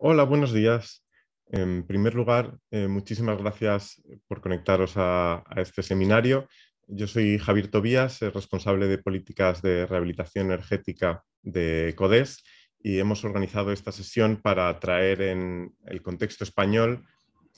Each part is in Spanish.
Hola, buenos días. En primer lugar, eh, muchísimas gracias por conectaros a, este seminario. Yo soy Javier Tobías, responsable de políticas de rehabilitación energética de CODES y hemos organizado esta sesión para traer en el contexto español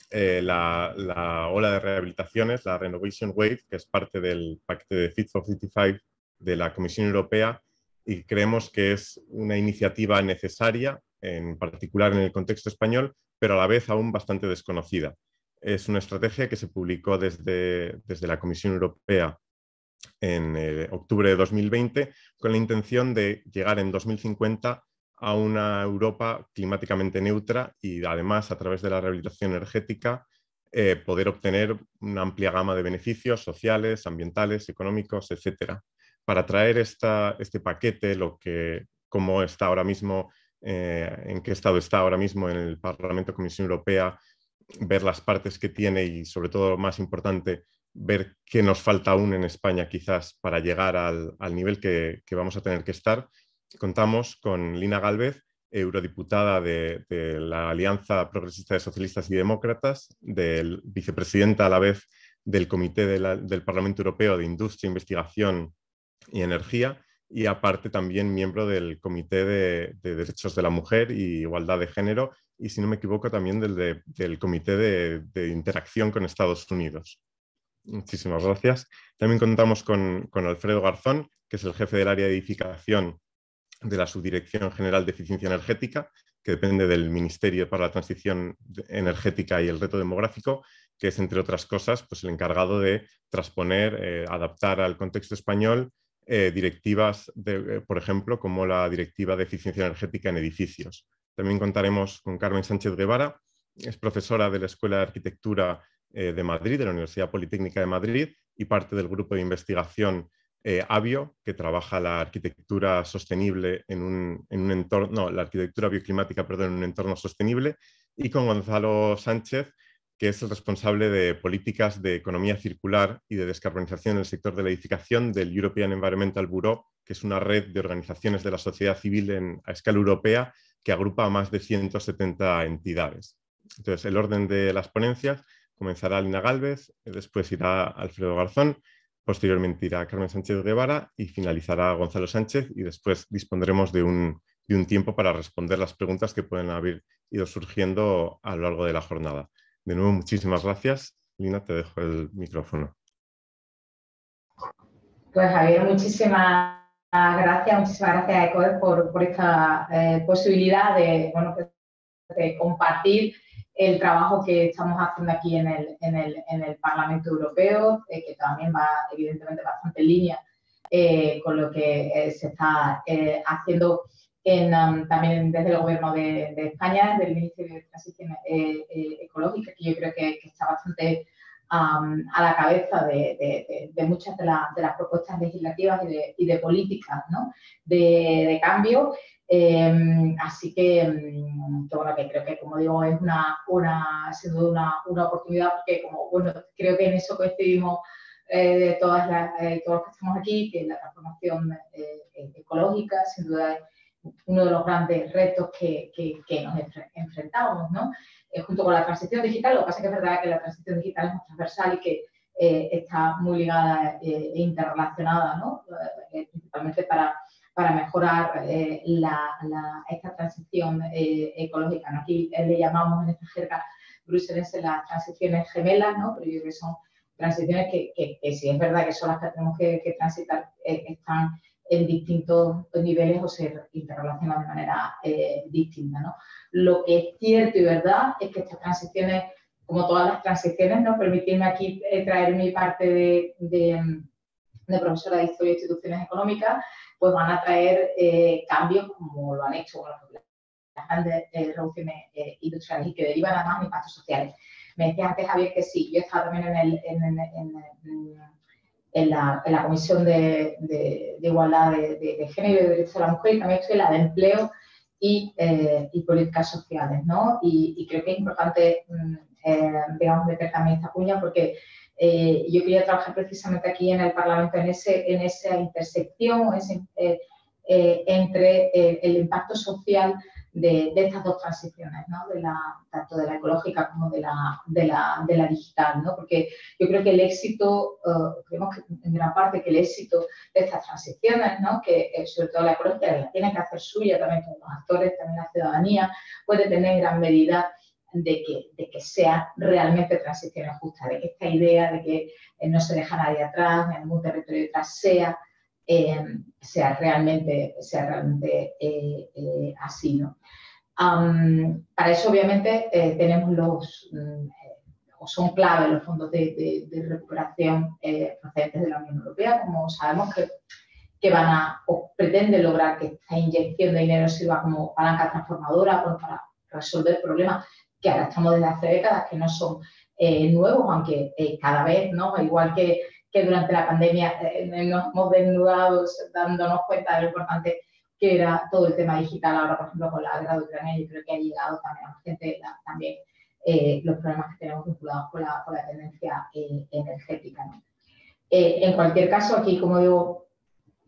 eh, la, la, ola de rehabilitaciones, la Renovation Wave, que es parte del paquete de Fit for 55 de la Comisión Europea y creemos que es una iniciativa necesaria en particular en el contexto español, pero a la vez aún bastante desconocida. Es una estrategia que se publicó desde, desde la Comisión Europea en eh, octubre de 2020 con la intención de llegar en 2050 a una Europa climáticamente neutra y además a través de la rehabilitación energética eh, poder obtener una amplia gama de beneficios sociales, ambientales, económicos, etcétera. Para traer esta, este paquete, lo que como está ahora mismo eh, en qué estado está ahora mismo en el Parlamento Comisión Europea, ver las partes que tiene y sobre todo más importante, ver qué nos falta aún en España quizás para llegar al, nivel que, vamos a tener que estar. Contamos con Lina Galvez, eurodiputada de, la Alianza Progresista de Socialistas y Demócratas, del vicepresidenta a la vez del Comité del Parlamento Europeo de Industria, Investigación y Energía y aparte también miembro del Comité de, Derechos de la Mujer y Igualdad de Género y, si no me equivoco, también del, Comité de, Interacción con Estados Unidos. Muchísimas gracias. También contamos con, con, Alfredo Garzón, que es el jefe del área de edificación de la Subdirección General de Eficiencia Energética, que depende del Ministerio para la Transición Energética y el Reto Demográfico, que es, entre otras cosas, pues el encargado de transponer, eh, adaptar al contexto español eh, directivas, eh, por ejemplo, como la Directiva de Eficiencia Energética en Edificios. También contaremos con Carmen Sánchez Guevara, es profesora de la Escuela de Arquitectura eh, de Madrid, de la Universidad Politécnica de Madrid, y parte del grupo de investigación ABIO, que trabaja la arquitectura sostenible en un, en un entorno, la arquitectura bioclimática, perdón, en un entorno sostenible, y con Gonzalo Sánchez, que es el responsable de políticas de economía circular y de descarbonización en el sector de la edificación del European Environmental Bureau, que es una red de organizaciones de la sociedad civil a escala europea que agrupa a más de 170 entidades. Entonces, el orden de las ponencias comenzará Lina Galvez, después irá Alfredo Garzón, posteriormente irá Carmen Sánchez Guevara y finalizará Gonzalo Sánchez y después dispondremos de un, de un tiempo para responder las preguntas que pueden haber ido surgiendo a lo largo de la jornada. De nuevo, muchísimas gracias. Lina, te dejo el micrófono. Pues Javier, muchísimas gracias, muchísimas gracias a ECOES por, esta eh, posibilidad de, compartir el trabajo que estamos haciendo aquí en el, Parlamento Europeo, eh, que también va evidentemente bastante en línea eh, con lo que se está haciendo También desde el Gobierno de, España, desde el Ministerio de Transición eh, eh, Ecológica, que yo creo que, está bastante a la cabeza de, muchas de, las propuestas legislativas y de, políticas de, cambio. Em, así que, um, bueno, que creo que, como digo, es una, una, sin duda una, oportunidad, porque como, bueno, creo que en eso coincidimos eh, todas las, todos los que estamos aquí, que la transformación ecológica, sin duda, uno de los grandes retos que, que, nos enfrentamos, ¿no? Eh, junto con la transición digital, lo que pasa es que es verdad que la transición digital es más transversal y que eh, está muy ligada eh, e interrelacionada, ¿no? principalmente para, para mejorar la, esta transición ecológica. Aquí le llamamos en esta jerga bruselense las transiciones gemelas, ¿no? pero yo creo que son transiciones que, que, si es verdad que son las que tenemos que, que transitar, están en distintos niveles o ser interrelacionados de manera eh, distinta. ¿no? Lo que es cierto y verdad es que estas transiciones, como todas las transiciones, ¿no? permitirme aquí eh, traer mi parte de, de, profesora de Historia de Instituciones Económicas, pues van a traer eh, cambios como lo han hecho las grandes revoluciones industriales y que derivan además en impactos sociales. Me decía antes, Javier, que sí, yo he estado también en el, la, en la Comisión de, de, Igualdad de, Género y de Derechos de la Mujer y también estoy en la de Empleo y, eh, y Políticas Sociales, ¿no? Y, creo que es importante, mm, eh, meter también esta cuña porque eh, yo quería trabajar precisamente aquí en el Parlamento en, ese, en esa intersección ese, entre el impacto social de, estas dos transiciones, ¿no? de la, tanto de la ecológica como de la, de la, digital, ¿no? porque yo creo que el éxito, creemos que en gran parte que el éxito de estas transiciones, ¿no? que eh, sobre todo la ecológica la tiene que hacer suya también todos los actores, también la ciudadanía, puede tener en gran medida de que, de que sean realmente transiciones justas, de que esta idea de que eh, no se deja nadie atrás, ni ningún territorio detrás, sea eh, sea realmente, sea realmente eh, eh, así. ¿no? para eso, obviamente, tenemos los, mm, o son clave los fondos de, recuperación procedentes de la Unión Europea, como sabemos que, que van a, o pretenden lograr que esta inyección de dinero sirva como palanca transformadora para resolver problemas que arrastramos desde hace décadas, que no son nuevos, aunque cada vez, ¿no? igual que que durante la pandemia eh, nos hemos desnudado dándonos cuenta de lo importante que era todo el tema digital. Ahora, por ejemplo, con la guerra de Ucrania, yo creo que ha llegado también a la gente también eh, los problemas que tenemos vinculados con la, con tendencia eh, energética. en cualquier caso, aquí, como digo,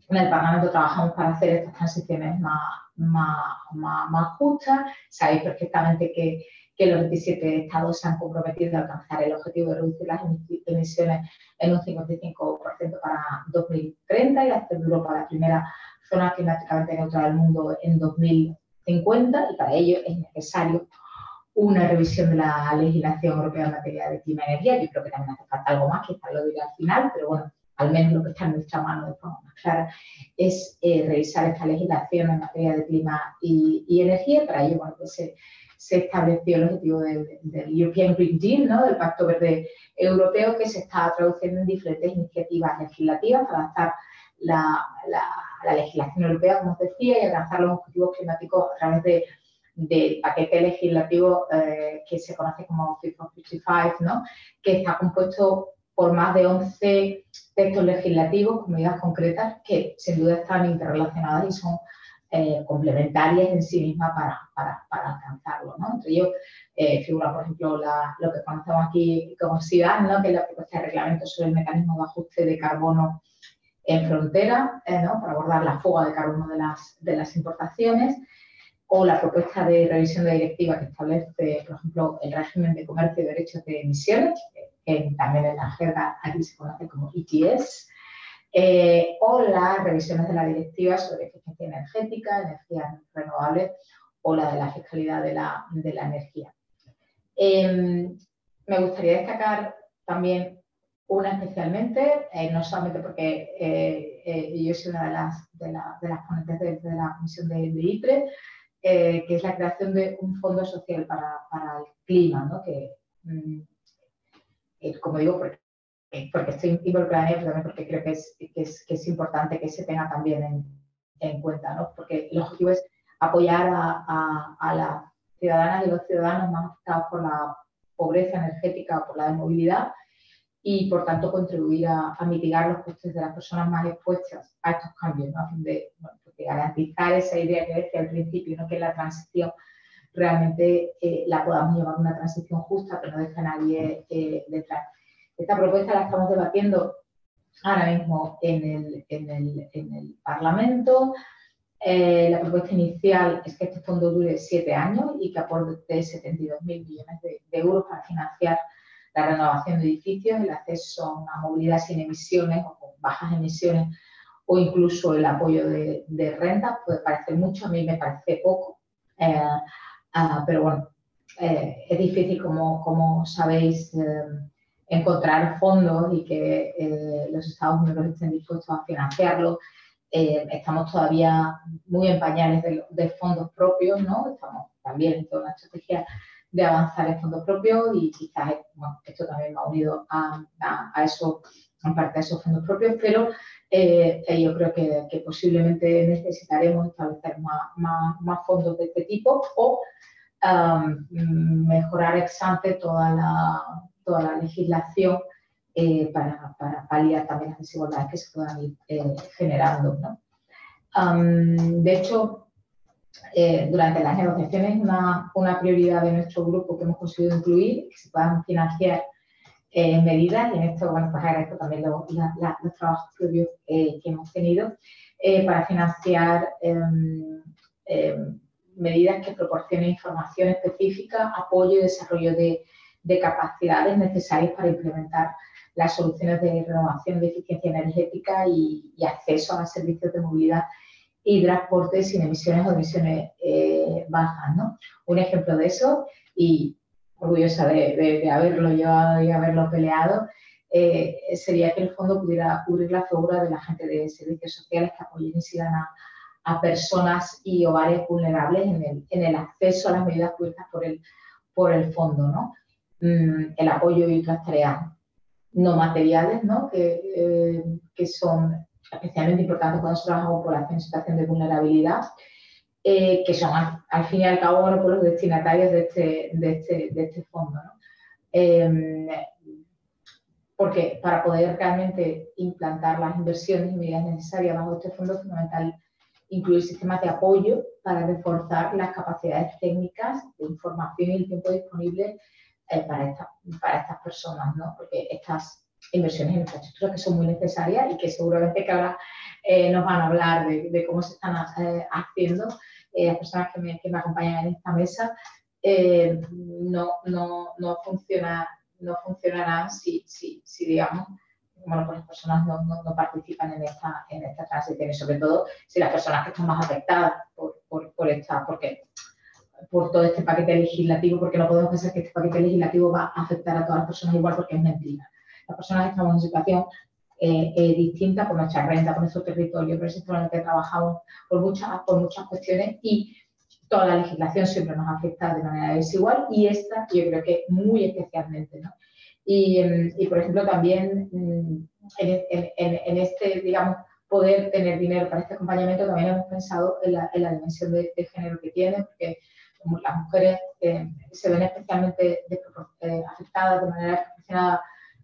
en el Parlamento trabajamos para hacer estas transiciones más, más, más, más justas. Sabéis perfectamente que que los 27 estados se han comprometido a alcanzar el objetivo de reducir las emisiones en un 55% para 2030 y hacer Europa la primera zona climáticamente neutral del mundo en 2050 y para ello es necesario una revisión de la legislación europea en materia de clima y energía. Yo creo que también hace falta algo más, quizás lo diré al final, pero bueno, al menos lo que está en nuestra mano de forma más clara, es eh, revisar esta legislación en materia de clima y, y energía. Para ello, bueno, pues se se estableció el objetivo del, European Green Deal, ¿no? del Pacto Verde Europeo, que se está traduciendo en diferentes iniciativas legislativas para adaptar la, legislación europea, como os decía, y alcanzar los objetivos climáticos a través de, del paquete legislativo eh, que se conoce como Fit for 55, ¿no? que está compuesto por más de 11 textos legislativos con medidas concretas que sin duda están interrelacionadas y son eh, complementarias en sí misma para, para, para alcanzarlo. ¿no? Entre ellos eh, figura, por ejemplo, lo que conocemos aquí como SIDA, ¿no? que es la propuesta de reglamento sobre el mecanismo de ajuste de carbono en frontera, eh, ¿no? para abordar la fuga de carbono de las, de las importaciones, o la propuesta de revisión de directiva que establece, por ejemplo, el régimen de comercio y derechos de emisiones, que también en la jerga aquí se conoce como ETS, eh, o las revisiones de la directiva sobre eficiencia energética, energías renovables o la de la fiscalidad de la, de la energía. Em, me gustaría destacar también una especialmente, eh, no solamente porque eh, yo soy una de las, de, las ponentes de, la comisión de, IPRE, que es la creación de un fondo social para, para el clima, ¿no? que, mm, como digo, porque eh, porque estoy involucrada en ello, también porque creo que es, que es, que es importante que se tenga también en, en, cuenta, ¿no? Porque el objetivo es apoyar a, a, las ciudadanas y los ciudadanos más afectados por la pobreza energética por la movilidad y, por tanto, contribuir a, mitigar los costes de las personas más expuestas a estos cambios, ¿no? A fin de bueno, garantizar esa idea que decía al principio, ¿no? que la transición realmente eh, la podamos llevar una transición justa, que no deje a nadie eh, detrás. Esta propuesta la estamos debatiendo ahora mismo en el, en el, en el Parlamento. Eh, la propuesta inicial es que este fondo dure siete años y que aporte 72.000 millones de, euros para financiar la renovación de edificios, el acceso a una movilidad sin emisiones o con bajas emisiones o incluso el apoyo de, de rentas. Puede parecer mucho, a mí me parece poco, eh, ah, pero bueno, eh, es difícil, como sabéis, encontrar fondos y que eh, los Estados miembros estén dispuestos a financiarlo. Eh, estamos todavía muy en pañales de, fondos propios, ¿no? Estamos también en toda una estrategia de avanzar en fondos propios y quizás esto también va unido a, eso, en parte a esos fondos propios, pero eh, yo creo que, posiblemente necesitaremos establecer más, más, más, fondos de este tipo o um, mejorar ex ante toda la toda la legislación eh, para, para, paliar también las desigualdades que se puedan ir eh, generando. ¿no? de hecho, eh, durante las negociaciones, una, una, prioridad de nuestro grupo que hemos conseguido incluir, que se puedan financiar medidas, y en esto, bueno, pues agradezco también los trabajos previos que hemos tenido, para financiar em, em, medidas que proporcionen información específica, apoyo y desarrollo de, capacidades necesarias para implementar las soluciones de renovación de eficiencia energética y, acceso a servicios de movilidad y transporte sin emisiones o emisiones eh, bajas. ¿no? Un ejemplo de eso, y orgullosa de, haberlo llevado y haberlo peleado, eh, sería que el fondo pudiera cubrir la figura de la gente de servicios sociales que apoyen y sigan a, personas y hogares vulnerables en el, acceso a las medidas cubiertas por el, por el fondo, ¿no? Mm, el apoyo y otras tareas no materiales, ¿no? Que, eh, que son especialmente importantes cuando se trabaja con población en situación de vulnerabilidad, eh, que son al, fin y al cabo bueno, pues los destinatarios de este, de este, de este fondo. ¿no? Em, porque para poder realmente implantar las inversiones y medidas necesarias bajo este fondo es fundamental incluir sistemas de apoyo para reforzar las capacidades técnicas de información y el tiempo disponible eh, para, para estas personas, ¿no? porque estas inversiones en infraestructura que son muy necesarias y que seguramente que ahora eh, nos van a hablar de, de cómo se están eh, haciendo las personas que me, que me, acompañan en esta mesa, no, no, no funciona no funcionarán si, si, si digamos, bueno, pues las personas no, no, participan en esta, en esta transición y sobre todo si las personas que están más afectadas por, por, por esta, porque por todo este paquete legislativo, porque no podemos pensar que este paquete legislativo va a afectar a todas las personas igual porque es mentira. Las personas estamos en situación eh, eh, distinta por nuestra renta, por nuestro territorio, por el sector en el que trabajamos, por muchas, por muchas cuestiones y toda la legislación siempre nos afecta de manera desigual y esta yo creo que muy especialmente. ¿no? Y, em, y, por ejemplo, también mm, en, en, en, este, digamos, poder tener dinero para este acompañamiento, también hemos pensado en la, en la dimensión de, género que tiene, porque las mujeres eh, se ven especialmente eh, afectadas de manera desproporcionada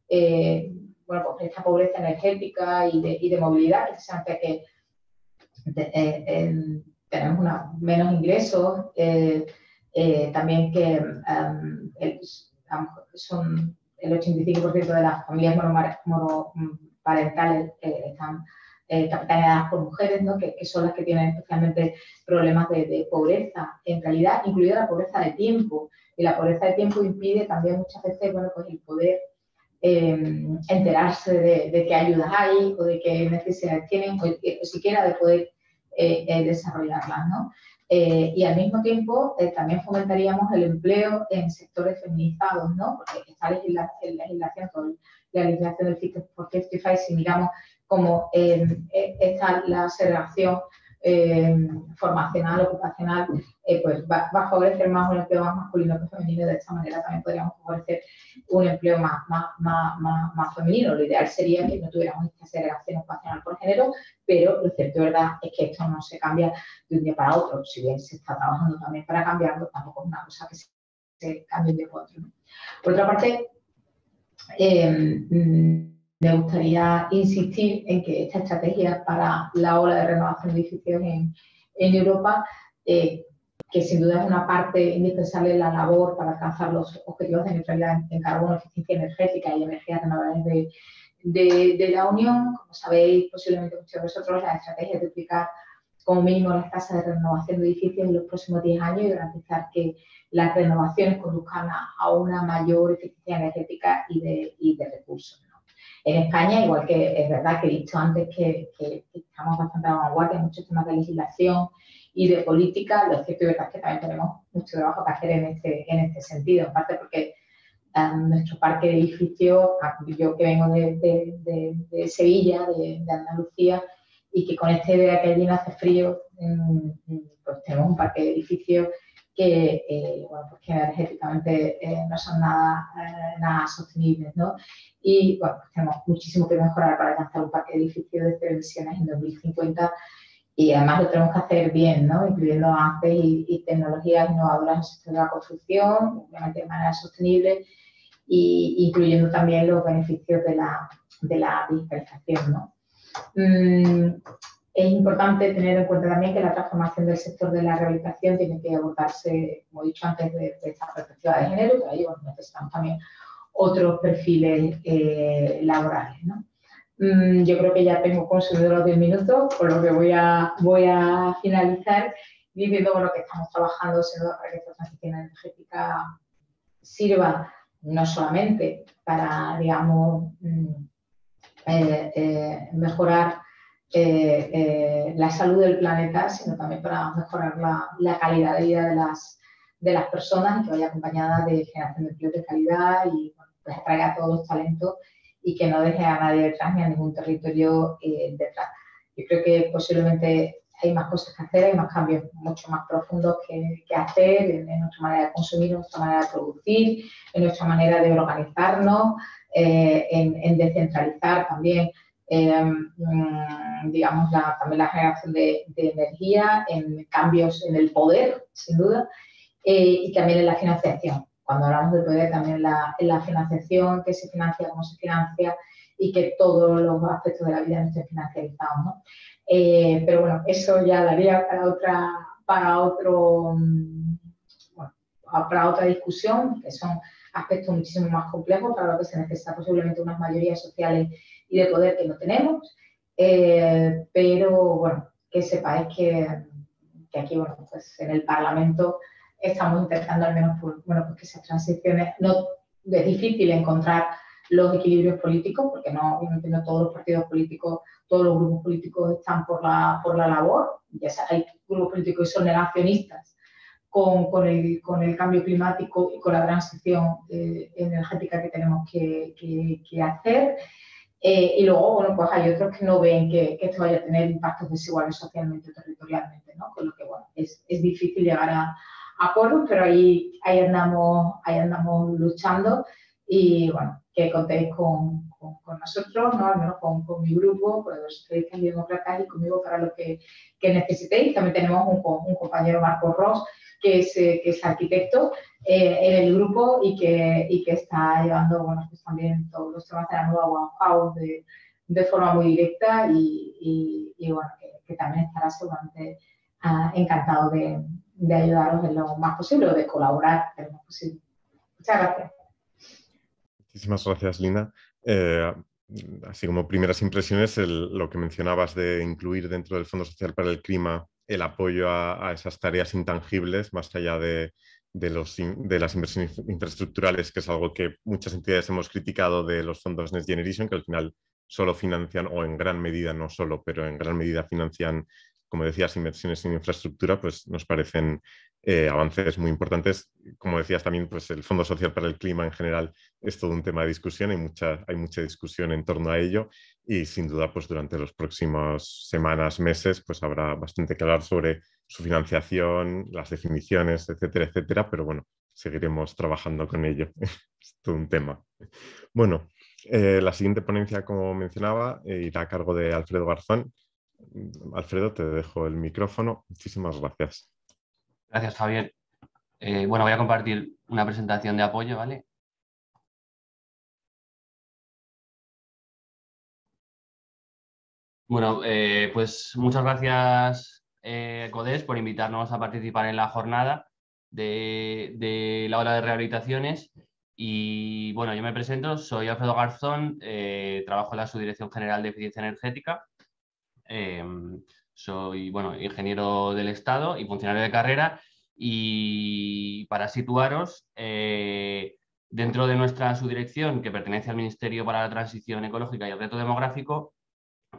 eh, por esta pobreza energética y de, y de movilidad, precisamente que tenemos una, menos ingresos, eh, eh, también que em, el, son el 85% de las familias monoparentales eh, capitaneadas por mujeres, ¿no? que, son las que tienen especialmente problemas de, pobreza, en realidad incluida la pobreza de tiempo. Y la pobreza de tiempo impide también muchas veces bueno, pues el poder em, enterarse de, qué ayudas hay o de qué necesidades tienen, o, o siquiera de poder eh, eh, desarrollarlas. ¿no? Eh, y al mismo tiempo también fomentaríamos el empleo en sectores feminizados, ¿no? porque esta legislación, legislación la legislación del Fit for 55, si miramos cómo está la segregación eh, formacional, ocupacional, eh, pues va, a favorecer más un empleo más masculino que femenino. De esta manera también podríamos favorecer un empleo más, más, más, más, femenino. Lo ideal sería que no tuviéramos esta segregación ocupacional por género, pero lo cierto verdad es que esto no se cambia de un día para otro. Si bien se está trabajando también para cambiarlo, tampoco es una cosa que se, cambie de otro. Por otra parte, mm, me gustaría insistir en que esta estrategia para la ola de renovación de edificios en, Europa, eh, que sin duda es una parte indispensable de la labor para alcanzar los objetivos de neutralidad en carbono, eficiencia energética y energías renovables de, de, la Unión. Como sabéis, posiblemente muchos de vosotros, la estrategia es duplicar como mínimo las tasas de renovación de edificios en los próximos 10 años y garantizar que las renovaciones conduzcan a, una mayor eficiencia energética y de recursos en España, igual que es verdad que he dicho antes que, estamos bastante vanguardia en muchos temas de legislación y de política, lo cierto y verdad es que también tenemos mucho trabajo que hacer en este, en este sentido, en parte porque um, nuestro parque de edificios, yo que vengo de, Sevilla, de, Andalucía, y que con esta idea que allí no hace frío, mm, pues tenemos un parque de edificios que, eh, bueno, pues energéticamente eh, no son nada, eh, nada sostenibles. ¿no? Y bueno, pues tenemos muchísimo que mejorar para alcanzar un parque de edificios de cero emisiones en 2050 y además lo tenemos que hacer bien, ¿no? incluyendo avances y, tecnologías innovadoras en el sector de la construcción, obviamente de manera sostenible, y incluyendo también los beneficios de la, de la digitalización. ¿no? Mm, es importante tener en cuenta también que la transformación del sector de la rehabilitación tiene que abordarse, como he dicho antes, de, esta perspectiva de género, pero ahí necesitamos también otros perfiles eh, laborales. Mm, yo creo que ya tengo consumido los 10 minutos, por lo que voy a, voy a finalizar diciendo bueno, que estamos trabajando para que esta transición energética sirva no solamente para, digamos, mm, eh, eh, mejorar eh, la salud del planeta, sino también para mejorar la, calidad de vida de las, de las personas y que vaya acompañada de generación de empleo de calidad y pues atraiga a todos los talentos y que no deje a nadie detrás ni a ningún territorio detrás. Yo creo que posiblemente hay más cosas que hacer, hay más cambios mucho más profundos que, que hacer en, nuestra manera de consumir, en nuestra manera de producir, en nuestra manera de organizarnos, eh, en, descentralizar también, eh, digamos, la, también la generación de, energía, en cambios en el poder, sin duda, eh, y también en la financiación. Cuando hablamos de poder, también en la, en la financiación, qué se financia, cómo se financia, y que todos los aspectos de la vida no estén financiarizados. ¿no? Eh, pero bueno, eso ya daría para otra, para otro, mm, para otra discusión, que son aspectos muchísimo más complejos para lo que se necesita posiblemente unas mayorías sociales y de poder que no tenemos. Eh, pero bueno, que sepáis que, que, aquí, bueno, pues en el Parlamento estamos intentando al menos bueno, pues que esas transiciones, no es difícil encontrar los equilibrios políticos, porque no, no todos los partidos políticos, todos los grupos políticos están por la, por la labor, ya hay grupos políticos que son negacionistas con, con, el, con el cambio climático y con la transición eh, energética que tenemos que, que, hacer. Eh, y luego, bueno, pues hay otros que no ven que, que, esto vaya a tener impactos desiguales socialmente o territorialmente, ¿no? Con lo que, bueno, es, es difícil llegar a, acuerdos, pero ahí, ahí, andamos, ahí andamos luchando y, bueno, que contéis con, con, nosotros, ¿no? al menos con, con, mi grupo, con los socialistas y demócratas y conmigo para lo que, que necesitéis. También tenemos un, un, compañero, Marco Ross, que es, eh, que es arquitecto eh, en el grupo y que, y que está llevando bueno, pues también todos los temas de la nueva One House de, de forma muy directa y, y, bueno, que, también estará seguramente uh, encantado de, de ayudaros en lo más posible o de colaborar en lo más posible. Muchas gracias. Muchísimas gracias, Linda. Eh, así como primeras impresiones, lo que mencionabas de incluir dentro del Fondo Social para el Clima el apoyo a, esas tareas intangibles, más allá de, los, de, las inversiones infraestructurales, que es algo que muchas entidades hemos criticado de los fondos Next Generation, que al final solo financian, o en gran medida, no solo, pero en gran medida financian, como decías, inversiones en infraestructura, pues nos parecen eh, avances muy importantes. Como decías también, pues el Fondo Social para el Clima en general es todo un tema de discusión, hay mucha, hay mucha discusión en torno a ello y sin duda pues durante los próximos semanas, meses, pues habrá bastante que hablar sobre su financiación, las definiciones, etcétera, etcétera, pero bueno, seguiremos trabajando con ello. es todo un tema. Bueno, eh, la siguiente ponencia, como mencionaba, eh, irá a cargo de Alfredo Garzón. Alfredo, te dejo el micrófono. Muchísimas gracias. Gracias, Javier. Eh, bueno, voy a compartir una presentación de apoyo, ¿vale? Bueno, eh, pues muchas gracias, eh, CODES, por invitarnos a participar en la jornada de, la hora de rehabilitaciones. Y bueno, yo me presento, soy Alfredo Garzón, trabajo en la Subdirección General de Eficiencia Energética. Soy, bueno, ingeniero del Estado y funcionario de carrera y para situaros, eh, dentro de nuestra subdirección que pertenece al Ministerio para la Transición Ecológica y el Reto Demográfico,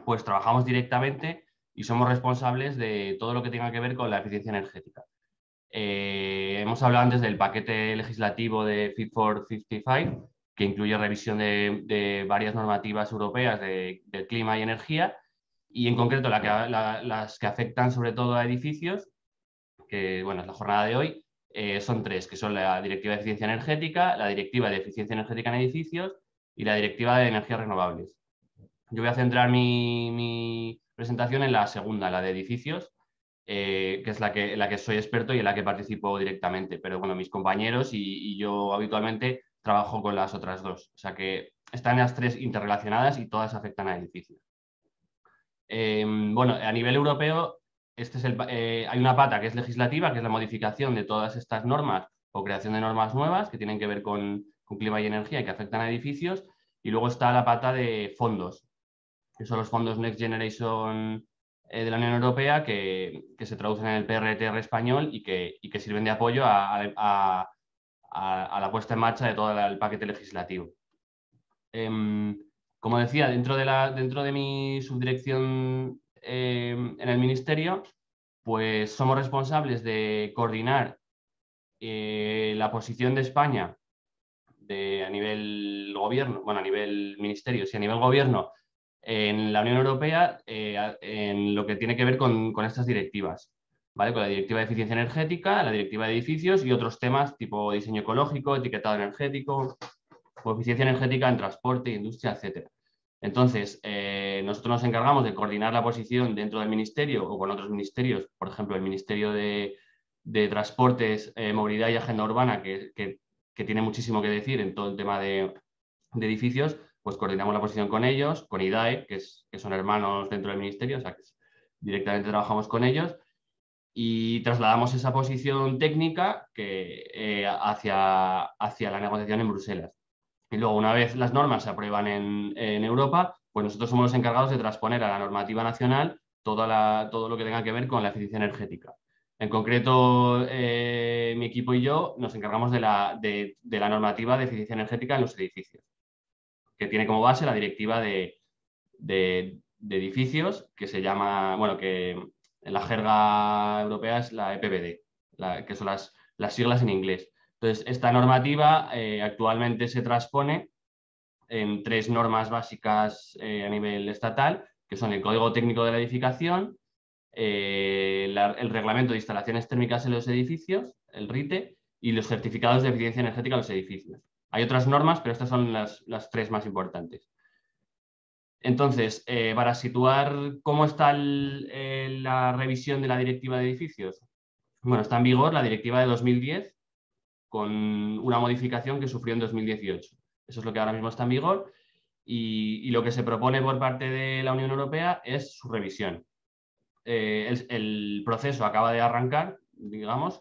pues trabajamos directamente y somos responsables de todo lo que tenga que ver con la eficiencia energética. Eh, hemos hablado antes del paquete legislativo de Fit for 55, que incluye revisión de, varias normativas europeas de, clima y energía, y en concreto las que afectan sobre todo a edificios, que bueno, es la jornada de hoy, eh, son tres, que son la Directiva de Eficiencia Energética, la Directiva de Eficiencia Energética en Edificios y la Directiva de Energías Renovables. Yo voy a centrar mi, presentación en la segunda, la de edificios, eh, que es la que, la que soy experto y en la que participo directamente. Pero bueno, mis compañeros y, yo habitualmente trabajo con las otras dos. O sea que están las tres interrelacionadas y todas afectan a edificios. Em, bueno, a nivel europeo, este es el, eh, hay una pata que es legislativa, que es la modificación de todas estas normas o creación de normas nuevas que tienen que ver con, clima y energía y que afectan a edificios. Y luego está la pata de fondos, que son los fondos Next Generation de la Unión Europea que, se traducen en el PRTR español y que, que sirven de apoyo a, la puesta en marcha de todo el paquete legislativo. Em, como decía, dentro de, la, dentro de mi subdirección em, en el Ministerio, pues somos responsables de coordinar eh, la posición de España a nivel gobierno, bueno, a nivel ministerio, y a nivel gobierno en la Unión Europea eh, en lo que tiene que ver con, estas directivas, ¿vale? Con la directiva de eficiencia energética, la directiva de edificios y otros temas tipo diseño ecológico, etiquetado energético, o eficiencia energética en transporte, industria, etc. Entonces, eh, nosotros nos encargamos de coordinar la posición dentro del ministerio o con otros ministerios, por ejemplo, el Ministerio de, Transportes, eh, Movilidad y Agenda Urbana, que, tiene muchísimo que decir en todo el tema de, edificios, pues coordinamos la posición con ellos, con IDAE, que, son hermanos dentro del ministerio, o sea que directamente trabajamos con ellos y trasladamos esa posición técnica eh, hacia la negociación en Bruselas. Y luego, una vez las normas se aprueban en, en Europa, pues nosotros somos los encargados de transponer a la normativa nacional la, todo lo que tenga que ver con la eficiencia energética. En concreto, eh, mi equipo y yo nos encargamos de la, de, la, normativa de eficiencia energética en los edificios, que tiene como base la directiva de, edificios, que se llama, bueno, que en la jerga europea es la EPBD, que son las, las, siglas en inglés. Entonces, esta normativa eh, actualmente se transpone en tres normas básicas eh, a nivel estatal, que son el Código Técnico de la Edificación, eh, el reglamento de instalaciones térmicas en los edificios, el RITE, y los certificados de eficiencia energética en los edificios. Hay otras normas, pero estas son las, tres más importantes. Entonces, para situar cómo está la revisión de la directiva de edificios, bueno, está en vigor la directiva de 2010 con una modificación que sufrió en 2018. Eso es lo que ahora mismo está en vigor y lo que se propone por parte de la Unión Europea es su revisión. Eh, el, proceso acaba de arrancar, digamos.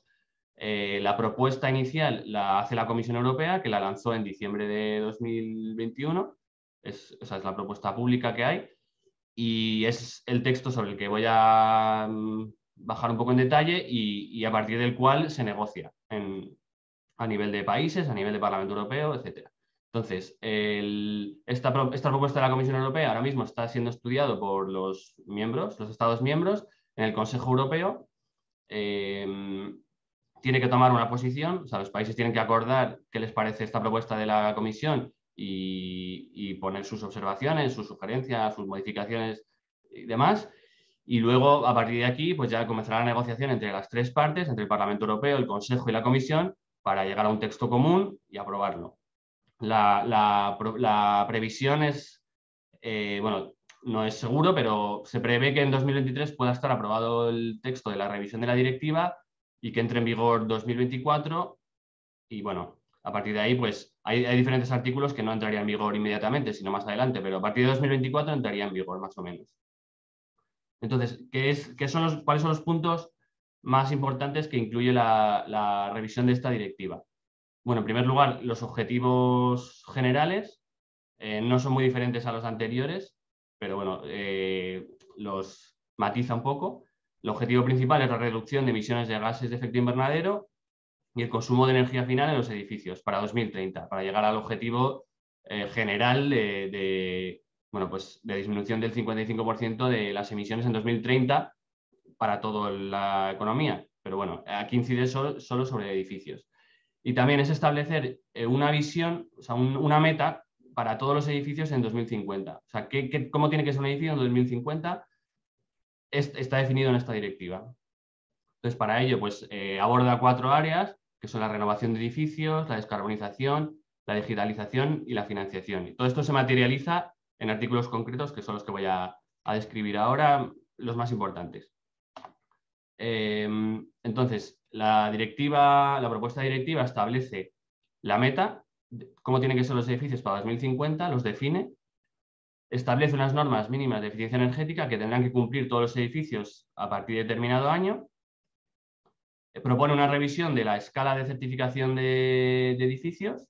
Eh, la propuesta inicial la hace la Comisión Europea, que la lanzó en diciembre de 2021. Es, esa es la propuesta pública que hay. Y es el texto sobre el que voy a mm, bajar un poco en detalle y, a partir del cual se negocia a nivel de países, a nivel de Parlamento Europeo, etc. Entonces, esta, propuesta de la Comisión Europea ahora mismo está siendo estudiado por los miembros, los Estados miembros, en el Consejo Europeo. Em, tiene que tomar una posición, o sea, los países tienen que acordar qué les parece esta propuesta de la Comisión y, poner sus observaciones, sus sugerencias, sus modificaciones y demás. Y luego, a partir de aquí, pues ya comenzará la negociación entre las tres partes, entre el Parlamento Europeo, el Consejo y la Comisión, para llegar a un texto común y aprobarlo. La, previsión es, eh, bueno, no es seguro, pero se prevé que en 2023 pueda estar aprobado el texto de la revisión de la directiva y que entre en vigor 2024. Y bueno, a partir de ahí, pues hay, diferentes artículos que no entrarían en vigor inmediatamente, sino más adelante, pero a partir de 2024 entraría en vigor más o menos. Entonces, ¿qué es, qué son ¿cuáles son los puntos más importantes que incluye la revisión de esta directiva? Bueno, en primer lugar, los objetivos generales eh, no son muy diferentes a los anteriores, pero bueno, eh, los matiza un poco. El objetivo principal es la reducción de emisiones de gases de efecto invernadero y el consumo de energía final en los edificios para 2030, para llegar al objetivo eh, general de, bueno, pues de disminución del 55% de las emisiones en 2030 para toda la economía. Pero bueno, aquí incide solo sobre edificios. Y también es establecer eh, una visión, o sea, una meta para todos los edificios en 2050. O sea, ¿qué, cómo tiene que ser un edificio en 2050? está definido en esta directiva. Entonces, para ello, pues eh, aborda cuatro áreas, que son la renovación de edificios, la descarbonización, la digitalización y la financiación. Y todo esto se materializa en artículos concretos, que son los que voy a, describir ahora, los más importantes. Em, entonces, la directiva, la propuesta directiva establece la meta, cómo tienen que ser los edificios para 2050, los define, establece unas normas mínimas de eficiencia energética que tendrán que cumplir todos los edificios a partir de determinado año, propone una revisión de la escala de certificación de, edificios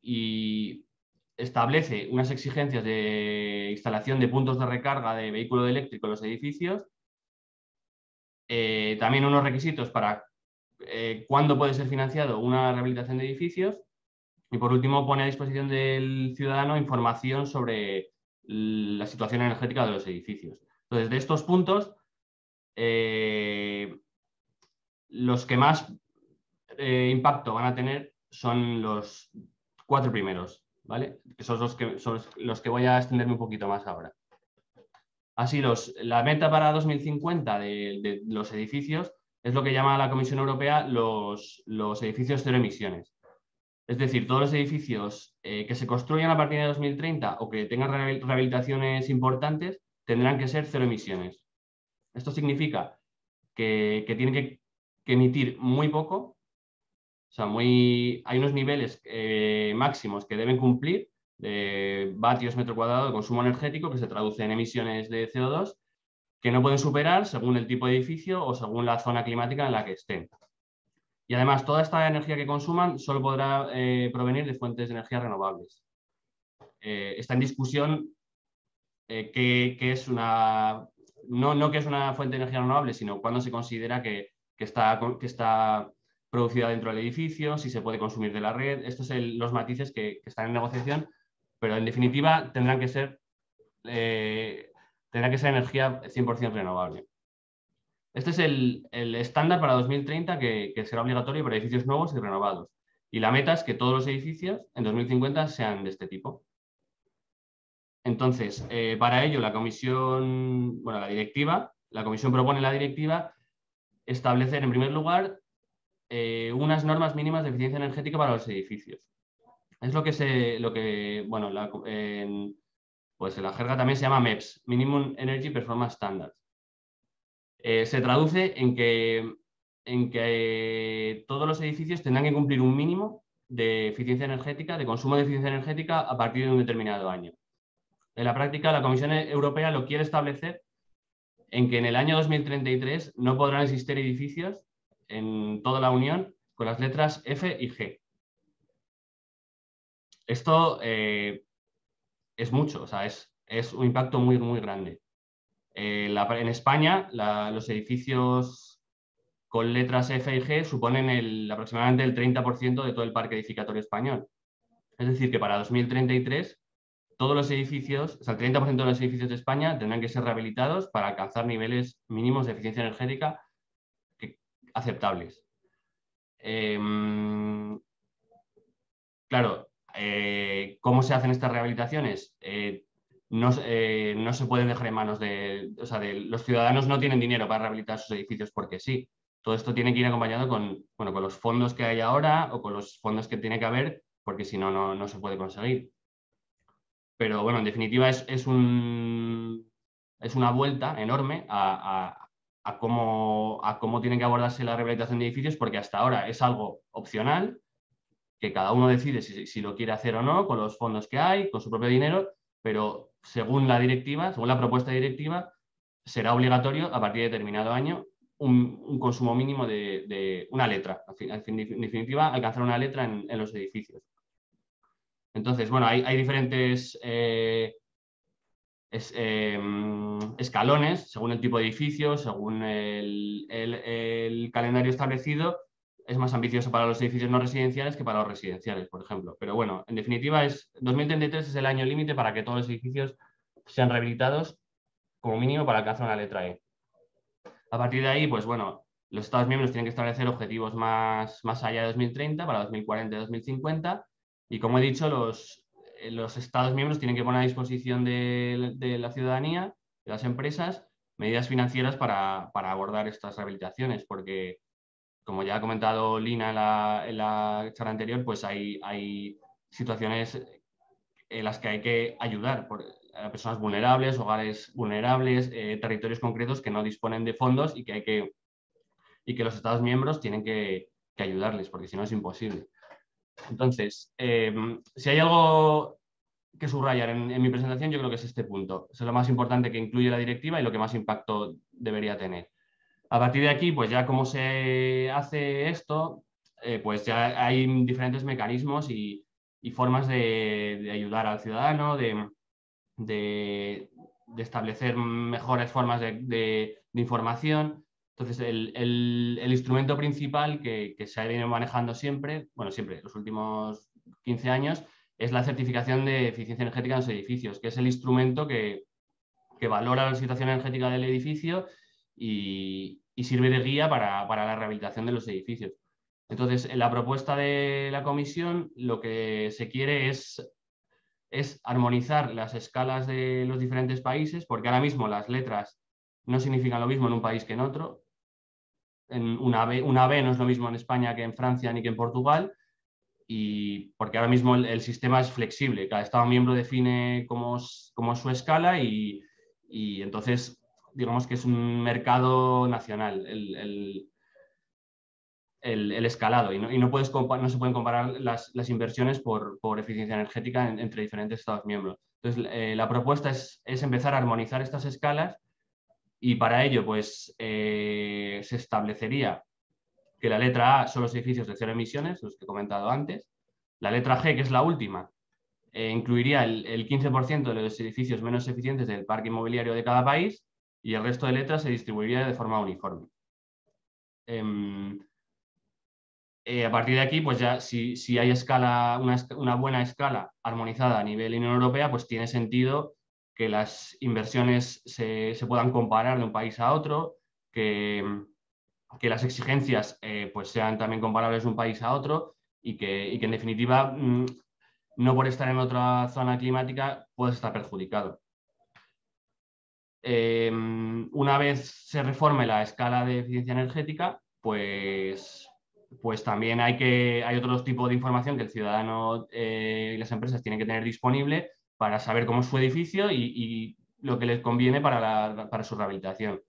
y establece unas exigencias de instalación de puntos de recarga de vehículo eléctrico en los edificios, eh, también unos requisitos para eh, cuándo puede ser financiado una rehabilitación de edificios y por último pone a disposición del ciudadano información sobre la situación energética de los edificios. Entonces, de estos puntos, eh, los que más impacto van a tener son los cuatro primeros. ¿vale? Que son los que, son los que voy a extenderme un poquito más ahora. Así, los, la meta para 2050 de, los edificios es lo que llama la Comisión Europea los, los edificios cero emisiones. Es decir, todos los edificios eh, que se construyan a partir de 2030 o que tengan rehabilitaciones importantes tendrán que ser cero emisiones. Esto significa que, tienen que, emitir muy poco o sea, muy, hay unos niveles eh, máximos que deben cumplir de vatios metro cuadrado de consumo energético que se traduce en emisiones de CO2 que no pueden superar según el tipo de edificio o según la zona climática en la que estén. Y además, toda esta energía que consuman solo podrá eh, provenir de fuentes de energía renovables. Eh, está en discusión qué, es una, no, no que es una fuente de energía renovable, sino cuándo se considera que está, que está producida dentro del edificio, si se puede consumir de la red. Estos son los matices que, están en negociación, pero en definitiva tendrán que ser, eh, tendrá que ser energía 100% renovable. Este es el, estándar para 2030 que, será obligatorio para edificios nuevos y renovados. Y la meta es que todos los edificios en 2050 sean de este tipo. Entonces, eh, para ello, la comisión, bueno, la directiva, la comisión propone la directiva establecer en primer lugar eh, unas normas mínimas de eficiencia energética para los edificios. Es lo que se, lo que, bueno, la, pues jerga también se llama MEPS, Minimum Energy Performance Standards. Eh, se traduce en que, en que todos los edificios tendrán que cumplir un mínimo de eficiencia energética, de consumo de eficiencia energética a partir de un determinado año. En la práctica, la Comisión Europea lo quiere establecer en que en el año 2033 no podrán existir edificios en toda la Unión con las letras F y G. Esto eh, es mucho, o sea, es, un impacto muy, muy grande. Eh, en España, los edificios con letras F y G suponen aproximadamente el 30% de todo el parque edificatorio español. Es decir, que para 2033 todos los edificios, o sea, el 30% de los edificios de España tendrán que ser rehabilitados para alcanzar niveles mínimos de eficiencia energética aceptables. Em, claro, eh, ¿cómo se hacen estas rehabilitaciones? Eh, eh, no, se pueden dejar en manos de, o sea, los ciudadanos no tienen dinero para rehabilitar sus edificios porque sí. Todo esto tiene que ir acompañado con, bueno, con los fondos que hay ahora o con los fondos que tiene que haber, porque si no, no, se puede conseguir. Pero bueno, en definitiva es, un, es una vuelta enorme a, a cómo, a cómo tiene que abordarse la rehabilitación de edificios, porque hasta ahora es algo opcional, que cada uno decide si, lo quiere hacer o no, con los fondos que hay, con su propio dinero, pero según la directiva, según la propuesta directiva, será obligatorio a partir de determinado año un, consumo mínimo de, una letra. En definitiva, alcanzar una letra en, los edificios. Entonces, bueno, hay, diferentes eh, Em, escalones según el tipo de edificio, según el, calendario establecido. Es más ambicioso para los edificios no residenciales que para los residenciales, por ejemplo. Pero bueno, en definitiva, es 2033 es el año límite para que todos los edificios sean rehabilitados como mínimo para alcanzar una letra E. A partir de ahí, pues bueno, los Estados miembros tienen que establecer objetivos más, más allá de 2030, para 2040 y 2050. Y como he dicho, los, eh, los Estados miembros tienen que poner a disposición de, la ciudadanía, de las empresas, medidas financieras para, abordar estas rehabilitaciones, porque, como ya ha comentado Lina en la, charla anterior, pues hay, situaciones en las que hay que ayudar a personas vulnerables, hogares vulnerables, eh, territorios concretos que no disponen de fondos y que, hay que, y que los Estados miembros tienen que ayudarles, porque si no es imposible. Entonces, em, si hay algo que subrayar en, mi presentación, yo creo que es este punto. Es lo más importante que incluye la directiva y lo que más impacto debería tener. A partir de aquí, pues ya cómo se hace esto, eh, pues ya hay diferentes mecanismos y, formas de, ayudar al ciudadano, de, establecer mejores formas de, información. Entonces, el, instrumento principal que, se ha venido manejando siempre, bueno, siempre, los últimos 15 años, es la certificación de eficiencia energética en los edificios, que es el instrumento que, valora la situación energética del edificio y, sirve de guía para, la rehabilitación de los edificios. Entonces, en la propuesta de la comisión lo que se quiere es, es armonizar las escalas de los diferentes países, porque ahora mismo las letras no significan lo mismo en un país que en otro. Una, B, una B no es lo mismo en España que en Francia ni que en Portugal, y porque ahora mismo el, sistema es flexible, cada Estado miembro define cómo es, su escala y, entonces digamos que es un mercado nacional el, escalado y, no, no, puedes no, se pueden comparar las, inversiones por, eficiencia energética entre diferentes Estados miembros. Entonces, eh, la propuesta es, empezar a armonizar estas escalas y para ello pues, eh, se establecería que la letra A son los edificios de cero emisiones, los que he comentado antes. La letra G, que es la última, eh, incluiría el, 15% de los edificios menos eficientes del parque inmobiliario de cada país y el resto de letras se distribuiría de forma uniforme. Em, eh, a partir de aquí, pues ya si, hay escala, una, buena escala armonizada a nivel Unión Europea, pues tiene sentido que las inversiones se, se puedan comparar de un país a otro, que, que las exigencias eh, pues sean también comparables de un país a otro y que, en definitiva mm, no por estar en otra zona climática puedes estar perjudicado. Em, una vez se reforme la escala de eficiencia energética, pues, pues también hay, que, hay otros tipos de información que el ciudadano eh, y las empresas tienen que tener disponible para saber cómo es su edificio y, lo que les conviene para, para su rehabilitación.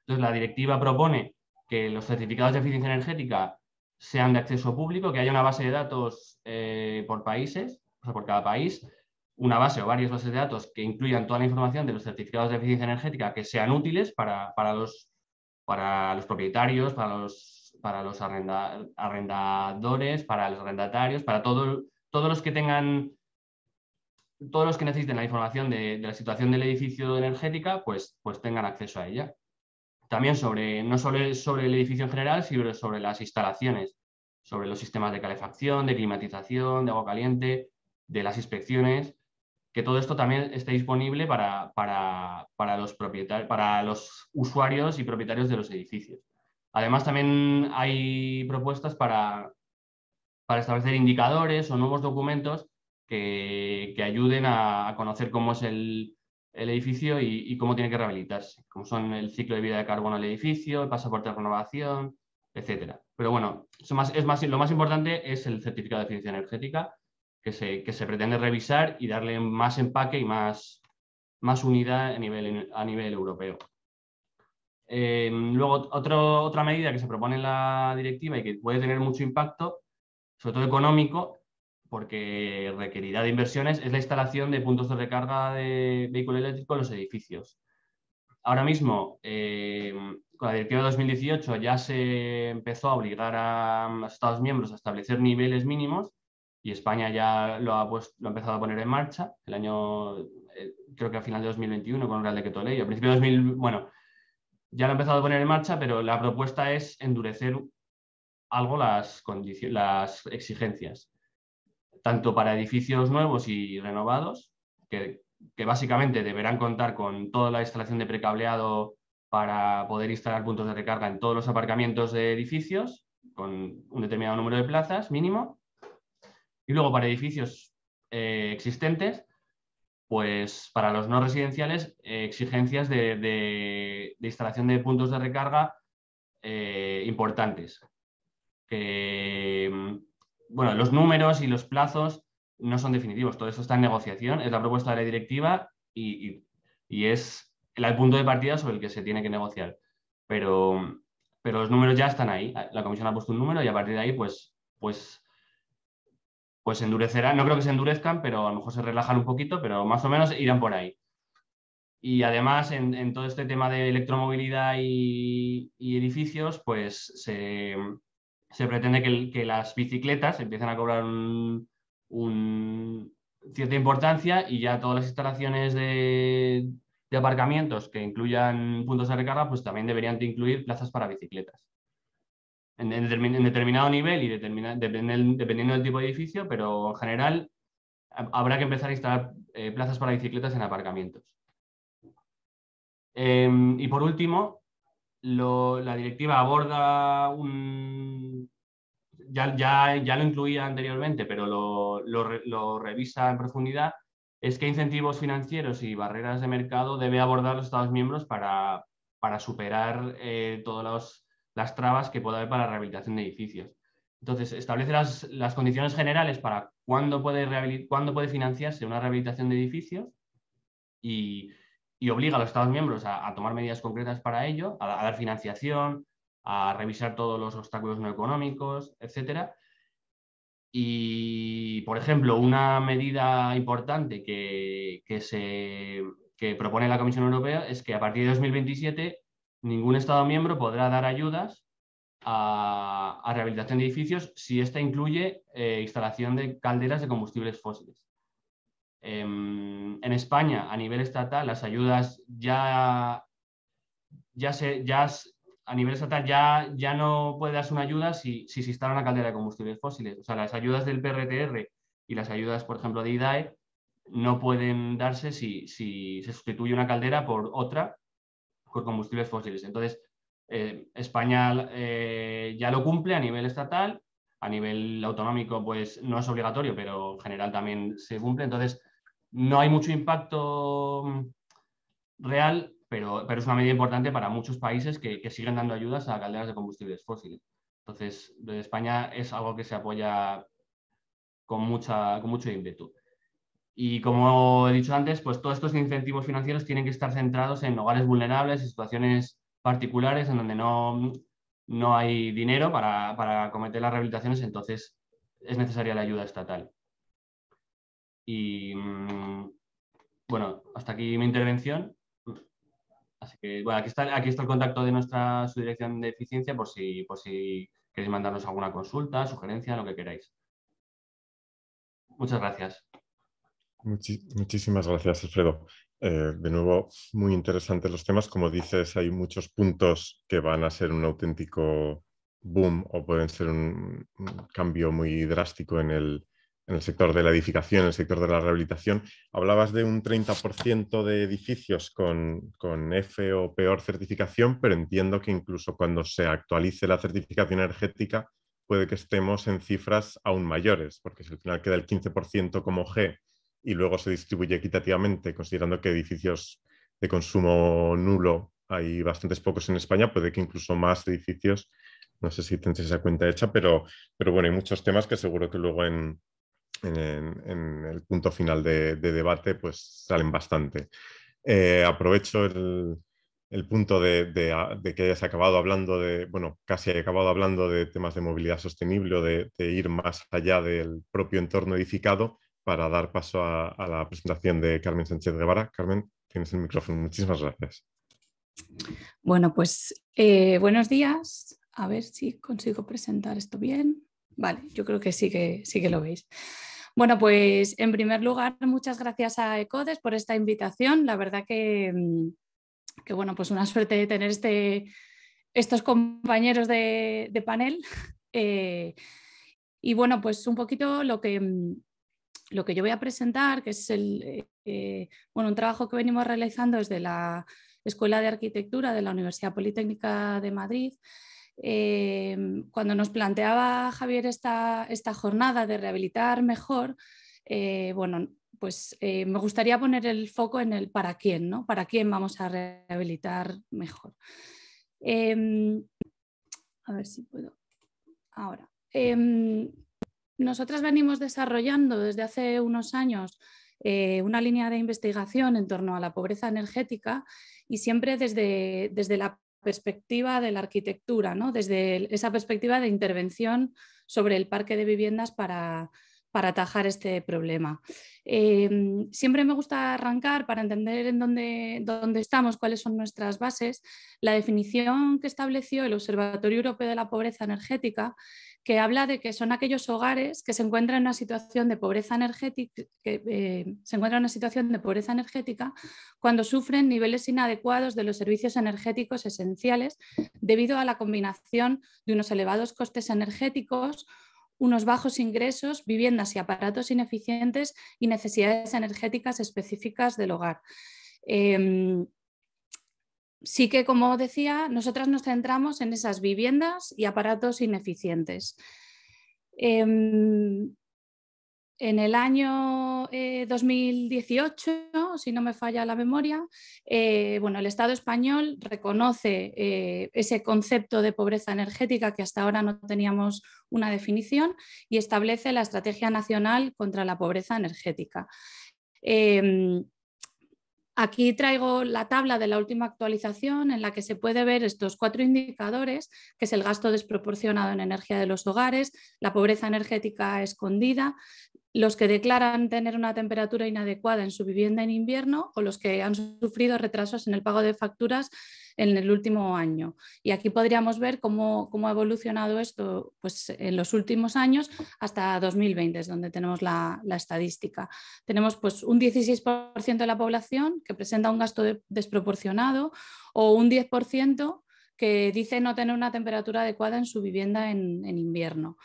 Entonces, la directiva propone que los certificados de eficiencia energética sean de acceso público, que haya una base de datos eh, por países, o sea, por cada país, una base o varias bases de datos que incluyan toda la información de los certificados de eficiencia energética que sean útiles para, los, para los propietarios, para los, para los arrendadores, para los arrendatarios, para todo, todos los que tengan todos los que necesiten la información de, de, la situación del edificio energética, pues, pues tengan acceso a ella. También sobre, no solo sobre el edificio en general, sino sobre las instalaciones, sobre los sistemas de calefacción, de climatización, de agua caliente, de las inspecciones, que todo esto también esté disponible para, los, propietarios, para los usuarios y propietarios de los edificios. Además, también hay propuestas para, para establecer indicadores o nuevos documentos que, ayuden a conocer cómo es el, el edificio y, cómo tiene que rehabilitarse, como son el ciclo de vida de carbono del edificio, el pasaporte de renovación, etcétera. Pero bueno, más, es más, lo más importante es el certificado de eficiencia energética, que se, que se pretende revisar y darle más empaque y más, más unidad a nivel, a nivel europeo. Eh, luego, otra medida que se propone en la directiva y que puede tener mucho impacto, sobre todo económico, porque requerirá de inversiones, es la instalación de puntos de recarga de vehículo eléctrico en los edificios. Ahora mismo, eh, con la directiva de 2018 ya se empezó a obligar a los Estados miembros a establecer niveles mínimos y España ya lo ha, pues, lo ha empezado a poner en marcha el año, eh, creo que a final de 2021 con Real Decreto Ley. A principio de 2000, bueno, ya lo ha empezado a poner en marcha, pero la propuesta es endurecer algo las, las exigencias tanto para edificios nuevos y renovados, que, básicamente deberán contar con toda la instalación de precableado para poder instalar puntos de recarga en todos los aparcamientos de edificios, con un determinado número de plazas mínimo. Y luego para edificios eh, existentes, pues para los no residenciales, eh, exigencias de, instalación de puntos de recarga eh, importantes, que bueno, los números y los plazos no son definitivos, todo eso está en negociación, es la propuesta de la directiva y, es el punto de partida sobre el que se tiene que negociar. Pero, pero los números ya están ahí, la comisión ha puesto un número y a partir de ahí pues, pues, pues endurecerán, no creo que se endurezcan, pero a lo mejor se relajan un poquito, pero más o menos irán por ahí. Y además, en, todo este tema de electromovilidad y, edificios, pues se, se pretende que, las bicicletas empiecen a cobrar un, cierta importancia y ya todas las instalaciones de, aparcamientos que incluyan puntos de recarga, pues también deberían incluir plazas para bicicletas. En, determinado nivel y dependiendo del tipo de edificio, pero en general habrá que empezar a instalar eh, plazas para bicicletas en aparcamientos. Em, y por último, la directiva aborda un... Ya, ya, ya, lo incluía anteriormente, pero lo, lo, revisa en profundidad, es qué incentivos financieros y barreras de mercado debe abordar los Estados miembros para, para superar eh, todas las trabas que pueda haber para la rehabilitación de edificios. Entonces, establece las, las condiciones generales para cuándo puede, cuándo puede financiarse una rehabilitación de edificios y, obliga a los Estados miembros a, tomar medidas concretas para ello, a, dar financiación, a revisar todos los obstáculos no económicos, etc. Y, por ejemplo, una medida importante que, se, propone la Comisión Europea es que a partir de 2027 ningún Estado miembro podrá dar ayudas a, rehabilitación de edificios si ésta incluye eh, instalación de calderas de combustibles fósiles. Em, en España, a nivel estatal, las ayudas ya, ya, se, ya a nivel estatal ya, ya no puede darse una ayuda si, si, se instala una caldera de combustibles fósiles. O sea, las ayudas del PRTR y las ayudas, por ejemplo, de IDAE no pueden darse si, si se sustituye una caldera por otra combustibles fósiles. Entonces, eh, España eh, ya lo cumple a nivel estatal, a nivel autonómico pues no es obligatorio, pero en general también se cumple. Entonces, no hay mucho impacto real, pero, pero es una medida importante para muchos países que, siguen dando ayudas a calderas de combustibles fósiles. Entonces, desde España es algo que se apoya con, mucha, con mucho ímpetu. Y como he dicho antes, pues todos estos incentivos financieros tienen que estar centrados en hogares vulnerables y situaciones particulares en donde no, no hay dinero para, para acometer las rehabilitaciones, entonces es necesaria la ayuda estatal. Y mm, bueno, hasta aquí mi intervención. Así que bueno, aquí está, aquí está el contacto de nuestra subdirección de eficiencia por si, por si queréis mandarnos alguna consulta, sugerencia, lo que queráis. Muchas gracias. Muchísimas gracias, Alfredo. Eh, de nuevo, muy interesantes los temas. Como dices, hay muchos puntos que van a ser un auténtico boom o pueden ser un cambio muy drástico en el, en el sector de la edificación, en el sector de la rehabilitación. Hablabas de un 30% de edificios con, F o peor certificación, pero entiendo que incluso cuando se actualice la certificación energética puede que estemos en cifras aún mayores, porque si al final queda el 15% como G y luego se distribuye equitativamente, considerando que edificios de consumo nulo hay bastantes pocos en España, puede que incluso más edificios, no sé si tenéis esa cuenta hecha, pero, pero bueno, hay muchos temas que seguro que luego en, en, el punto final de, debate, pues salen bastante. Eh, aprovecho el, punto de, que hayas acabado hablando de, bueno, casi acabado hablando de temas de movilidad sostenible o de, ir más allá del propio entorno edificado para dar paso a, la presentación de Carmen Sánchez Guevara. Carmen, tienes el micrófono. Muchísimas gracias. Bueno, pues eh, buenos días. A ver si consigo presentar esto bien. Vale, yo creo que sí que, sí que lo veis. Bueno, pues en primer lugar, muchas gracias a ECODES por esta invitación. La verdad que, mm, bueno, pues una suerte de tener este, estos compañeros de, panel. Eh, y bueno, pues un poquito lo que, mm, lo que yo voy a presentar, que es el, eh, bueno, un trabajo que venimos realizando desde la Escuela de Arquitectura de la Universidad Politécnica de Madrid. Em, cuando nos planteaba Javier esta, esta jornada de rehabilitar mejor, eh, bueno, pues eh, me gustaría poner el foco en el para quién, ¿no? ¿Para quién vamos a rehabilitar mejor? Em, a ver si puedo. Ahora. Nosotras venimos desarrollando desde hace unos años eh, una línea de investigación en torno a la pobreza energética y siempre desde, desde la perspectiva de la arquitectura, ¿no? desde esa perspectiva de intervención sobre el parque de viviendas para, para atajar este problema. Em, siempre me gusta arrancar para entender en dónde, dónde, estamos, cuáles son nuestras bases, la definición que estableció el Observatorio Europeo de la Pobreza Energética, que habla de que son aquellos hogares que se encuentran en una situación de pobreza energética, que, eh, se en una situación de pobreza energética cuando sufren niveles inadecuados de los servicios energéticos esenciales debido a la combinación de unos elevados costes energéticos, unos bajos ingresos, viviendas y aparatos ineficientes y necesidades energéticas específicas del hogar. Em, sí que, como decía, nosotras nos centramos en esas viviendas y aparatos ineficientes. Em, en el año 2018, eh, si no me falla la memoria, eh, bueno, el Estado español reconoce eh, ese concepto de pobreza energética que hasta ahora no teníamos una definición y establece la Estrategia Nacional contra la Pobreza Energética. Aquí traigo la tabla de la última actualización en la que se puede ver estos cuatro indicadores, que es el gasto desproporcionado en energía de los hogares, la pobreza energética escondida, los que declaran tener una temperatura inadecuada en su vivienda en invierno o los que han sufrido retrasos en el pago de facturas en el último año. Y aquí podríamos ver cómo, ha evolucionado esto pues, en los últimos años hasta 2020, es donde tenemos la, estadística. Tenemos pues, un 16% de la población que presenta un gasto desproporcionado o un 10% que dice no tener una temperatura adecuada en su vivienda en invierno.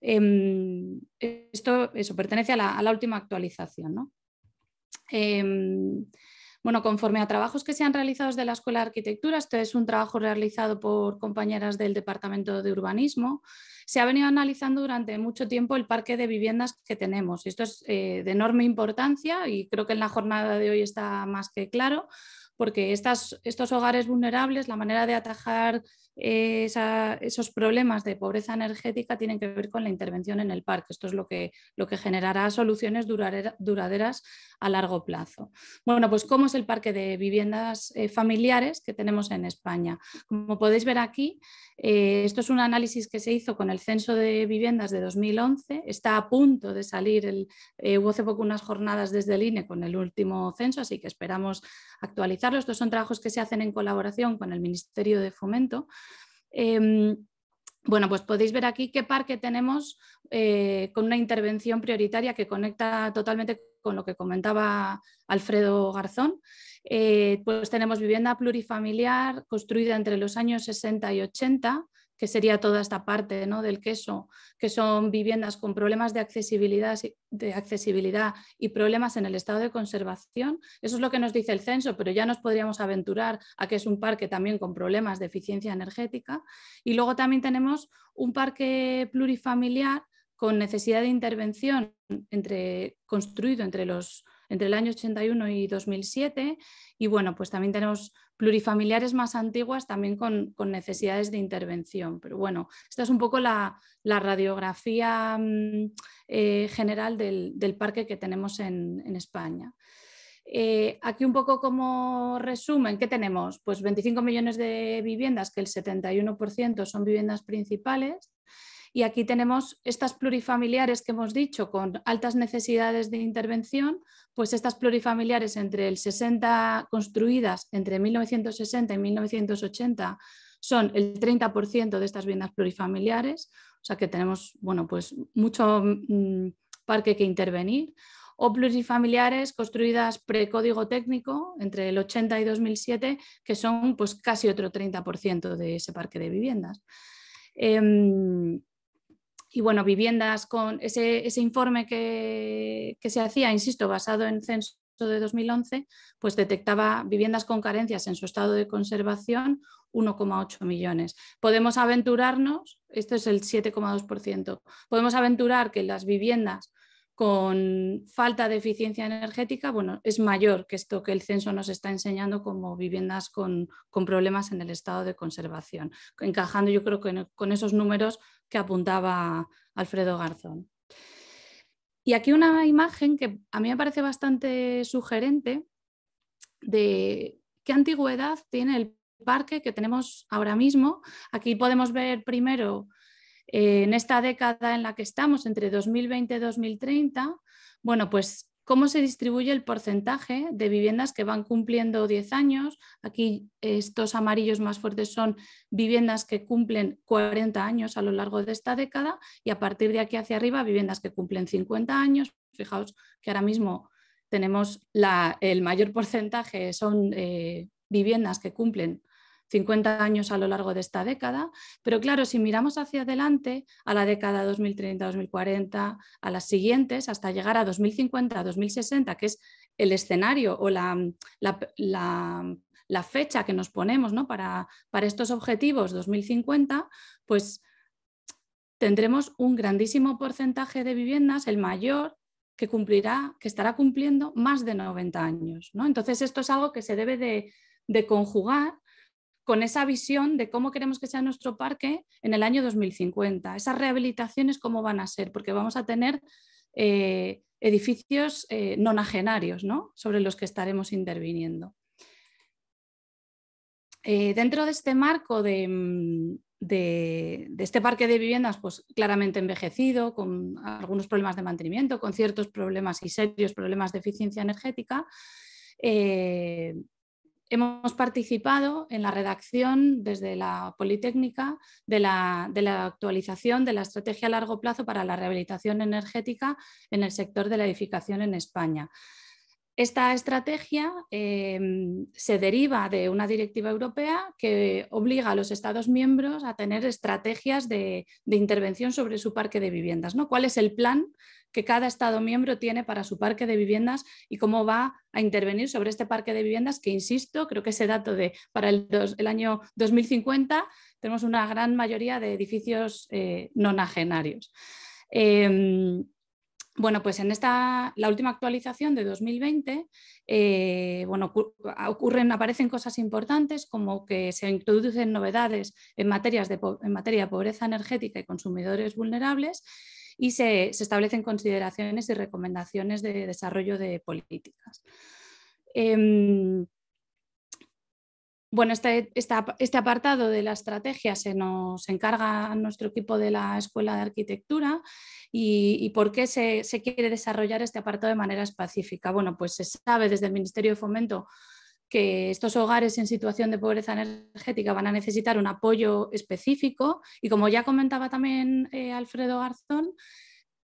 Em, esto eso, pertenece a la, última actualización. Em, bueno, conforme a trabajos que se han realizado desde la Escuela de Arquitectura, este es un trabajo realizado por compañeras del Departamento de Urbanismo, se ha venido analizando durante mucho tiempo el parque de viviendas que tenemos. Esto es eh, de enorme importancia y creo que en la jornada de hoy está más que claro, porque estos hogares vulnerables, la manera de atajar eh, esos problemas de pobreza energética tienen que ver con la intervención en el parque. Esto es lo que, lo que generará soluciones duraderas a largo plazo. Bueno, pues ¿cómo es el parque de viviendas eh, familiares que tenemos en España? Como podéis ver aquí, eh, esto es un análisis que se hizo con el censo de viviendas de 2011. Está a punto de salir, el, hubo hace poco unas jornadas desde el INE con el último censo, así que esperamos actualizarlo. Estos son trabajos que se hacen en colaboración con el Ministerio de Fomento. Em, bueno, pues podéis ver aquí qué parque tenemos eh, con una intervención prioritaria que conecta totalmente con lo que comentaba Alfredo Garzón. Eh, pues tenemos vivienda plurifamiliar construida entre los años 60 y 80, que sería toda esta parte ¿no? del queso, que son viviendas con problemas de accesibilidad, de accesibilidad y problemas en el estado de conservación. Eso es lo que nos dice el censo, pero ya nos podríamos aventurar a que es un parque también con problemas de eficiencia energética. Y luego también tenemos un parque plurifamiliar con necesidad de intervención entre, construido entre los entre el año 81 y 2007 y bueno, pues también tenemos plurifamiliares más antiguas también con, necesidades de intervención. Pero bueno, esta es un poco la, radiografía mm, eh, general del, parque que tenemos en, España. Eh, aquí un poco como resumen, ¿qué tenemos? Pues 25 millones de viviendas, que el 71% son viviendas principales, y aquí tenemos estas plurifamiliares que hemos dicho con altas necesidades de intervención, pues estas plurifamiliares entre el 60 construidas entre 1960 y 1980 son el 30% de estas viviendas plurifamiliares, o sea que tenemos bueno, pues mucho mm, parque que intervenir o plurifamiliares construidas precódigo técnico entre el 80 y 2007, que son pues casi otro 30% de ese parque de viviendas. Em, y bueno, viviendas con ese, informe que, se hacía, insisto, basado en censo de 2011, pues detectaba viviendas con carencias en su estado de conservación 1,8 millones. Podemos aventurarnos, esto es el 7,2%, podemos aventurar que las viviendas con falta de eficiencia energética, bueno, es mayor que esto que el censo nos está enseñando como viviendas con, problemas en el estado de conservación, encajando yo creo que con esos números que apuntaba Alfredo Garzón. Y aquí una imagen que a mí me parece bastante sugerente de qué antigüedad tiene el parque que tenemos ahora mismo. Aquí podemos ver primero en esta década en la que estamos, entre 2020 y 2030, bueno, pues cómo se distribuye el porcentaje de viviendas que van cumpliendo 10 años. Aquí estos amarillos más fuertes son viviendas que cumplen 40 años a lo largo de esta década y a partir de aquí hacia arriba viviendas que cumplen 50 años. Fijaos que ahora mismo tenemos el mayor porcentaje son eh, viviendas que cumplen 50 años a lo largo de esta década, pero claro, si miramos hacia adelante, a la década 2030-2040, a las siguientes, hasta llegar a 2050-2060, que es el escenario o la, fecha que nos ponemos ¿no? para, para estos objetivos 2050, pues tendremos un grandísimo porcentaje de viviendas, el mayor que cumplirá, que estará cumpliendo más de 90 años. ¿no? Entonces, esto es algo que se debe de, de conjugar con esa visión de cómo queremos que sea nuestro parque en el año 2050. Esas rehabilitaciones, cómo van a ser, porque vamos a tener eh, edificios eh, nonagenarios ¿no? sobre los que estaremos interviniendo. Eh, dentro de este marco mm, de, este parque de viviendas, pues claramente envejecido, con algunos problemas de mantenimiento, con ciertos problemas y serios problemas de eficiencia energética, hemos participado en la redacción desde la Politécnica de la, actualización de la estrategia a largo plazo para la rehabilitación energética en el sector de la edificación en España. Esta estrategia em, se deriva de una directiva europea que obliga a los Estados miembros a tener estrategias de, intervención sobre su parque de viviendas. ¿no? ¿Cuál es el plan que cada Estado miembro tiene para su parque de viviendas y cómo va a intervenir sobre este parque de viviendas, que insisto, creo que ese dato de para el, año 2050 tenemos una gran mayoría de edificios eh, nonagenarios. Em, bueno, pues en esta, la última actualización de 2020, eh, bueno, ocurren, aparecen cosas importantes como que se introducen novedades en, materias de, en materia de pobreza energética y consumidores vulnerables y se, establecen consideraciones y recomendaciones de desarrollo de políticas. Em, bueno, este, este, apartado de la estrategia se nos encarga a nuestro equipo de la Escuela de Arquitectura y, por qué se, se, quiere desarrollar este apartado de manera específica. Bueno, pues se sabe desde el Ministerio de Fomento que estos hogares en situación de pobreza energética van a necesitar un apoyo específico y como ya comentaba también eh, Alfredo Garzón,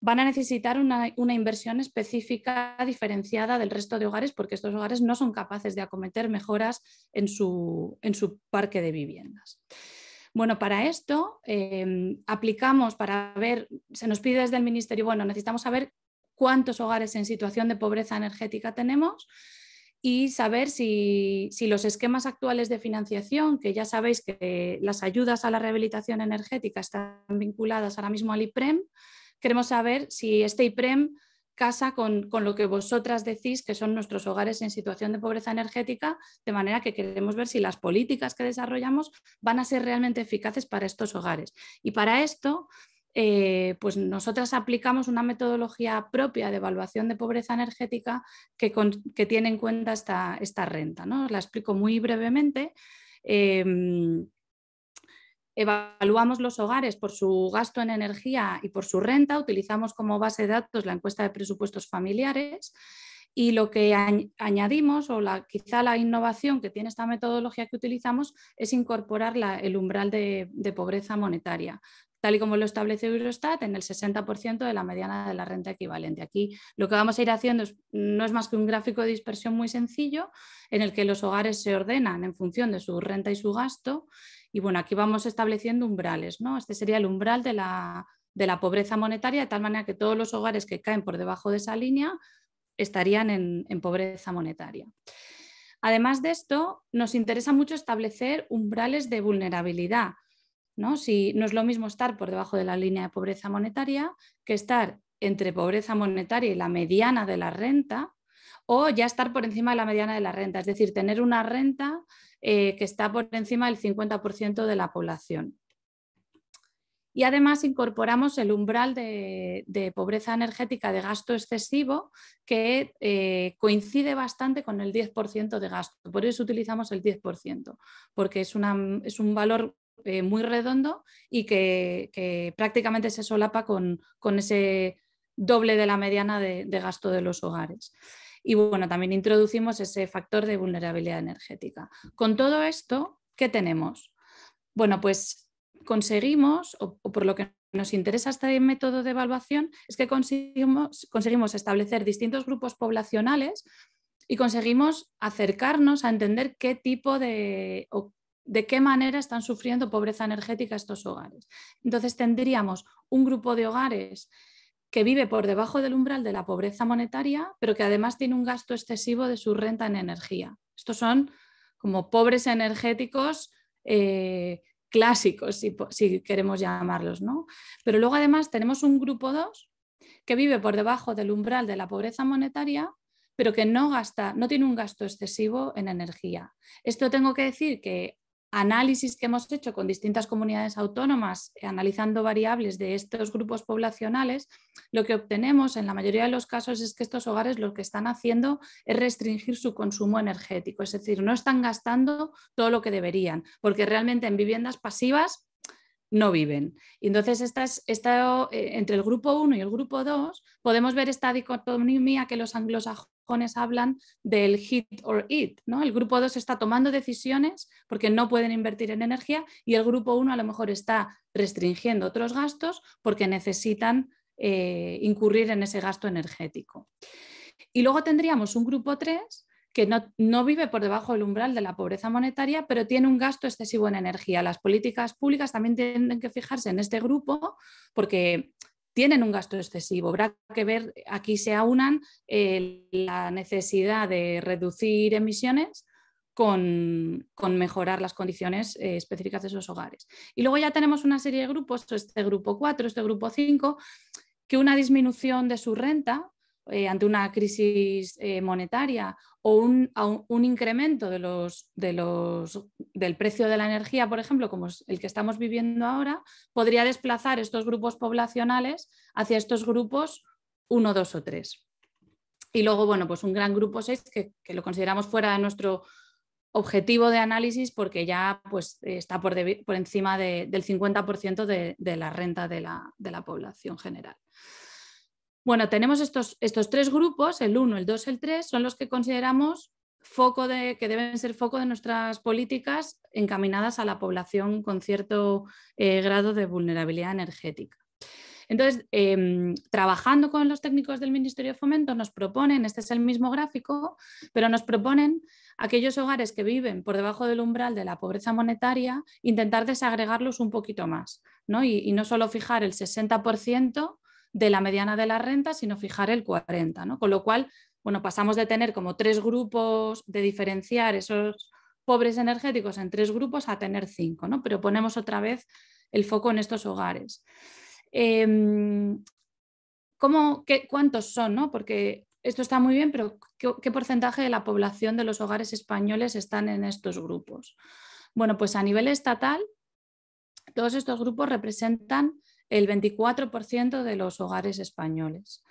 van a necesitar una, inversión específica diferenciada del resto de hogares porque estos hogares no son capaces de acometer mejoras en su, en su parque de viviendas. Bueno, para esto eh, aplicamos para ver, se nos pide desde el Ministerio, bueno, necesitamos saber cuántos hogares en situación de pobreza energética tenemos y saber si, los esquemas actuales de financiación, que ya sabéis que las ayudas a la rehabilitación energética están vinculadas ahora mismo al IPREM, queremos saber si este IPREM casa con, lo que vosotras decís que son nuestros hogares en situación de pobreza energética, de manera que queremos ver si las políticas que desarrollamos van a ser realmente eficaces para estos hogares. Y para esto eh, pues nosotras aplicamos una metodología propia de evaluación de pobreza energética que, tiene en cuenta esta, esta renta. ¿no? La explico muy brevemente. Em, evaluamos los hogares por su gasto en energía y por su renta, utilizamos como base de datos la encuesta de presupuestos familiares y lo que añadimos o la, quizá la innovación que tiene esta metodología que utilizamos es incorporar el umbral de, pobreza monetaria tal y como lo establece Eurostat, en el 60% de la mediana de la renta equivalente. Aquí lo que vamos a ir haciendo no es más que un gráfico de dispersión muy sencillo en el que los hogares se ordenan en función de su renta y su gasto. Y bueno, aquí vamos estableciendo umbrales. ¿no? Este sería el umbral de la, pobreza monetaria, de tal manera que todos los hogares que caen por debajo de esa línea estarían en pobreza monetaria. Además de esto, nos interesa mucho establecer umbrales de vulnerabilidad ¿no? Si no es lo mismo estar por debajo de la línea de pobreza monetaria que estar entre pobreza monetaria y la mediana de la renta, o ya estar por encima de la mediana de la renta, es decir, tener una renta eh, que está por encima del 50% de la población. Y además incorporamos el umbral de, pobreza energética de gasto excesivo que eh, coincide bastante con el 10% de gasto. Por eso utilizamos el 10%, porque es, una, es un valor eh, muy redondo y que, prácticamente se solapa con, ese doble de la mediana de, gasto de los hogares. Y bueno, también introducimos ese factor de vulnerabilidad energética. Con todo esto, ¿qué tenemos? Bueno, pues conseguimos, o, por lo que nos interesa este método de evaluación, es que conseguimos, conseguimos establecer distintos grupos poblacionales y conseguimos acercarnos a entender qué tipo de de qué manera están sufriendo pobreza energética estos hogares. Entonces tendríamos un grupo de hogares que vive por debajo del umbral de la pobreza monetaria, pero que además tiene un gasto excesivo de su renta en energía. Estos son como pobres energéticos eh, clásicos, si, queremos llamarlos. ¿no? Pero luego además tenemos un grupo 2 que vive por debajo del umbral de la pobreza monetaria, pero que no gasta, no tiene un gasto excesivo en energía. Esto tengo que decir que análisis que hemos hecho con distintas comunidades autónomas, eh, analizando variables de estos grupos poblacionales, lo que obtenemos en la mayoría de los casos es que estos hogares lo que están haciendo es restringir su consumo energético, es decir, no están gastando todo lo que deberían, porque realmente en viviendas pasivas no viven. Y entonces, esta eh, entre el grupo 1 y el grupo 2 podemos ver esta dicotomía que los anglosajones hablan del hit or eat. ¿no? El grupo 2 está tomando decisiones porque no pueden invertir en energía y el grupo 1 a lo mejor está restringiendo otros gastos porque necesitan eh, incurrir en ese gasto energético. Y luego tendríamos un grupo 3 que no, vive por debajo del umbral de la pobreza monetaria, pero tiene un gasto excesivo en energía. Las políticas públicas también tienen que fijarse en este grupo porque tienen un gasto excesivo. Habrá que ver, aquí se aunan eh, la necesidad de reducir emisiones con, mejorar las condiciones eh, específicas de esos hogares. Y luego ya tenemos una serie de grupos, este grupo 4, este grupo 5, que una disminución de su renta eh, ante una crisis eh, monetaria o un, un incremento de los, de los, del precio de la energía, por ejemplo, como es el que estamos viviendo ahora, podría desplazar estos grupos poblacionales hacia estos grupos 1, 2 o 3. Y luego, bueno, pues un gran grupo 6 que, que lo consideramos fuera de nuestro objetivo de análisis porque ya pues, está por, por encima de, del 50% de, de, la renta de la, de la población general. Bueno, tenemos estos, estos tres grupos, el 1, el 2, el 3, son los que consideramos foco de, que deben ser foco de nuestras políticas encaminadas a la población con cierto eh, grado de vulnerabilidad energética. Entonces, em, trabajando con los técnicos del Ministerio de Fomento, nos proponen, este es el mismo gráfico, pero nos proponen aquellos hogares que viven por debajo del umbral de la pobreza monetaria, intentar desagregarlos un poquito más, ¿no? Y, y no solo fijar el 60% de la mediana de la renta, sino fijar el 40, ¿no? Con lo cual, bueno, pasamos de tener como tres grupos, de diferenciar esos pobres energéticos en tres grupos a tener cinco, ¿no? Pero ponemos otra vez el foco en estos hogares. Em, ¿cómo, qué, ¿Cuántos son? ¿no? Porque esto está muy bien, pero ¿qué, porcentaje de la población de los hogares españoles están en estos grupos? Bueno, pues a nivel estatal, todos estos grupos representan el 24% de los hogares españoles.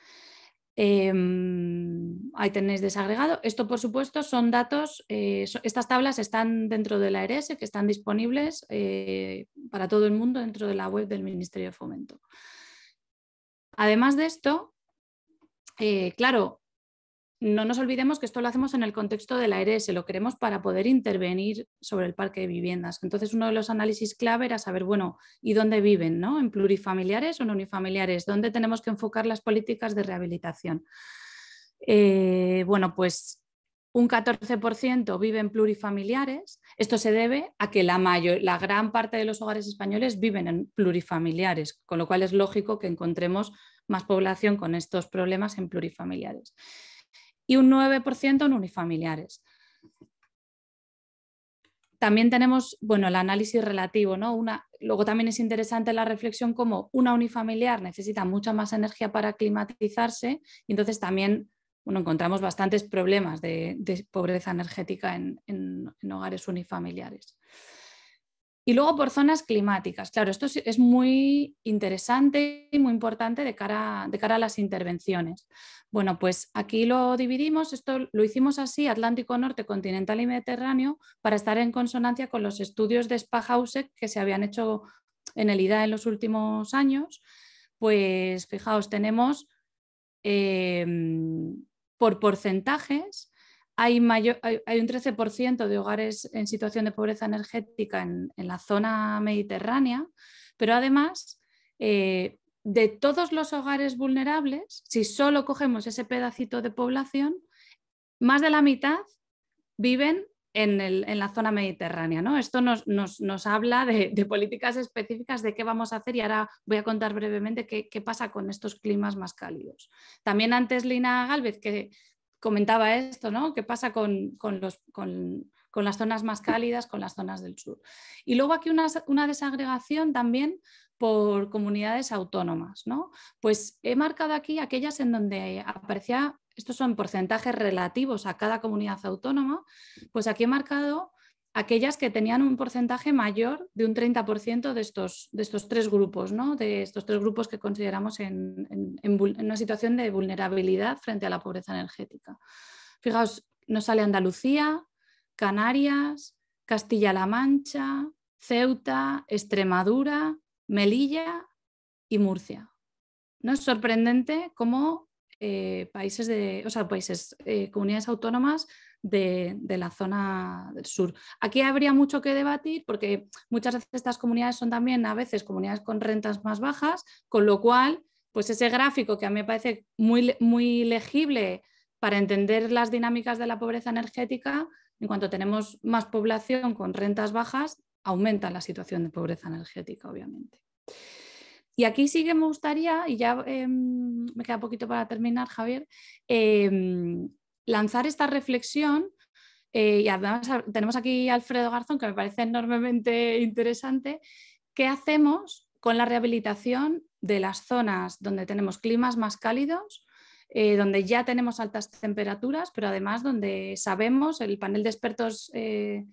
Em, ahí tenéis desagregado. Esto, por supuesto, son datos, eh, estas tablas están dentro de la ERS, que están disponibles eh, para todo el mundo dentro de la web del Ministerio de Fomento. Además de esto, eh, claro, no nos olvidemos que esto lo hacemos en el contexto de la ERS, lo queremos para poder intervenir sobre el parque de viviendas. Entonces, uno de los análisis clave era saber, bueno, ¿y dónde viven? ¿no? ¿En plurifamiliares o en unifamiliares? ¿Dónde tenemos que enfocar las políticas de rehabilitación? Eh, bueno, pues un 14% vive en plurifamiliares. Esto se debe a que la, mayor, la gran parte de los hogares españoles viven en plurifamiliares, con lo cual es lógico que encontremos más población con estos problemas en plurifamiliares y un 9% en unifamiliares. También tenemos bueno, el análisis relativo. ¿no? Una, luego también es interesante la reflexión como una unifamiliar necesita mucha más energía para climatizarse y entonces también bueno, encontramos bastantes problemas de, pobreza energética en, hogares unifamiliares. Y luego por zonas climáticas. Claro, esto es muy interesante y muy importante de cara, de cara a las intervenciones. Bueno, pues aquí lo dividimos, esto lo hicimos así, Atlántico Norte, continental y Mediterráneo, para estar en consonancia con los estudios de Spahausek que se habían hecho en el IDA en los últimos años. Pues fijaos, tenemos em, por porcentajes hay, un 13% de hogares en situación de pobreza energética en, la zona mediterránea, pero además eh, de todos los hogares vulnerables, si solo cogemos ese pedacito de población, más de la mitad viven en, la zona mediterránea. ¿no? Esto nos, habla de, políticas específicas de qué vamos a hacer y ahora voy a contar brevemente qué, qué pasa con estos climas más cálidos. También antes Lina Galvez, que comentaba esto, ¿no? ¿Qué pasa con, los, con, las zonas más cálidas, con las zonas del sur? Y luego aquí una, una desagregación también por comunidades autónomas, ¿no? Pues he marcado aquí aquellas en donde aparecía, estos son porcentajes relativos a cada comunidad autónoma, pues aquí he marcado aquellas que tenían un porcentaje mayor de un 30% de estos, de estos tres grupos, ¿no? de estos tres grupos que consideramos en, una situación de vulnerabilidad frente a la pobreza energética. Fijaos, nos sale Andalucía, Canarias, Castilla-La Mancha, Ceuta, Extremadura, Melilla y Murcia. ¿No? Es sorprendente cómo eh, países de, o sea, países, eh, comunidades autónomas de, la zona del sur. Aquí habría mucho que debatir porque muchas veces estas comunidades son también a veces comunidades con rentas más bajas, con lo cual, pues ese gráfico que a mí me parece muy, muy legible para entender las dinámicas de la pobreza energética, en cuanto tenemos más población con rentas bajas, aumenta la situación de pobreza energética, obviamente. Y aquí sí que me gustaría, y ya em, me queda poquito para terminar, Javier, em, lanzar esta reflexión. Eh, y además tenemos aquí a Alfredo Garzón, que me parece enormemente interesante. ¿Qué hacemos con la rehabilitación de las zonas donde tenemos climas más cálidos, eh, donde ya tenemos altas temperaturas, pero además donde sabemos, el panel de expertos eh,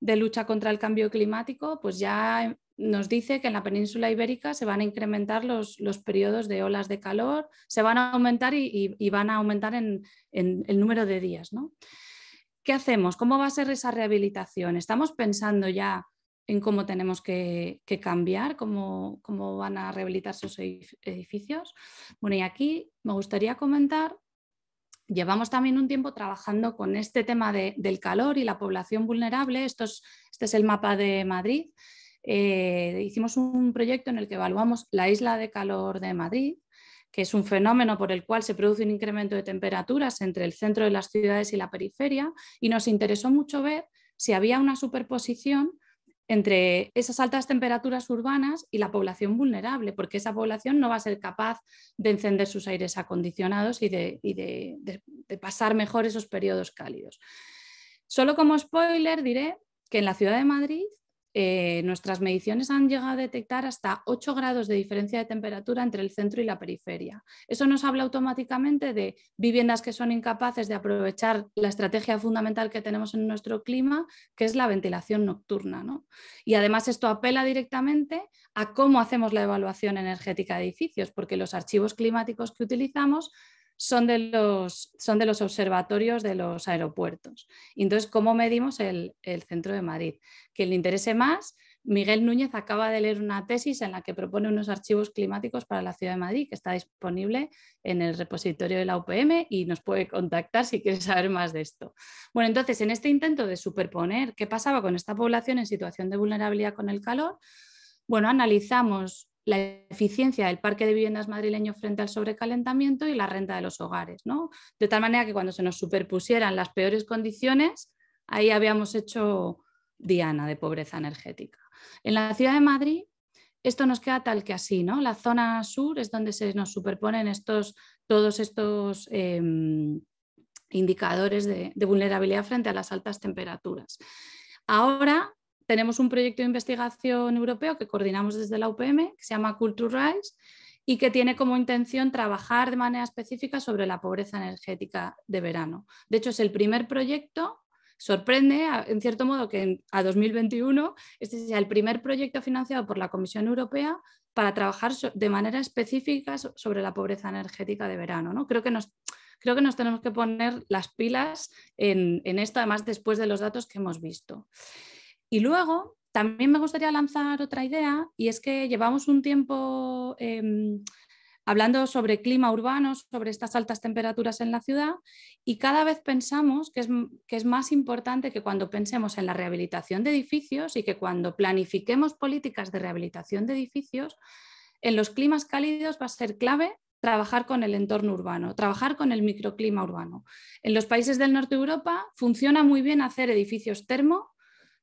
de lucha contra el cambio climático, pues ya nos dice que en la península ibérica se van a incrementar los, periodos de olas de calor, se van a aumentar y, van a aumentar en, el número de días. ¿no? ¿Qué hacemos? ¿Cómo va a ser esa rehabilitación? ¿Estamos pensando ya en cómo tenemos que, cambiar, cómo, cómo, van a rehabilitar esos edificios? Bueno, y aquí me gustaría comentar, llevamos también un tiempo trabajando con este tema del calor y la población vulnerable. este es el mapa de Madrid. Eh, hicimos un proyecto en el que evaluamos la isla de calor de Madrid, que es un fenómeno por el cual se produce un incremento de temperaturas entre el centro de las ciudades y la periferia, y nos interesó mucho ver si había una superposición entre esas altas temperaturas urbanas y la población vulnerable, porque esa población no va a ser capaz de encender sus aires acondicionados y de pasar mejor esos periodos cálidos. Solo como spoiler diré que en la ciudad de Madrid eh, nuestras mediciones han llegado a detectar hasta 8 grados de diferencia de temperatura entre el centro y la periferia. Eso nos habla automáticamente de viviendas que son incapaces de aprovechar la estrategia fundamental que tenemos en nuestro clima, que es la ventilación nocturna. Y además esto apela directamente a cómo hacemos la evaluación energética de edificios, porque los archivos climáticos que utilizamos son de los, son de los observatorios de los aeropuertos. Entonces, ¿cómo medimos el, centro de Madrid? Quien le interese más, Miguel Núñez acaba de leer una tesis en la que propone unos archivos climáticos para la ciudad de Madrid, que está disponible en el repositorio de la UPM y nos puede contactar si quiere saber más de esto. Bueno, entonces, en este intento de superponer qué pasaba con esta población en situación de vulnerabilidad con el calor, bueno, analizamos la eficiencia del parque de viviendas madrileño frente al sobrecalentamiento y la renta de los hogares. ¿no? De tal manera que cuando se nos superpusieran las peores condiciones, ahí habíamos hecho diana de pobreza energética. En la ciudad de Madrid, esto nos queda tal que así, ¿no? La zona sur es donde se nos superponen estos, todos estos em, indicadores de, de vulnerabilidad frente a las altas temperaturas. Ahora tenemos un proyecto de investigación europeo que coordinamos desde la UPM, que se llama Culture Rise, y que tiene como intención trabajar de manera específica sobre la pobreza energética de verano. De hecho, es el primer proyecto sorprende, en cierto modo, que a 2021 este sea el primer proyecto financiado por la Comisión Europea para trabajar de manera específica sobre la pobreza energética de verano. ¿no? Creo, que nos, creo que nos tenemos que poner las pilas en, esto, además después de los datos que hemos visto. Y luego, también me gustaría lanzar otra idea y es que llevamos un tiempo em, hablando sobre clima urbano, sobre estas altas temperaturas en la ciudad y cada vez pensamos que es, que es, más importante que cuando pensemos en la rehabilitación de edificios y que cuando planifiquemos políticas de rehabilitación de edificios, en los climas cálidos va a ser clave trabajar con el entorno urbano, trabajar con el microclima urbano. En los países del norte de Europa funciona muy bien hacer edificios termo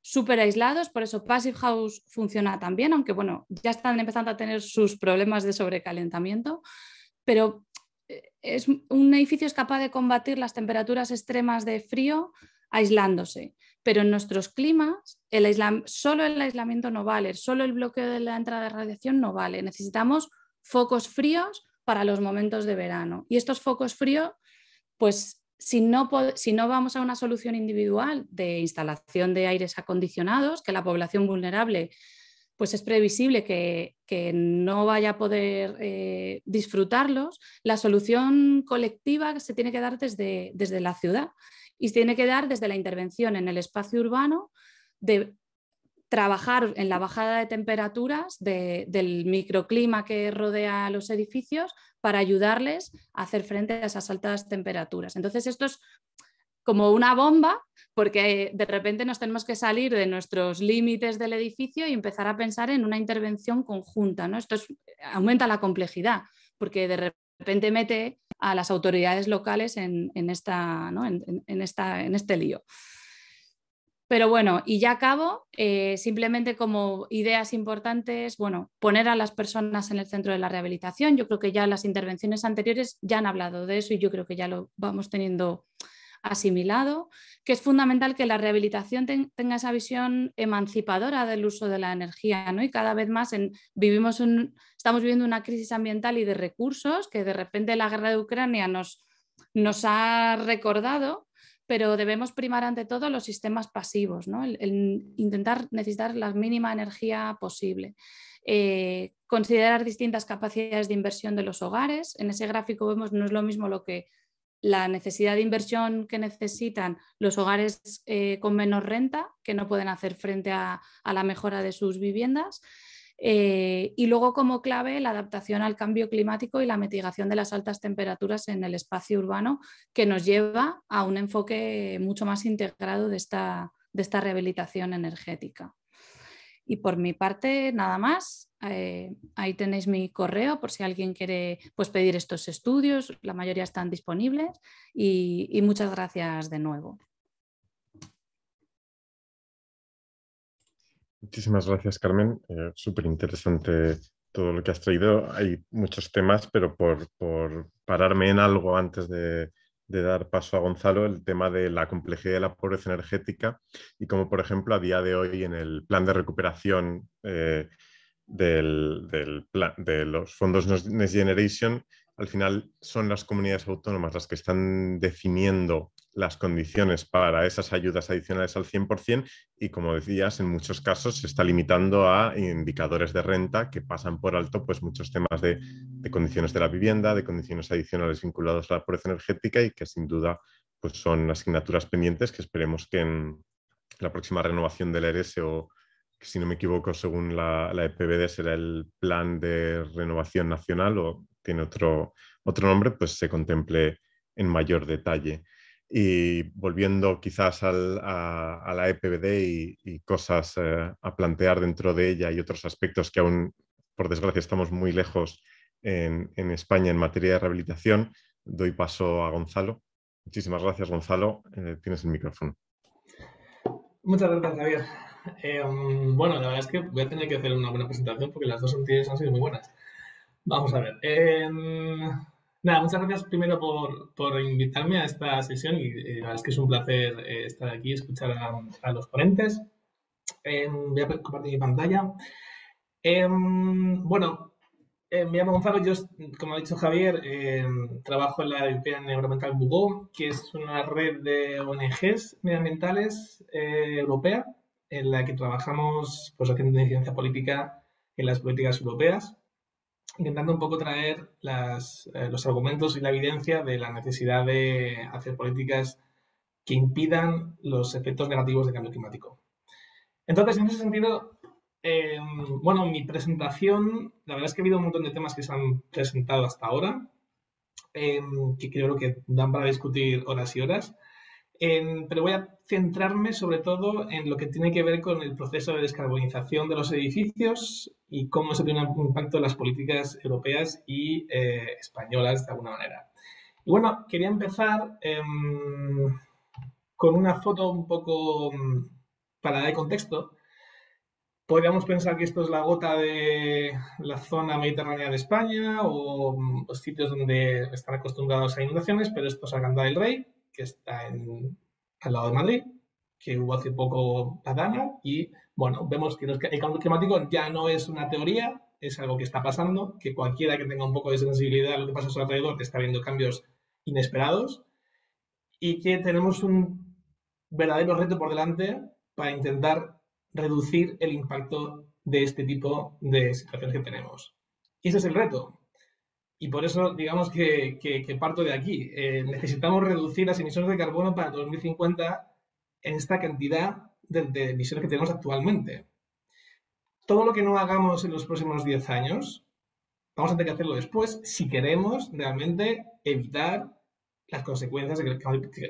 súper aislados, por eso Passive House funciona también, aunque bueno, ya están empezando a tener sus problemas de sobrecalentamiento, pero eh, es, un edificio es capaz de combatir las temperaturas extremas de frío aislándose, pero en nuestros climas el solo el aislamiento no vale, solo el bloqueo de la entrada de radiación no vale, necesitamos focos fríos para los momentos de verano. Y estos focos fríos pues si no, vamos a una solución individual de instalación de aires acondicionados, que la población vulnerable pues es previsible que, no vaya a poder eh, disfrutarlos, la solución colectiva se tiene que dar desde, desde la ciudad y se tiene que dar desde la intervención en el espacio urbano de trabajar en la bajada de temperaturas del microclima que rodea los edificios para ayudarles a hacer frente a esas altas temperaturas. Entonces, esto es como una bomba porque de repente nos tenemos que salir de nuestros límites del edificio y empezar a pensar en una intervención conjunta. ¿no? Esto aumenta la complejidad porque de repente mete a las autoridades locales en, esta, en, esta, en este lío. Pero bueno, y ya acabo, eh, simplemente como ideas importantes, bueno, poner a las personas en el centro de la rehabilitación. Yo creo que ya las intervenciones anteriores ya han hablado de eso y yo creo que ya lo vamos teniendo asimilado, que es fundamental que la rehabilitación tenga esa visión emancipadora del uso de la energía, ¿no? Y cada vez más vivimos estamos viviendo una crisis ambiental y de recursos que de repente la guerra de Ucrania nos, nos ha recordado pero debemos primar ante todo los sistemas pasivos, ¿no? el, intentar necesitar la mínima energía posible. Eh, considerar distintas capacidades de inversión de los hogares. En ese gráfico vemos no es lo mismo lo que la necesidad de inversión que necesitan los hogares eh, con menos renta, que no pueden hacer frente a, a la mejora de sus viviendas, eh, y luego como clave la adaptación al cambio climático y la mitigación de las altas temperaturas en el espacio urbano, que nos lleva a un enfoque mucho más integrado de esta, de esta rehabilitación energética. Y por mi parte, nada más. Eh, ahí tenéis mi correo por si alguien quiere pues, pedir estos estudios. La mayoría están disponibles. y muchas gracias de nuevo. Muchísimas gracias, Carmen. Eh, Súper interesante todo lo que has traído. Hay muchos temas, pero por, pararme en algo antes de, dar paso a Gonzalo, el tema de la complejidad de la pobreza energética y como, por ejemplo, a día de hoy en el plan de recuperación eh, del, de los fondos Next Generation, al final son las comunidades autónomas las que están definiendo las condiciones para esas ayudas adicionales al 100% y, como decías, en muchos casos se está limitando a indicadores de renta que pasan por alto pues, muchos temas de, condiciones de la vivienda, de condiciones adicionales vinculados a la pobreza energética y que sin duda pues, son asignaturas pendientes que esperemos que en la próxima renovación del ERS o si no me equivoco, según la, la EPBD será el Plan de Renovación Nacional o tiene otro, otro nombre, pues se contemple en mayor detalle. Y volviendo quizás a, la EPBD y, cosas eh, a plantear dentro de ella y otros aspectos que aún, por desgracia, estamos muy lejos en, España en materia de rehabilitación, doy paso a Gonzalo. Muchísimas gracias, Gonzalo. Eh, tienes el micrófono. Muchas gracias, Javier. Em, bueno, la verdad es que voy a tener que hacer una buena presentación porque las dos anteriores han sido muy buenas. Vamos a ver. Em, Nada, muchas gracias primero por, invitarme a esta sesión y eh, la verdad es que es un placer eh, estar aquí y escuchar a, los ponentes. Em, voy a compartir mi pantalla. Em, bueno, eh, me llamo Gonzalo, yo, como ha dicho Javier, eh, trabajo en la European Environmental Bureau, que es una red de ONGs medioambientales eh, europea, en la que trabajamos pues, haciendo incidencia política en las políticas europeas, intentando un poco traer las, los argumentos y la evidencia de la necesidad de hacer políticas que impidan los efectos negativos del cambio climático. Entonces, en ese sentido, eh, bueno, mi presentación, la verdad es que ha habido un montón de temas que se han presentado hasta ahora, eh, que creo que dan para discutir horas y horas, eh, pero voy a centrarme sobre todo en lo que tiene que ver con el proceso de descarbonización de los edificios y cómo eso tiene un impacto en las políticas europeas y españolas de alguna manera. Y bueno, quería empezar em, con una foto un poco mm, para dar contexto Podríamos pensar que esto es la gota de la zona mediterránea de España o pues, sitios donde están acostumbrados a inundaciones, pero esto es Arganda del Rey, que está en, al lado de Madrid, que hubo hace poco Padana, y bueno, vemos que el cambio climático ya no es una teoría, es algo que está pasando, que cualquiera que tenga un poco de sensibilidad a lo que pasa a su alrededor está viendo cambios inesperados y que tenemos un verdadero reto por delante para intentar reducir el impacto de este tipo de situaciones que tenemos. Y ese es el reto. Y por eso, digamos que, parto de aquí. Eh, necesitamos reducir las emisiones de carbono para 2050 en esta cantidad de, emisiones que tenemos actualmente. Todo lo que no hagamos en los próximos 10 años, vamos a tener que hacerlo después si queremos realmente evitar las consecuencias del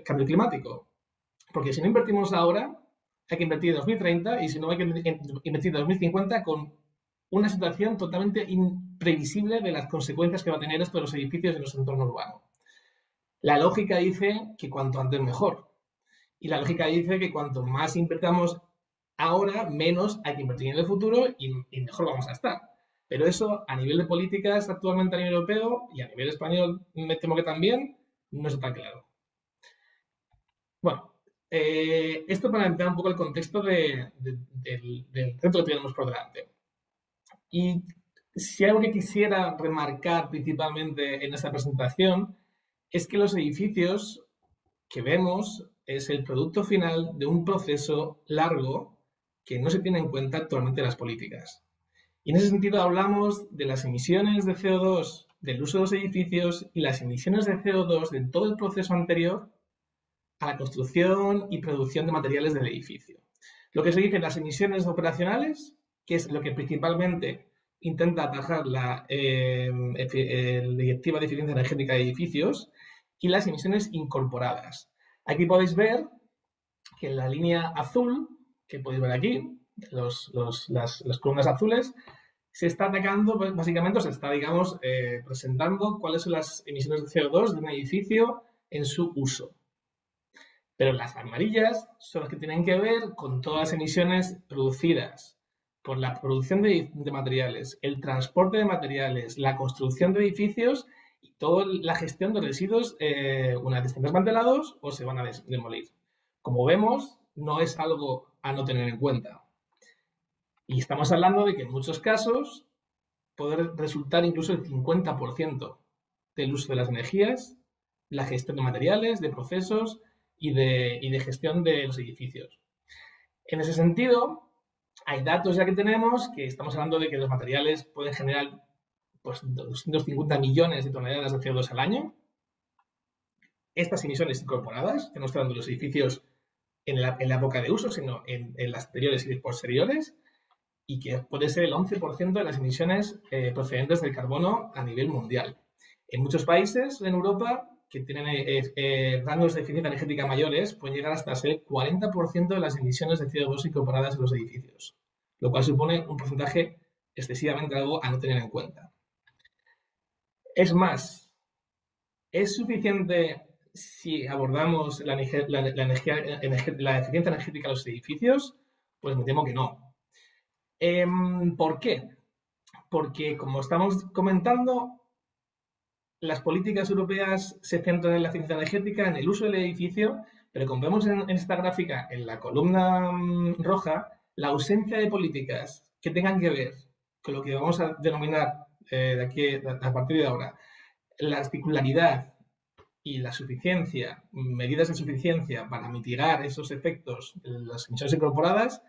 cambio climático. Porque si no invertimos ahora, hay que invertir en 2030 y si no hay que invertir en 2050 con una situación totalmente imprevisible de las consecuencias que va a tener esto de los edificios en los entornos urbanos. La lógica dice que cuanto antes mejor. Y la lógica dice que cuanto más invertamos ahora, menos hay que invertir en el futuro y, mejor vamos a estar. Pero eso a nivel de políticas actualmente a nivel europeo y a nivel español me temo que también no está tan claro. Bueno, eh, esto para entrar un poco el contexto del, reto que tenemos por delante. Y si algo que quisiera remarcar principalmente en esta presentación es que los edificios que vemos es el producto final de un proceso largo que no se tiene en cuenta actualmente en las políticas. Y en ese sentido hablamos de las emisiones de CO2 del uso de los edificios y las emisiones de CO2 de todo el proceso anterior a la construcción y producción de materiales del edificio. Lo que se dice las emisiones operacionales, que es lo que principalmente intenta atajar la, eh, Directiva de Eficiencia Energética de Edificios, y las emisiones incorporadas. Aquí podéis ver que en la línea azul, que podéis ver aquí, las, columnas azules, se está atacando, pues, básicamente se está, digamos, eh, presentando cuáles son las emisiones de CO2 de un edificio en su uso. Pero las amarillas son las que tienen que ver con todas las emisiones producidas por la producción de, materiales, el transporte de materiales, la construcción de edificios y toda la gestión de residuos eh, una vez estén desmantelados o se van a demolir. Como vemos, no es algo a no tener en cuenta. Y estamos hablando de que en muchos casos puede resultar incluso el 50% del uso de las energías, la gestión de materiales, de procesos y de, gestión de los edificios. En ese sentido, hay datos ya que tenemos que estamos hablando de que los materiales pueden generar pues, 250 millones de toneladas de CO2 al año. Estas emisiones incorporadas, que no están dando los edificios en la, época de uso, sino en, las anteriores y posteriores, y que puede ser el 11% de las emisiones eh, procedentes del carbono a nivel mundial. En muchos países en Europa que tienen eh, eh, rangos de eficiencia energética mayores pueden llegar hasta ser 40% de las emisiones de CO2 incorporadas en los edificios, lo cual supone un porcentaje excesivamente algo a no tener en cuenta. Es más, ¿es suficiente si abordamos la, energía, la eficiencia energética de los edificios? Pues me temo que no. Em, ¿Por qué? Porque, como estamos comentando, las políticas europeas se centran en la eficiencia energética, en el uso del edificio, pero como vemos en, esta gráfica, en la columna mm, roja, la ausencia de políticas que tengan que ver con lo que vamos a denominar eh, de aquí a partir de ahora, la articularidad y la suficiencia, medidas de suficiencia para mitigar esos efectos de las emisiones incorporadas,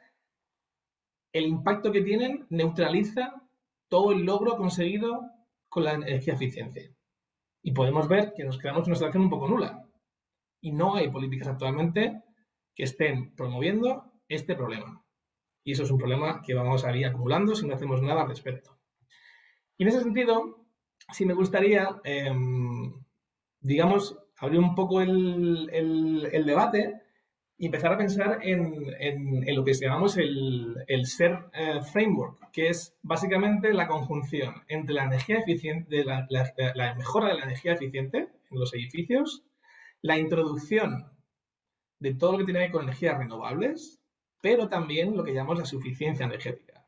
el impacto que tienen neutraliza todo el logro conseguido con la energía eficiente. Y podemos ver que nos quedamos en una situación un poco nula. Y no hay políticas actualmente que estén promoviendo este problema. Y eso es un problema que vamos a ir acumulando si no hacemos nada al respecto. Y en ese sentido, sí me gustaría, em, digamos, abrir un poco el, debate y empezar a pensar en, lo que llamamos el, el SER eh, Framework, que es básicamente la conjunción entre la energía eficiente, la, la, mejora de la energía eficiente en los edificios, la introducción de todo lo que tiene que ver con energías renovables, pero también lo que llamamos la suficiencia energética.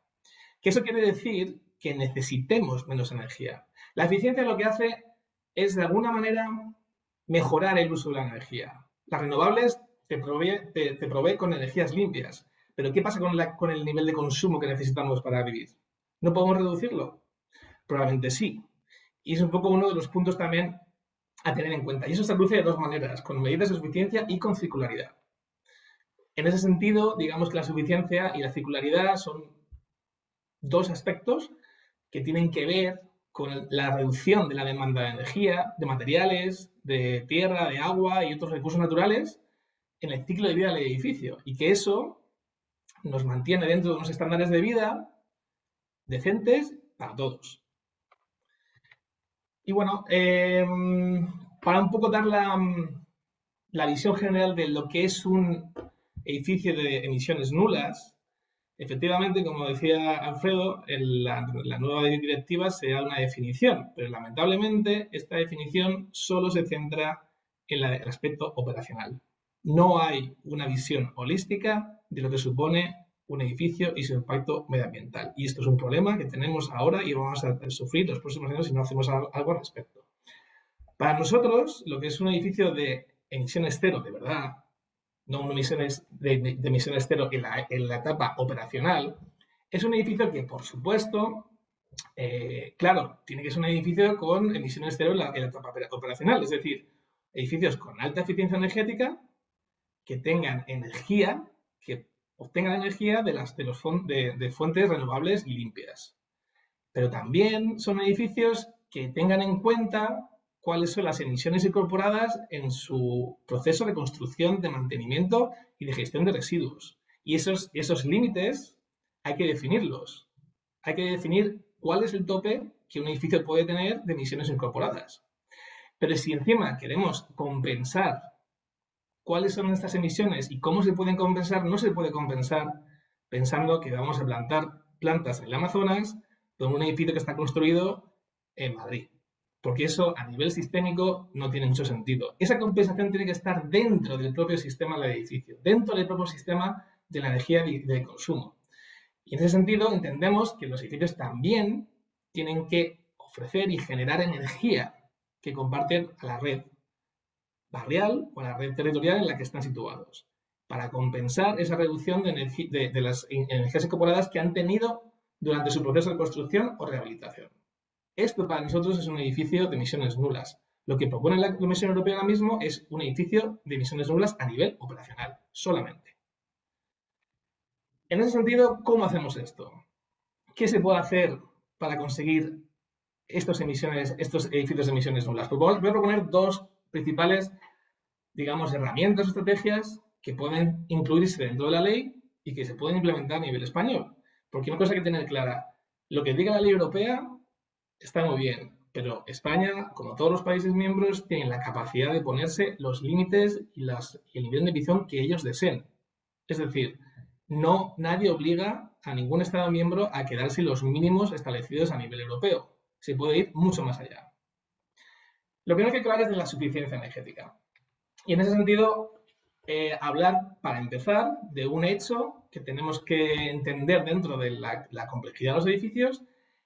Que eso quiere decir que necesitemos menos energía. La eficiencia lo que hace es, de alguna manera, mejorar el uso de la energía. Las renovables te provee, te, provee con energías limpias, pero ¿qué pasa con, con el nivel de consumo que necesitamos para vivir? ¿No podemos reducirlo? Probablemente sí. Y es un poco uno de los puntos también a tener en cuenta. Y eso se reduce de dos maneras, con medidas de suficiencia y con circularidad. En ese sentido, digamos que la suficiencia y la circularidad son dos aspectos que tienen que ver con la reducción de la demanda de energía, de materiales, de tierra, de agua y otros recursos naturales en el ciclo de vida del edificio. Y que eso nos mantiene dentro de unos estándares de vida decentes para todos. Y bueno, em, para un poco dar la, la visión general de lo que es un edificio de emisiones nulas, Efectivamente, como decía Alfredo, en la, nueva directiva se da una definición, pero lamentablemente esta definición solo se centra en el aspecto operacional. No hay una visión holística de lo que supone un edificio y su impacto medioambiental. Y esto es un problema que tenemos ahora y vamos a sufrir los próximos años si no hacemos algo al respecto. Para nosotros, lo que es un edificio de emisiones cero, de verdad, no emisiones de, de, emisiones cero en la, en la, etapa operacional, es un edificio que, por supuesto, eh, claro, tiene que ser un edificio con emisiones cero en la, etapa operacional, es decir, edificios con alta eficiencia energética que tengan energía, que obtengan energía de, las, de, los de, de fuentes renovables y limpias. Pero también son edificios que tengan en cuenta cuáles son las emisiones incorporadas en su proceso de construcción, de mantenimiento y de gestión de residuos. Y esos, esos límites hay que definirlos. Hay que definir cuál es el tope que un edificio puede tener de emisiones incorporadas. Pero si encima queremos compensar cuáles son estas emisiones y cómo se pueden compensar, no se puede compensar pensando que vamos a plantar plantas en el Amazonas con un edificio que está construido en Madrid porque eso a nivel sistémico no tiene mucho sentido. Esa compensación tiene que estar dentro del propio sistema del edificio, dentro del propio sistema de la energía de, consumo. Y en ese sentido entendemos que los edificios también tienen que ofrecer y generar energía que comparten a la red barrial o la red territorial en la que están situados, para compensar esa reducción de, de las energías incorporadas que han tenido durante su proceso de construcción o rehabilitación. Esto para nosotros es un edificio de emisiones nulas. Lo que propone la Comisión Europea ahora mismo es un edificio de emisiones nulas a nivel operacional, solamente. En ese sentido, ¿cómo hacemos esto? ¿Qué se puede hacer para conseguir estos, emisiones, estos edificios de emisiones nulas? Pues voy a proponer dos principales, digamos, herramientas o estrategias que pueden incluirse dentro de la ley y que se pueden implementar a nivel español. Porque una cosa que tener clara, lo que diga la ley europea está muy bien, pero España, como todos los países miembros, tienen la capacidad de ponerse los límites y, el nivel de visión que ellos deseen. Es decir, no nadie obliga a ningún Estado miembro a quedarse los mínimos establecidos a nivel europeo. Se puede ir mucho más allá. Lo que no hay que hablar es de la suficiencia energética. Y en ese sentido, eh, hablar, para empezar, de un hecho que tenemos que entender dentro de la complejidad de los edificios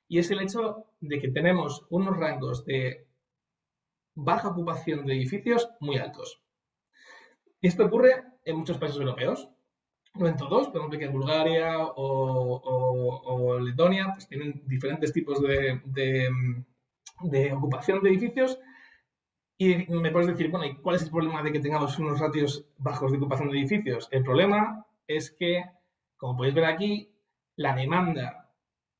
y es el hecho de que tenemos unos rangos de baja ocupación de edificios muy altos. Esto ocurre en muchos países europeos. no en todos, pero que en Bulgaria o, Letonia pues tienen diferentes tipos de, de, ocupación de edificios. Y me puedes decir, bueno, ¿y cuál es el problema de que tengamos unos ratios bajos de ocupación de edificios? El problema es que, como podéis ver aquí, la demanda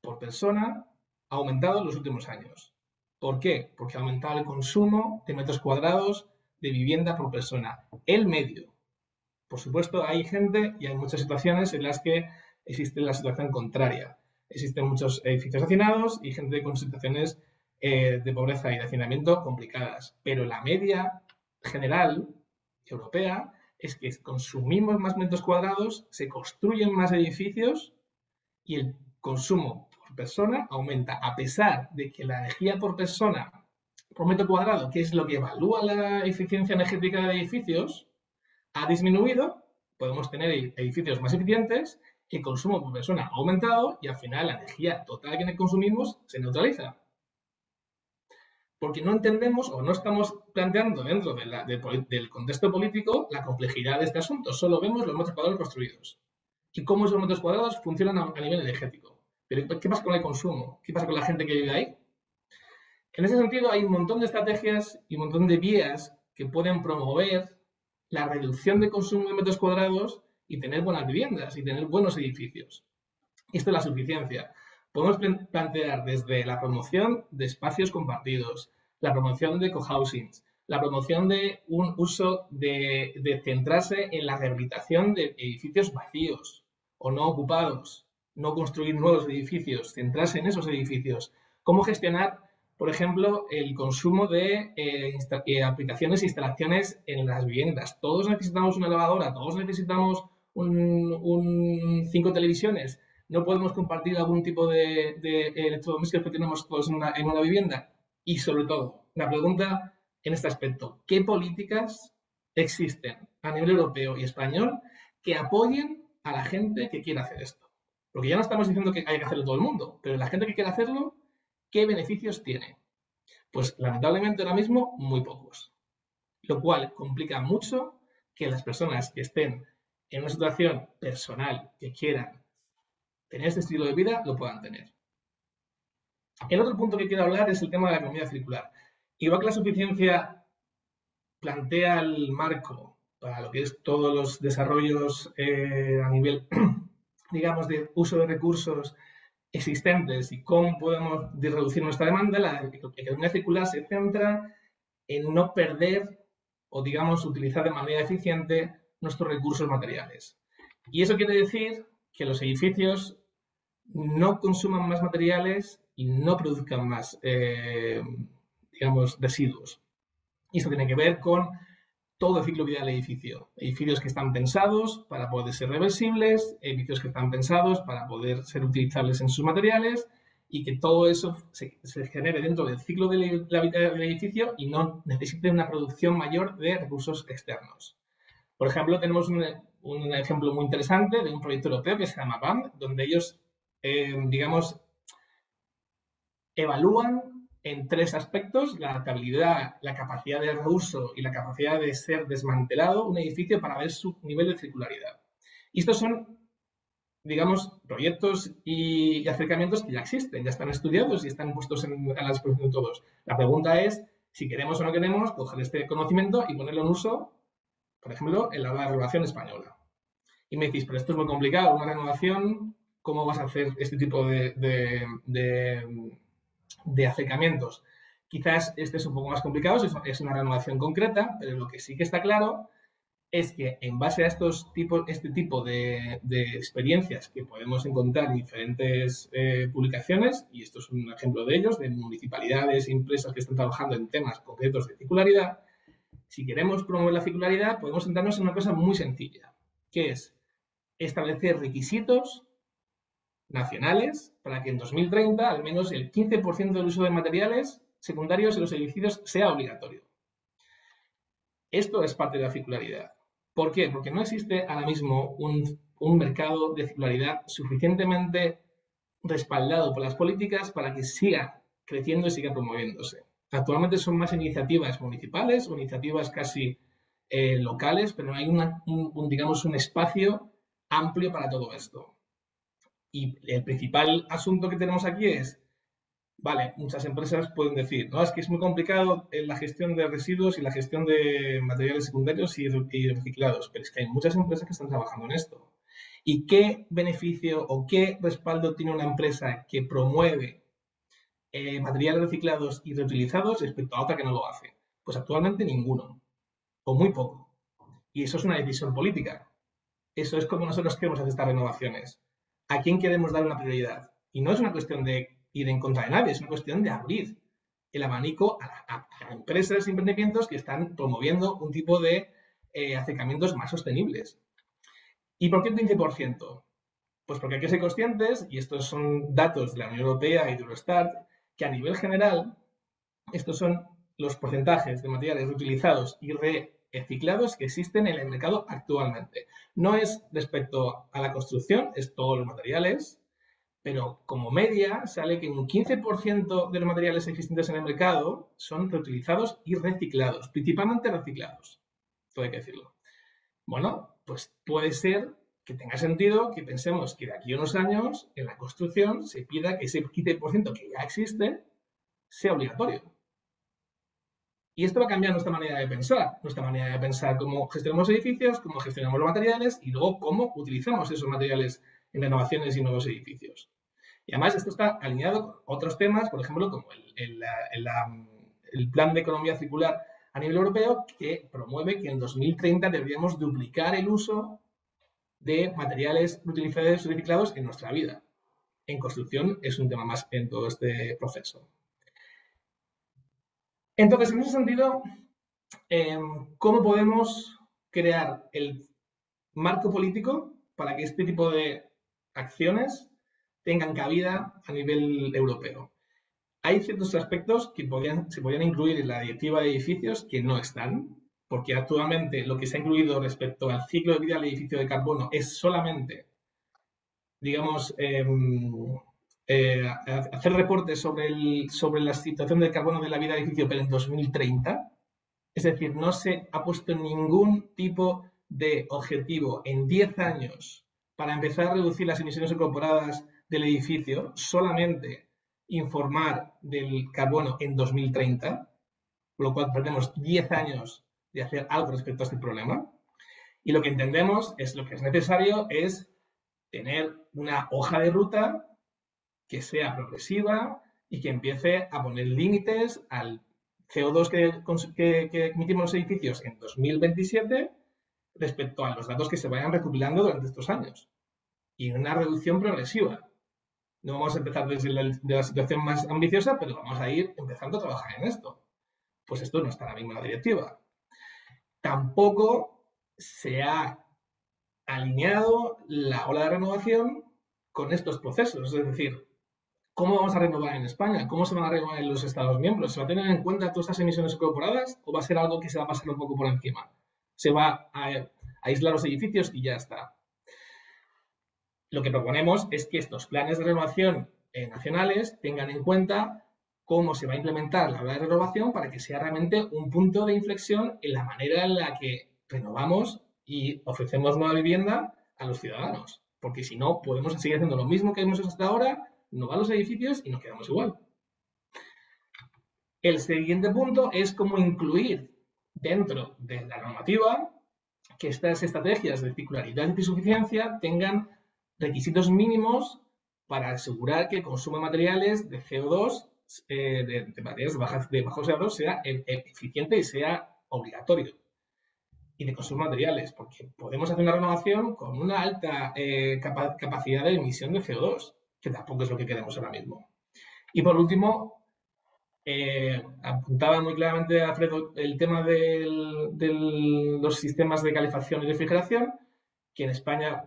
por persona ha aumentado en los últimos años. ¿Por qué? Porque ha aumentado el consumo de metros cuadrados de vivienda por persona, el medio. Por supuesto, hay gente y hay muchas situaciones en las que existe la situación contraria. Existen muchos edificios hacinados y gente con situaciones eh, de pobreza y de hacinamiento complicadas. Pero la media general europea es que consumimos más metros cuadrados, se construyen más edificios y el consumo por persona aumenta, a pesar de que la energía por persona por metro cuadrado, que es lo que evalúa la eficiencia energética de edificios, ha disminuido, podemos tener edificios más eficientes, el consumo por persona ha aumentado y al final la energía total que consumimos se neutraliza. Porque no entendemos o no estamos planteando dentro del contexto político la complejidad de este asunto, solo vemos los metros cuadrados construidos y cómo esos metros cuadrados funcionan a, nivel energético. Pero ¿qué pasa con el consumo? ¿Qué pasa con la gente que vive ahí? En ese sentido, hay un montón de estrategias y un montón de vías que pueden promover la reducción de consumo de metros cuadrados y tener buenas viviendas y tener buenos edificios. Esto es la suficiencia. Podemos plantear desde la promoción de espacios compartidos, la promoción de cohousings, la promoción de un uso de, de centrarse en la rehabilitación de edificios vacíos o no ocupados, no construir nuevos edificios, centrarse en esos edificios, cómo gestionar por ejemplo, el consumo de eh, eh, aplicaciones e instalaciones en las viviendas. Todos necesitamos una lavadora, todos necesitamos un, cinco televisiones. No podemos compartir algún tipo de, electrodomésticos que tenemos todos en una vivienda. Y sobre todo, la pregunta en este aspecto, ¿qué políticas existen a nivel europeo y español que apoyen a la gente que quiera hacer esto? Porque ya no estamos diciendo que hay que hacerlo todo el mundo, pero la gente que quiera hacerlo ¿Qué beneficios tiene? Pues lamentablemente ahora mismo muy pocos. Lo cual complica mucho que las personas que estén en una situación personal que quieran tener este estilo de vida lo puedan tener. El otro punto que quiero hablar es el tema de la economía circular. Igual que la suficiencia plantea el marco para lo que es todos los desarrollos eh, a nivel, digamos, de uso de recursos existentes y cómo podemos reducir nuestra demanda, la economía circular se centra en no perder o, digamos, utilizar de manera eficiente nuestros recursos materiales. Y eso quiere decir que los edificios no consuman más materiales y no produzcan más, eh, digamos, residuos. Y eso tiene que ver con todo el ciclo de vida del edificio. Edificios que están pensados para poder ser reversibles, edificios que están pensados para poder ser utilizables en sus materiales y que todo eso se, genere dentro del ciclo de la vida del edificio y no necesite una producción mayor de recursos externos. Por ejemplo, tenemos un, ejemplo muy interesante de un proyecto europeo que se llama BAM, donde ellos, eh, digamos, evalúan en tres aspectos, la adaptabilidad, la capacidad de reuso y la capacidad de ser desmantelado un edificio para ver su nivel de circularidad. Y estos son, digamos, proyectos y acercamientos que ya existen, ya están estudiados y están puestos en, a la disposición de todos. La pregunta es si queremos o no queremos coger este conocimiento y ponerlo en uso, por ejemplo, en la renovación española. Y me decís, pero esto es muy complicado, una renovación, ¿cómo vas a hacer este tipo de de acercamientos. Quizás este es un poco más complicado, es una renovación concreta, pero lo que sí que está claro es que en base a estos tipos, este tipo de, experiencias que podemos encontrar en diferentes eh, publicaciones, y esto es un ejemplo de ellos, de municipalidades, empresas que están trabajando en temas concretos de circularidad, si queremos promover la circularidad, podemos centrarnos en una cosa muy sencilla, que es establecer requisitos nacionales para que en 2030 al menos el 15% del uso de materiales secundarios en los edificios sea obligatorio. Esto es parte de la circularidad. ¿Por qué? Porque no existe ahora mismo un, un mercado de circularidad suficientemente respaldado por las políticas para que siga creciendo y siga promoviéndose. Actualmente son más iniciativas municipales o iniciativas casi eh, locales, pero no hay un, digamos, un espacio amplio para todo esto. Y el principal asunto que tenemos aquí es, vale, muchas empresas pueden decir, no, es que es muy complicado la gestión de residuos y la gestión de materiales secundarios y, reciclados, pero es que hay muchas empresas que están trabajando en esto. ¿Y qué beneficio o qué respaldo tiene una empresa que promueve eh, materiales reciclados y reutilizados respecto a otra que no lo hace? Pues actualmente ninguno, o muy poco. Y eso es una decisión política. Eso es como nosotros queremos hacer estas renovaciones. ¿A quién queremos dar una prioridad? Y no es una cuestión de ir en contra de nadie, es una cuestión de abrir el abanico a, empresas y emprendimientos que están promoviendo un tipo de eh, acercamientos más sostenibles. ¿Y por qué el 15%? Pues porque hay que ser conscientes, y estos son datos de la Unión Europea y de Eurostat, que a nivel general, estos son los porcentajes de materiales reutilizados y reciclados que existen en el mercado actualmente. No es respecto a la construcción, es todos los materiales, pero como media sale que un 15% de los materiales existentes en el mercado son reutilizados y reciclados, principalmente reciclados, todo hay que decirlo. Bueno, pues puede ser que tenga sentido que pensemos que de aquí a unos años en la construcción se pida que ese 15% que ya existe sea obligatorio. Y esto va a cambiar nuestra manera de pensar, nuestra manera de pensar cómo gestionamos edificios, cómo gestionamos los materiales y luego cómo utilizamos esos materiales en renovaciones y nuevos edificios. Y además esto está alineado con otros temas, por ejemplo, como el, plan de economía circular a nivel europeo, que promueve que en 2030 deberíamos duplicar el uso de materiales utilizados y reciclados en nuestra vida. En construcción es un tema más en todo este proceso. Entonces, en ese sentido, em, ¿cómo podemos crear el marco político para que este tipo de acciones tengan cabida a nivel europeo. Hay ciertos aspectos que se podrían incluir en la directiva de edificios que no están, porque actualmente lo que se ha incluido respecto al ciclo de vida del edificio de carbono es solamente, digamos, em, eh, hacer reportes sobre, el, sobre la situación del carbono de la vida del edificio, pero en 2030. Es decir, no se ha puesto ningún tipo de objetivo en 10 años para empezar a reducir las emisiones incorporadas del edificio solamente informar del carbono en 2030, por lo cual perdemos 10 años de hacer algo respecto a este problema. Y lo que entendemos es lo que es necesario es tener una hoja de ruta que sea progresiva y que empiece a poner límites al CO2 que, que, emitimos los edificios en 2027 respecto a los datos que se vayan recopilando durante estos años. Y una reducción progresiva. No vamos a empezar desde la, situación más ambiciosa, pero vamos a ir empezando a trabajar en esto. Pues esto no está en la misma directiva. Tampoco se ha alineado la ola de renovación con estos procesos. Es decir, ¿cómo vamos a renovar en España? ¿Cómo se van a renovar en los Estados miembros? ¿Se va a tener en cuenta todas estas emisiones incorporadas o va a ser algo que se va a pasar un poco por encima? Se va a aislar los edificios y ya está lo que proponemos es que estos planes de renovación eh, nacionales tengan en cuenta cómo se va a implementar la de renovación para que sea realmente un punto de inflexión en la manera en la que renovamos y ofrecemos nueva vivienda a los ciudadanos. Porque si no, podemos seguir haciendo lo mismo que hemos hecho hasta ahora, no van los edificios y nos quedamos igual. El siguiente punto es cómo incluir dentro de la normativa que estas estrategias de circularidad y suficiencia tengan requisitos mínimos para asegurar que el consumo de materiales de CO2, eh, de, materiales de, bajo CO2, sea eficiente y sea obligatorio. Y de consumo de materiales, porque podemos hacer una renovación con una alta eh, capacidad de emisión de CO2, que tampoco es lo que queremos ahora mismo. Y por último, eh, apuntaba muy claramente Alfredo el tema de los sistemas de calefacción y refrigeración, que en España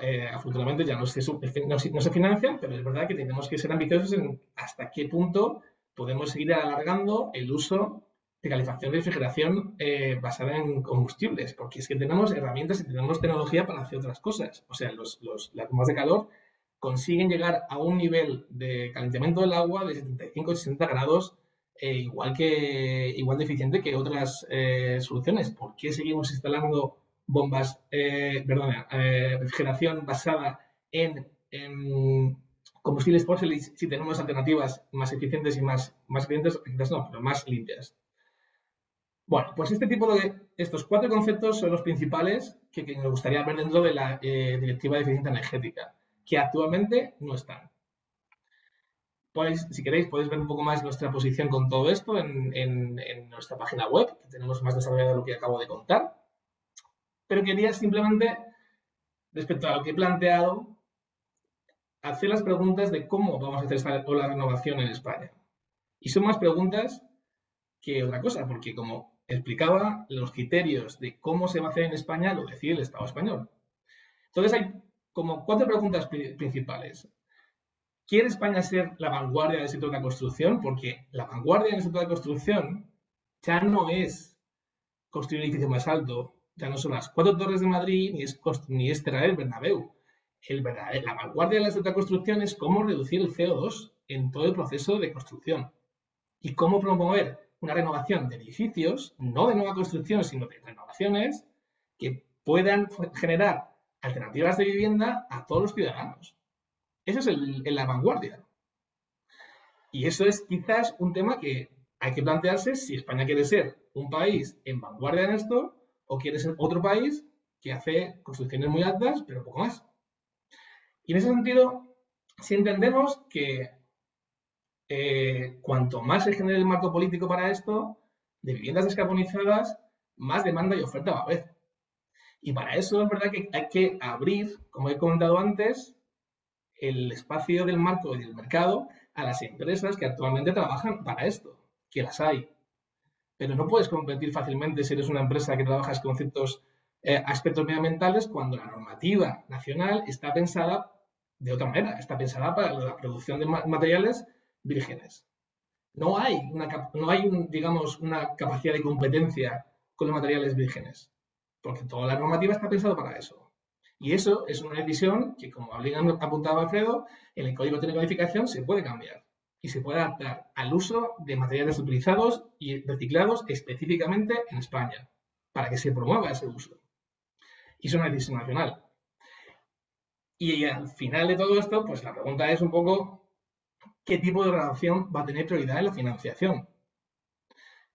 eh, afortunadamente ya no se, no, se financian, pero es verdad que tenemos que ser ambiciosos en hasta qué punto podemos seguir alargando el uso de calefacción y refrigeración eh, basada en combustibles, porque es que tenemos herramientas y tenemos tecnología para hacer otras cosas. O sea, los, las bombas de calor consiguen llegar a un nivel de calentamiento del agua de 75 60 grados eh, igual, que, igual de eficiente que otras soluciones. ¿Por qué seguimos instalando bombas, eh, eh, refrigeración basada en, combustibles fósiles si tenemos alternativas más eficientes y más, más eficientes, no, pero más limpias. Bueno, pues este tipo de, estos cuatro conceptos son los principales que, que me gustaría ver dentro de la eh, Directiva de Eficiencia Energética, que actualmente no están si queréis, podéis ver un poco más nuestra posición con todo esto en, nuestra página web, que tenemos más desarrollado lo que acabo de contar. Pero quería simplemente, respecto a lo que he planteado, hacer las preguntas de cómo vamos a hacer esta renovación en España. Y son más preguntas que otra cosa, porque como explicaba, los criterios de cómo se va a hacer en España lo decide el Estado español. Entonces hay como cuatro preguntas principales. ¿Quiere España ser la vanguardia del sector de la construcción? Porque la vanguardia del sector de la construcción ya no es construir un edificio más alto, ya no son las cuatro torres de Madrid, ni es, ni es el Bernabéu. El la vanguardia del sector de la construcción es cómo reducir el CO2 en todo el proceso de construcción y cómo promover una renovación de edificios, no de nueva construcción, sino de renovaciones que puedan generar alternativas de vivienda a todos los ciudadanos. Eso es el, la vanguardia. Y eso es quizás un tema que hay que plantearse si España quiere ser un país en vanguardia en esto o quiere ser otro país que hace construcciones muy altas, pero poco más. Y en ese sentido, si entendemos que eh, cuanto más se genere el marco político para esto, de viviendas descarbonizadas, más demanda y oferta va a haber. Y para eso es verdad que hay que abrir, como he comentado antes, el espacio del marco y del mercado a las empresas que actualmente trabajan para esto, que las hay. Pero no puedes competir fácilmente si eres una empresa que trabajas con ciertos eh, aspectos medioambientales cuando la normativa nacional está pensada de otra manera, está pensada para la producción de materiales vírgenes. No hay, una, no hay digamos, una capacidad de competencia con los materiales vírgenes, porque toda la normativa está pensada para eso. Y eso es una decisión que, como apuntaba Alfredo, en el Código de Edificación se puede cambiar y se puede adaptar al uso de materiales utilizados y reciclados específicamente en España, para que se promueva ese uso. Y es una decisión nacional. Y al final de todo esto, pues la pregunta es un poco qué tipo de renovación va a tener prioridad en la financiación.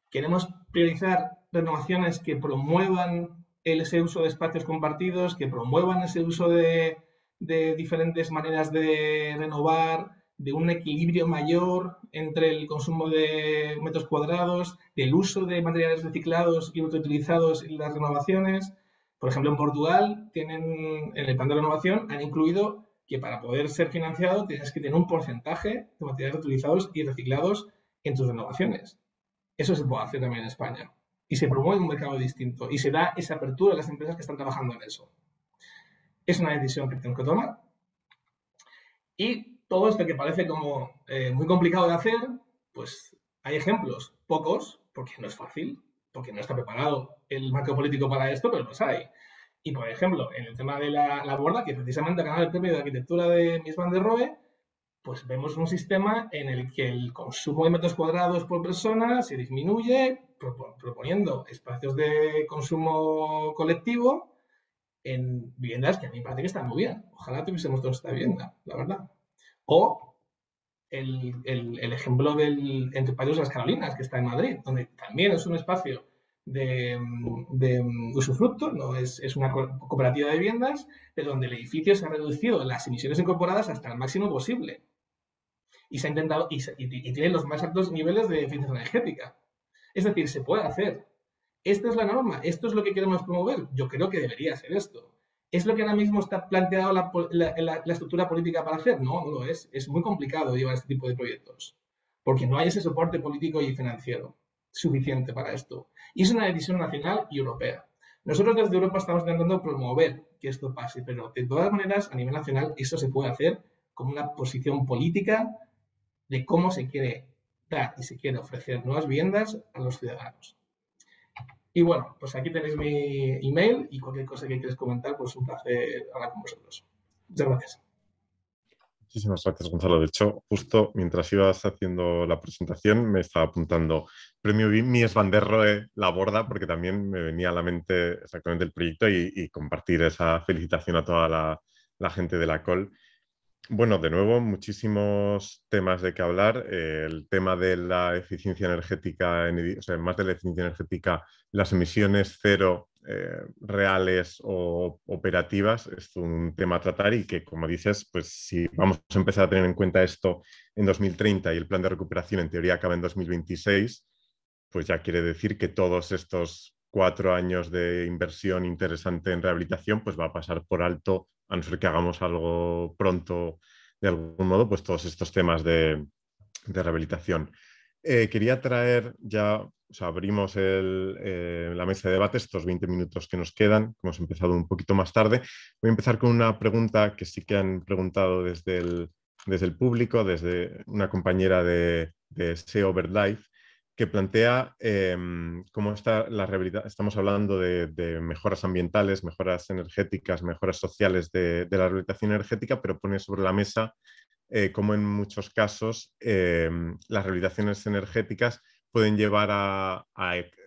¿Queremos priorizar renovaciones que promuevan ese uso de espacios compartidos, que promuevan ese uso de, diferentes maneras de renovar, de un equilibrio mayor entre el consumo de metros cuadrados, del uso de materiales reciclados y utilizados en las renovaciones. Por ejemplo, en Portugal tienen en el plan de renovación han incluido que para poder ser financiado tienes que tener un porcentaje de materiales utilizados y reciclados en tus renovaciones. Eso se puede hacer también en España y se promueve un mercado distinto y se da esa apertura a las empresas que están trabajando en eso. Es una decisión que tengo que tomar. Y todo esto que parece como eh, muy complicado de hacer, pues hay ejemplos, pocos, porque no es fácil, porque no está preparado el marco político para esto, pero los hay. Y por ejemplo, en el tema de la, la borda, que precisamente ha ganado el premio de arquitectura de Mies van der Rohe, pues vemos un sistema en el que el consumo de metros cuadrados por persona se disminuye, proponiendo espacios de consumo colectivo en viviendas que a mí me parece que están muy bien. Ojalá tuviésemos toda esta vivienda, la verdad. O el, ejemplo del entre de las Carolinas, que está en Madrid, donde también es un espacio de, de usufructo, ¿no? es, es, una cooperativa de viviendas, pero donde el edificio se ha reducido las emisiones incorporadas hasta el máximo posible y se ha intentado y, tiene los más altos niveles de eficiencia energética. Es decir, se puede hacer. Esta es la norma, esto es lo que queremos promover. Yo creo que debería ser esto. ¿Es lo que ahora mismo está planteado la, estructura política para hacer? No, no lo es. Es muy complicado llevar este tipo de proyectos, porque no hay ese soporte político y financiero suficiente para esto. Y es una decisión nacional y europea. Nosotros desde Europa estamos intentando promover que esto pase, pero de todas maneras, a nivel nacional, eso se puede hacer como una posición política de cómo se quiere dar y se quiere ofrecer nuevas viviendas a los ciudadanos. Y bueno, pues aquí tenéis mi email y cualquier cosa que quieras comentar, pues un placer hablar con vosotros. Muchas gracias. Muchísimas gracias, Gonzalo. De hecho, justo mientras ibas haciendo la presentación, me estaba apuntando premio Mies van der Rohe La Borda, porque también me venía a la mente exactamente el proyecto y, compartir esa felicitación a toda la, gente de la COL. Bueno, de nuevo, muchísimos temas de que hablar. el tema de la eficiencia energética, o sea, más de la eficiencia energética, las emisiones cero eh, reales o operativas es un tema a tratar y que, como dices, pues si vamos a empezar a tener en cuenta esto en 2030 y el plan de recuperación en teoría acaba en 2026, pues ya quiere decir que todos estos cuatro años de inversión interesante en rehabilitación pues va a pasar por alto, a no ser que hagamos algo pronto de algún modo, pues todos estos temas de, rehabilitación. Eh, quería traer ya abrimos eh, la mesa de debate, estos 20 minutos que nos quedan, hemos empezado un poquito más tarde. Voy a empezar con una pregunta que sí que han preguntado desde el, público, desde una compañera de, de SEO Life, que plantea em, cómo está la rehabilitación. Estamos hablando de, mejoras ambientales, mejoras energéticas, mejoras sociales de, la rehabilitación energética, pero pone sobre la mesa eh, cómo en muchos casos em, las rehabilitaciones energéticas pueden llevar a,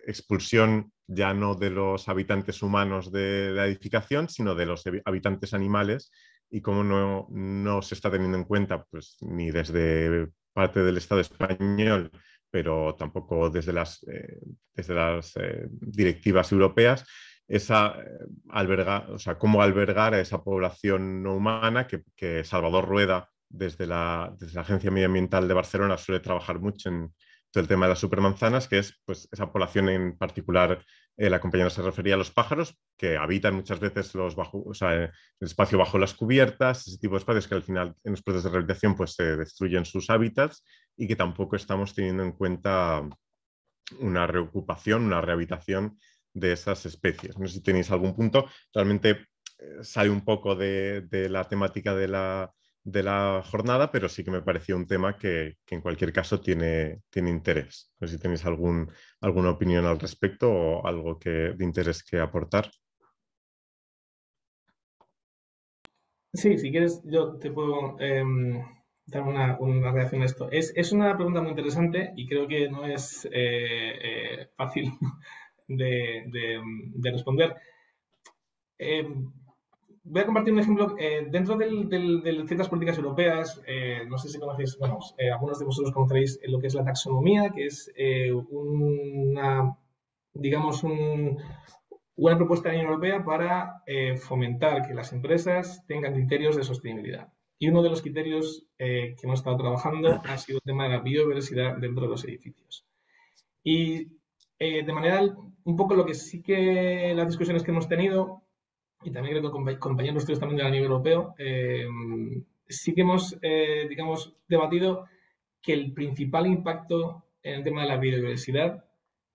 expulsión ya no de los habitantes humanos de la edificación, sino de los habitantes animales y como no, no, se está teniendo en cuenta pues, ni desde parte del Estado español, pero tampoco desde las, eh, desde las eh, directivas europeas, esa eh, alberga, o sea, cómo albergar a esa población no humana que, Salvador Rueda desde la, desde la Agencia Medioambiental de Barcelona suele trabajar mucho en, el tema de las supermanzanas, que es pues, esa población en particular, eh, la compañera se refería a los pájaros, que habitan muchas veces los bajo, el espacio bajo las cubiertas, ese tipo de espacios que al final en los procesos de rehabilitación pues, se destruyen sus hábitats y que tampoco estamos teniendo en cuenta una reocupación, una rehabilitación de esas especies. No sé si tenéis algún punto. Realmente eh, sale un poco de la temática de la de la jornada, pero sí que me pareció un tema que, en cualquier caso tiene, tiene interés. No sé si tenéis algún, alguna opinión al respecto o algo que, de interés que aportar. Sí, si quieres, yo te puedo em, dar una, reacción a esto. Es, una pregunta muy interesante y creo que no es eh, eh, fácil de, de responder. Em, voy a compartir un ejemplo. Eh, dentro de ciertas políticas europeas, no sé si conocéis, bueno, algunos de vosotros conoceréis lo que es la taxonomía, que es una, digamos, una propuesta de la Unión Europea para fomentar que las empresas tengan criterios de sostenibilidad. Y uno de los criterios que hemos estado trabajando ha sido el tema de la biodiversidad dentro de los edificios. Y de manera, un poco lo que sí que las discusiones que hemos tenido y también creo que compañeros nuestros también del nivel europeo, eh, sí que hemos, eh, digamos, debatido que el principal impacto en el tema de la biodiversidad,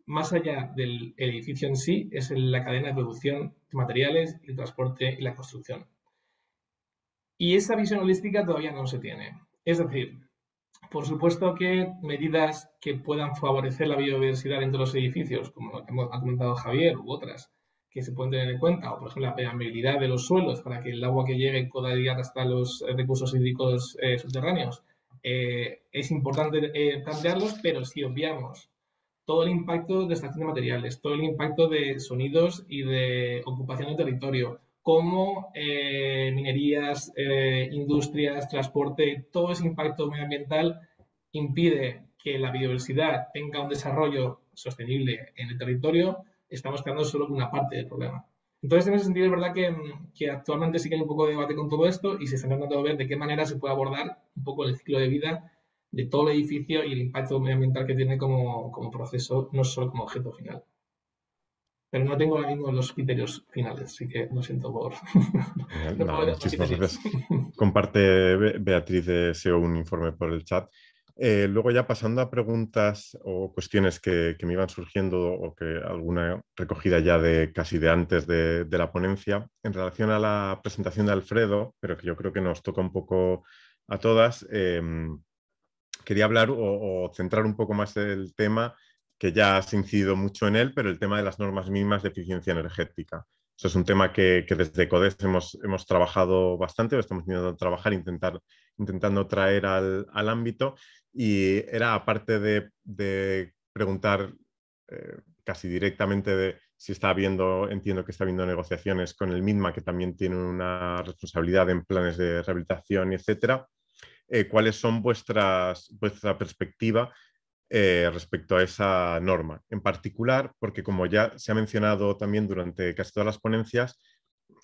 más allá del edificio en sí, es en la cadena de producción de materiales, el transporte y la construcción. Y esa visión holística todavía no se tiene. Es decir, por supuesto que medidas que puedan favorecer la biodiversidad entre los edificios, como lo que ha comentado Javier u otras, que se pueden tener en cuenta, o por ejemplo la permeabilidad de los suelos para que el agua que llegue pueda llegar hasta los eh, recursos hídricos eh, subterráneos, eh, es importante plantearlos, pero si obviamos todo el impacto de extracción de materiales, todo el impacto de sonidos y de ocupación de territorio, como minerías, industrias, transporte, todo ese impacto medioambiental impide que la biodiversidad tenga un desarrollo sostenible en el territorio estamos quedando solo una parte del problema. Entonces, en ese sentido, es verdad que, actualmente sí que hay un poco de debate con todo esto y se está intentando ver de qué manera se puede abordar un poco el ciclo de vida de todo el edificio y el impacto medioambiental que tiene como, proceso, no solo como objeto final. Pero no tengo ahora mismo los criterios finales, así que lo siento por... no, muchísimas gracias. Comparte Beatriz de SEO un informe por el chat. Eh, luego ya pasando a preguntas o cuestiones que, me iban surgiendo o que alguna recogida ya de casi de antes de, la ponencia, en relación a la presentación de Alfredo, pero que yo creo que nos toca un poco a todas, em, quería hablar o, centrar un poco más el tema que ya has incidido mucho en él, pero el tema de las normas mínimas de eficiencia energética. es un tema que, desde CODES hemos, hemos trabajado bastante, lo estamos intentando trabajar, intentar, intentando traer al, ámbito y era aparte de, preguntar eh, casi directamente de si está habiendo, entiendo que está habiendo negociaciones con el MIDMA, que también tiene una responsabilidad en planes de rehabilitación, etcétera. Eh, ¿Cuáles son vuestras, vuestra perspectiva eh, respecto a esa norma. En particular, porque como ya se ha mencionado también durante casi todas las ponencias,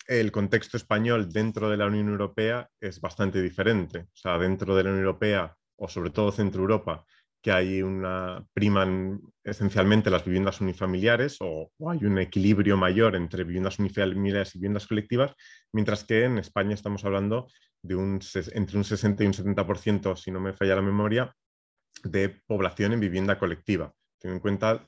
el contexto español dentro de la Unión Europea es bastante diferente. O sea, dentro de la Unión Europea, o sobre todo Centro Europa, que hay una priman esencialmente las viviendas unifamiliares o, hay un equilibrio mayor entre viviendas unifamiliares y viviendas colectivas, mientras que en España estamos hablando de un, entre un 60 y un 70%, si no me falla la memoria, de población en vivienda colectiva, teniendo en cuenta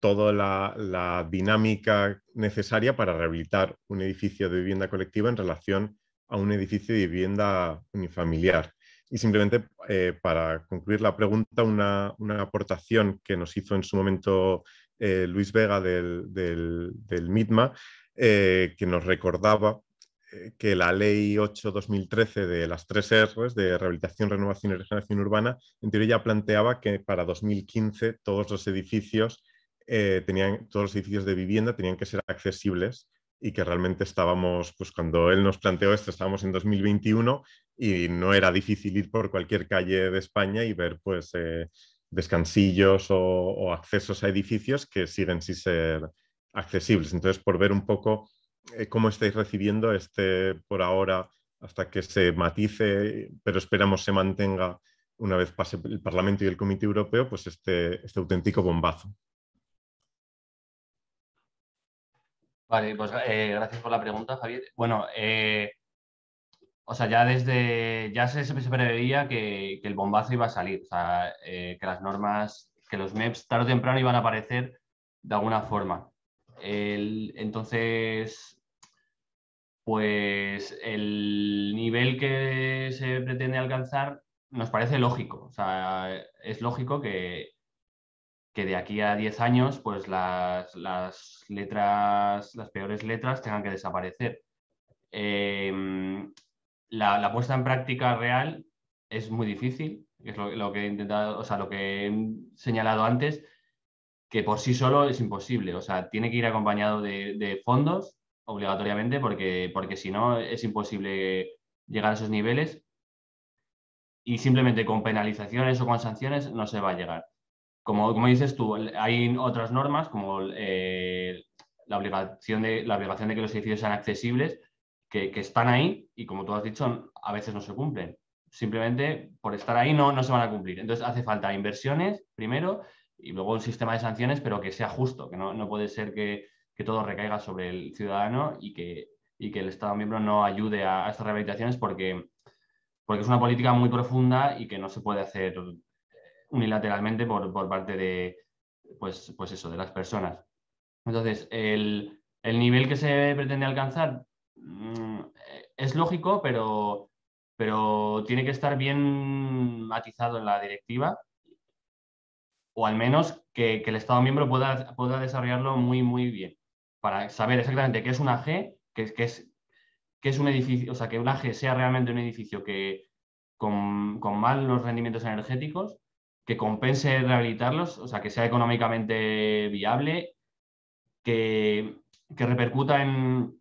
toda la, dinámica necesaria para rehabilitar un edificio de vivienda colectiva en relación a un edificio de vivienda unifamiliar. Y simplemente eh, para concluir la pregunta, una, aportación que nos hizo en su momento eh, Luis Vega del, del, MITMA, eh, que nos recordaba que la ley 8-2013 de las tres Rs, de rehabilitación, renovación y regeneración urbana, en teoría ya planteaba que para 2015 todos los edificios, eh, tenían, todos los edificios de vivienda tenían que ser accesibles y que realmente estábamos, pues cuando él nos planteó esto, estábamos en 2021 y no era difícil ir por cualquier calle de España y ver pues eh, descansillos o, o accesos a edificios que siguen sin ser accesibles. Entonces, por ver un poco eh, cómo estáis recibiendo este, por ahora, hasta que se matice, pero esperamos se mantenga una vez pase el Parlamento y el Comité Europeo, pues este, este auténtico bombazo. Vale, pues eh, gracias por la pregunta, Javier. Bueno, eh, o sea, ya desde, ya se preveía que, el bombazo iba a salir, o sea, que las normas, que los MEPs tarde o temprano iban a aparecer de alguna forma. entonces, pues el nivel que se pretende alcanzar nos parece lógico. O sea, es lógico que, que de aquí a 10 años, pues las, letras, las peores letras tengan que desaparecer. Em, la, puesta en práctica real es muy difícil, es lo, que he intentado, o sea, lo que he señalado antes, que por sí solo es imposible. O sea, tiene que ir acompañado de fondos obligatoriamente porque, porque si no es imposible llegar a esos niveles y simplemente con penalizaciones o con sanciones no se va a llegar. Como, como dices tú, hay otras normas como eh, la, obligación de, la obligación de que los edificios sean accesibles que, están ahí y como tú has dicho, a veces no se cumplen. Simplemente por estar ahí no, no se van a cumplir. Entonces hace falta inversiones primero y luego un sistema de sanciones, pero que sea justo, que no, no puede ser que, que todo recaiga sobre el ciudadano y que, que el Estado miembro no ayude a, estas rehabilitaciones porque, porque es una política muy profunda y que no se puede hacer unilateralmente por, parte de, pues, pues eso, de las personas. Entonces, el, nivel que se pretende alcanzar mm, es lógico, pero, pero tiene que estar bien matizado en la directiva o al menos que, el Estado miembro pueda, pueda desarrollarlo muy, muy bien para saber exactamente qué es una G, qué es, es, un edificio, o sea, que una G sea realmente un edificio que con, con malos rendimientos energéticos, que compense rehabilitarlos, o sea, que sea económicamente viable, que, repercuta en,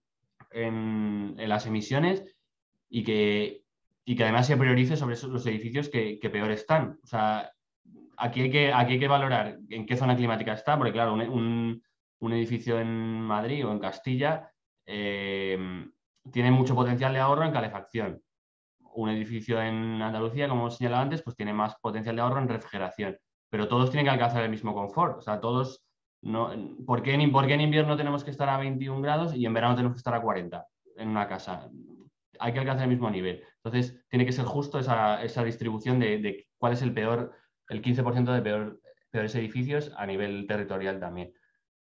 en, las emisiones y que, y que además se priorice sobre los edificios que, peor están. O sea, aquí hay, que, aquí hay que valorar en qué zona climática está, porque claro, un edificio en Madrid o en Castilla eh, tiene mucho potencial de ahorro en calefacción. Un edificio en Andalucía, como señalaba antes, pues tiene más potencial de ahorro en refrigeración. Pero todos tienen que alcanzar el mismo confort. O sea, todos. No, ¿por, qué en, en invierno tenemos que estar a 21 grados y en verano tenemos que estar a 40 en una casa? Hay que alcanzar el mismo nivel. Entonces, tiene que ser justo esa, distribución de, cuál es el peor, el 15% de peor, peores edificios a nivel territorial también.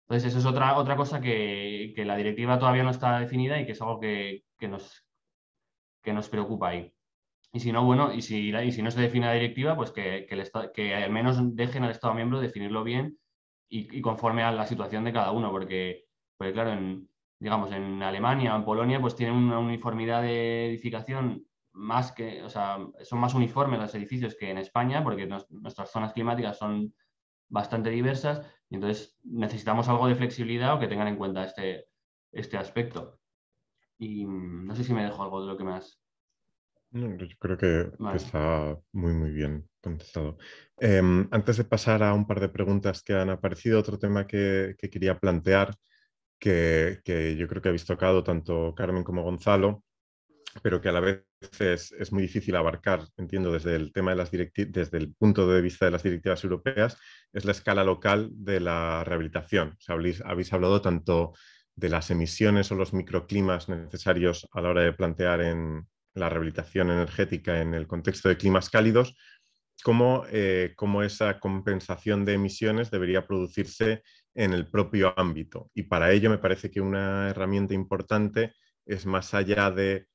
Entonces, eso es otra, otra cosa que, la directiva todavía no está definida y que es algo que, nos, que nos preocupa ahí. Y si no, bueno, y si, y si no se define la directiva, pues que, que, al menos dejen al Estado miembro definirlo bien y, conforme a la situación de cada uno, porque, claro, en, digamos, en Alemania o en Polonia, pues tienen una uniformidad de edificación más que, o sea, son más uniformes los edificios que en España, porque nuestras zonas climáticas son bastante diversas y entonces necesitamos algo de flexibilidad o que tengan en cuenta este, este aspecto. Y mm, no sé si me dejo algo de lo que más. yo creo que, está muy, muy bien contestado. Em, antes de pasar a un par de preguntas que han aparecido, otro tema que, quería plantear, que, que, yo creo que habéis tocado tanto Carmen como Gonzalo, pero que a la vez es, muy difícil abarcar, entiendo, desde el tema de las desde el punto de vista de las directivas europeas, es la escala local de la rehabilitación. habéis, hablado tanto de las emisiones o los microclimas necesarios a la hora de plantear en la rehabilitación energética en el contexto de climas cálidos, como, eh, como esa compensación de emisiones debería producirse en el propio ámbito. Y para ello me parece que una herramienta importante es más allá de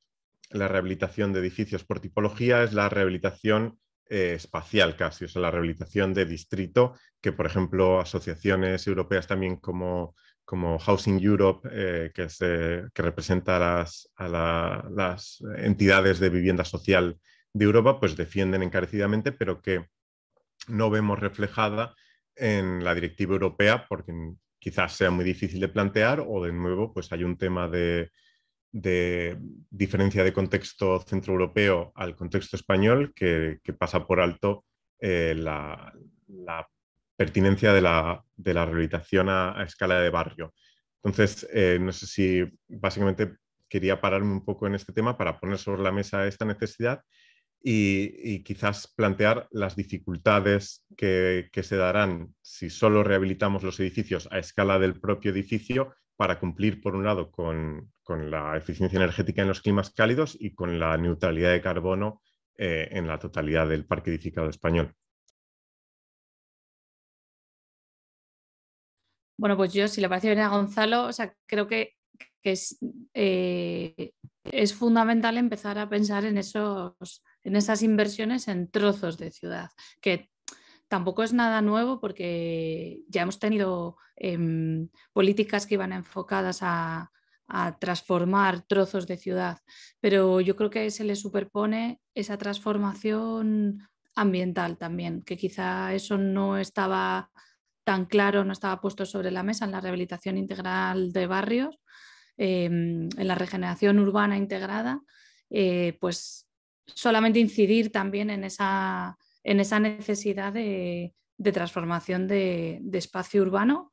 la rehabilitación de edificios por tipología es la rehabilitación eh, espacial casi, o sea, la rehabilitación de distrito, que por ejemplo asociaciones europeas también como, como Housing Europe, eh, que, que, representa a las, entidades de vivienda social de Europa, pues defienden encarecidamente, pero que no vemos reflejada en la directiva europea porque quizás sea muy difícil de plantear o de nuevo pues hay un tema de, de diferencia de contexto centroeuropeo al contexto español que, pasa por alto eh, la, pertinencia de la, rehabilitación a, escala de barrio. Entonces, eh, no sé si básicamente quería pararme un poco en este tema para poner sobre la mesa esta necesidad y, quizás plantear las dificultades que, que, se darán si solo rehabilitamos los edificios a escala del propio edificio para cumplir, por un lado, con, la eficiencia energética en los climas cálidos y con la neutralidad de carbono eh, en la totalidad del parque edificado español. Bueno, pues yo, si le parece bien a Gonzalo, o sea, creo que, es, eh, es, fundamental empezar a pensar en, esos, en esas inversiones en trozos de ciudad, que tampoco es nada nuevo porque ya hemos tenido em, políticas que iban enfocadas a, transformar trozos de ciudad, pero yo creo que se le superpone esa transformación ambiental también, que quizá eso no estaba tan claro, no estaba puesto sobre la mesa en la rehabilitación integral de barrios, em, en la regeneración urbana integrada, eh, pues solamente incidir también en esa en esa necesidad de, transformación de, espacio urbano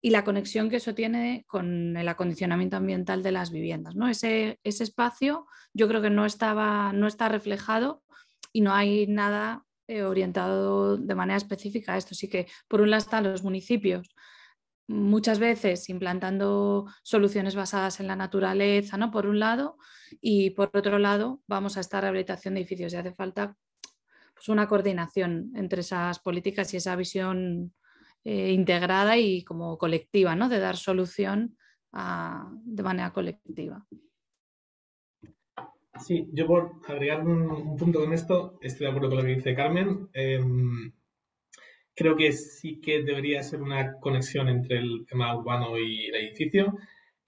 y la conexión que eso tiene con el acondicionamiento ambiental de las viviendas. ¿no? Ese, espacio yo creo que no, estaba, no está reflejado y no hay nada eh, orientado de manera específica a esto. Así que, por un lado, están los municipios muchas veces implantando soluciones basadas en la naturaleza, ¿no? Por un lado, y por otro lado, vamos a esta rehabilitación de edificios y hace falta pues, una coordinación entre esas políticas y esa visión eh, integrada y como colectiva, ¿no? de dar solución de manera colectiva. Sí, yo por agregar un, punto con esto, estoy de acuerdo con lo que dice Carmen. Em, creo que sí que debería ser una conexión entre el tema urbano y el edificio.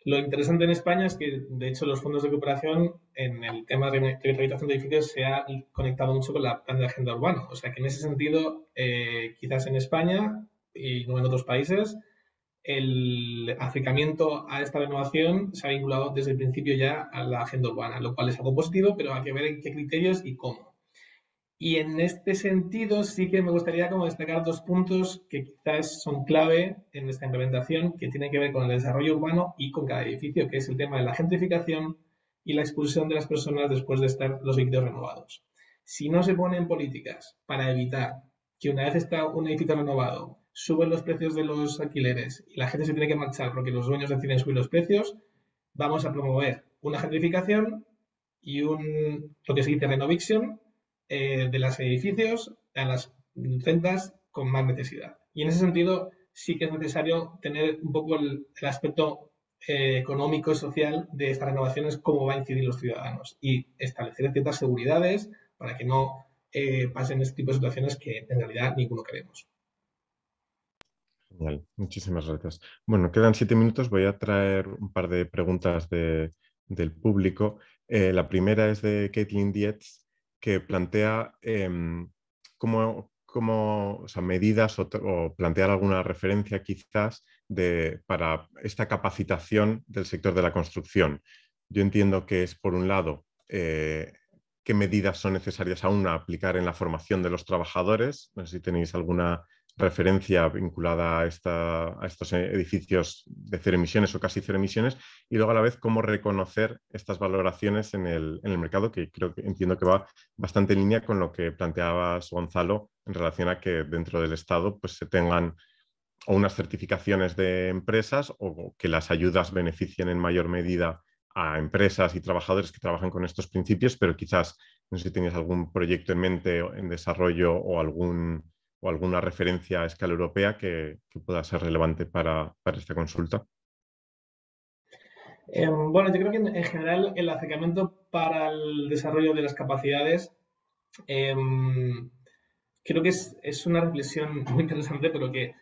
Lo interesante en España es que, de hecho, los fondos de cooperación en el tema de rehabilitación de edificios se ha conectado mucho con la plan de agenda urbana. O sea que en ese sentido, eh, quizás en España y no en otros países, el acercamiento a esta renovación se ha vinculado desde el principio ya a la agenda urbana, lo cual es algo positivo, pero hay que ver en qué criterios y cómo. Y en este sentido sí que me gustaría como destacar dos puntos que quizás son clave en esta implementación que tienen que ver con el desarrollo urbano y con cada edificio, que es el tema de la gentrificación y la expulsión de las personas después de estar los edificios renovados. Si no se ponen políticas para evitar que una vez está un edificio renovado suben los precios de los alquileres y la gente se tiene que marchar porque los dueños deciden subir los precios, vamos a promover una gentrificación y un, lo que se dice renoviction, eh, de los edificios a las rentas con más necesidad. Y en ese sentido sí que es necesario tener un poco el, aspecto eh, económico y social de estas renovaciones, cómo va a incidir los ciudadanos y establecer ciertas seguridades para que no eh, pasen este tipo de situaciones que en realidad ninguno queremos. Genial, muchísimas gracias. Bueno, quedan siete minutos, voy a traer un par de preguntas del público. La primera es de Caitlin Dietz, que plantea em, cómo, medidas o, plantear alguna referencia quizás de, para esta capacitación del sector de la construcción. Yo entiendo que es, por un lado, eh, qué medidas son necesarias aún a aplicar en la formación de los trabajadores. No sé si tenéis alguna referencia vinculada a, estos edificios de cero emisiones o casi cero emisiones y luego a la vez cómo reconocer estas valoraciones en el, mercado, que creo que entiendo que va bastante en línea con lo que planteabas, Gonzalo, en relación a que dentro del Estado pues, se tengan o unas certificaciones de empresas o que las ayudas beneficien en mayor medida a empresas y trabajadores que trabajan con estos principios, pero quizás no sé si tenías algún proyecto en mente en desarrollo o algún o alguna referencia a escala europea que, pueda ser relevante para, esta consulta? Em, bueno, yo creo que en, general el acercamiento para el desarrollo de las capacidades em, creo que es, una reflexión muy interesante, pero que,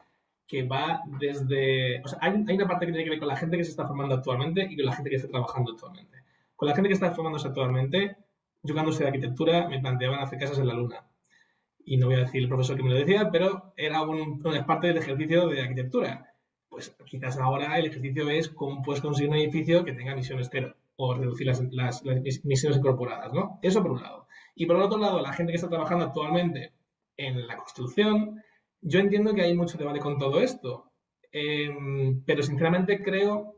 va desde... O sea, hay, una parte que tiene que ver con la gente que se está formando actualmente y con la gente que está trabajando actualmente. Con la gente que está formándose actualmente, yo cuando de arquitectura me planteaban hacer casas en la luna y no voy a decir el profesor que me lo decía, pero era un, una parte del ejercicio de arquitectura. Pues quizás ahora el ejercicio es cómo puedes conseguir un edificio que tenga emisiones cero o reducir las, las, emisiones incorporadas, ¿no? Eso por un lado. Y por el otro lado, la gente que está trabajando actualmente en la construcción, yo entiendo que hay mucho debate con todo esto, em, pero sinceramente creo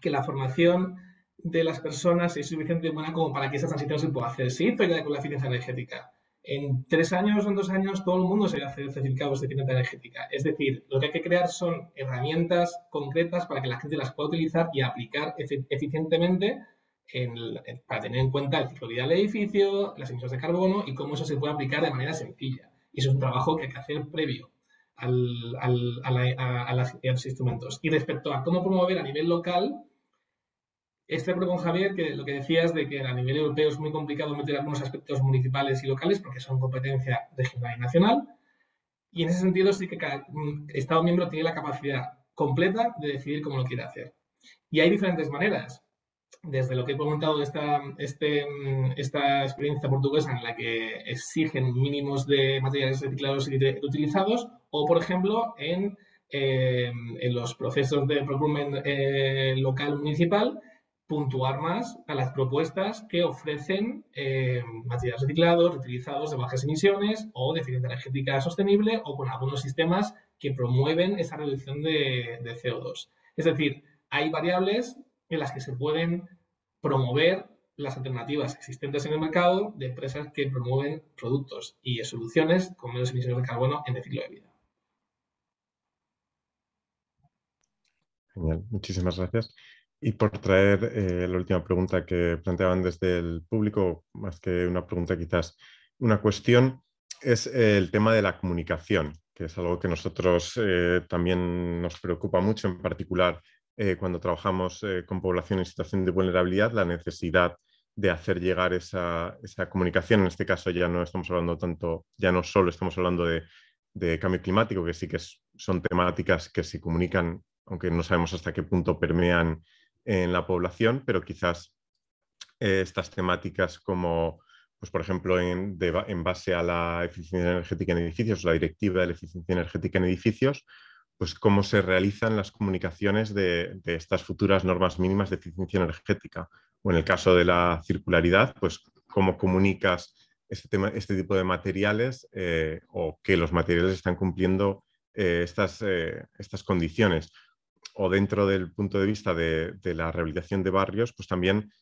que la formación de las personas es suficientemente buena como para que esa transición se pueda hacer. Se hizo ya con la eficiencia energética en tres años o en dos años todo el mundo se va a hacer certificados de eficiencia energética. Es decir, lo que hay que crear son herramientas concretas para que la gente las pueda utilizar y aplicar eficientemente para tener en cuenta el ciclo de vida del edificio, las emisiones de carbono y cómo eso se puede aplicar de manera sencilla. Y eso es un trabajo que hay que hacer previo al, a, a, los instrumentos. Y respecto a cómo promover a nivel local, Estoy de acuerdo con Javier que lo que decías de que a nivel europeo es muy complicado meter algunos aspectos municipales y locales porque son competencia regional y nacional. Y en ese sentido sí que cada mm, Estado miembro tiene la capacidad completa de decidir cómo lo quiere hacer. Y hay diferentes maneras. Desde lo que he comentado, esta, este, mm, esta experiencia portuguesa en la que exigen mínimos de materiales reciclados y utilizados, o por ejemplo en, eh, en los procesos de procurement eh, local municipal, puntuar más a las propuestas que ofrecen eh, materiales reciclados, reutilizados de bajas emisiones o de eficiencia energética sostenible o con algunos sistemas que promueven esa reducción de, CO2. Es decir, hay variables en las que se pueden promover las alternativas existentes en el mercado de empresas que promueven productos y soluciones con menos emisiones de carbono en el ciclo de vida. Genial, muchísimas gracias. Y por traer eh, la última pregunta que planteaban desde el público, más que una pregunta quizás, una cuestión, es el tema de la comunicación, que es algo que nosotros eh, también nos preocupa mucho, en particular eh, cuando trabajamos con población en situación de vulnerabilidad, la necesidad de hacer llegar esa, esa, comunicación. En este caso ya no estamos hablando tanto, ya no solo estamos hablando de, de cambio climático, que sí que son temáticas que se comunican, aunque no sabemos hasta qué punto permean en la población, pero quizás eh, estas temáticas como, pues por ejemplo, en, base a la eficiencia energética en edificios, la directiva de la eficiencia energética en edificios, pues cómo se realizan las comunicaciones de, estas futuras normas mínimas de eficiencia energética. O en el caso de la circularidad, pues cómo comunicas este, tema, este tipo de materiales eh, o que los materiales están cumpliendo eh, estas, estas condiciones o dentro del punto de vista de, la rehabilitación de barrios, pues también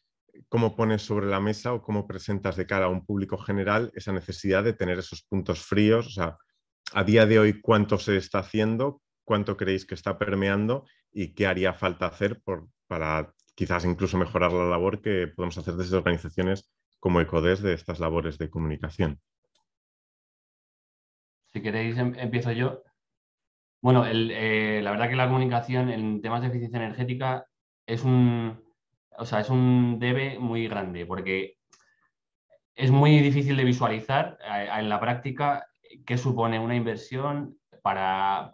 cómo pones sobre la mesa o cómo presentas de cara a un público general esa necesidad de tener esos puntos fríos. O sea, a día de hoy, ¿cuánto se está haciendo? ¿Cuánto creéis que está permeando? ¿Y qué haría falta hacer para quizás incluso mejorar la labor que podemos hacer desde organizaciones como ECODES de estas labores de comunicación? Si queréis, em, empiezo yo. Bueno, eh, la verdad que la comunicación en temas de eficiencia energética es un, o sea, es un debe muy grande porque es muy difícil de visualizar eh, en la práctica qué supone una inversión para,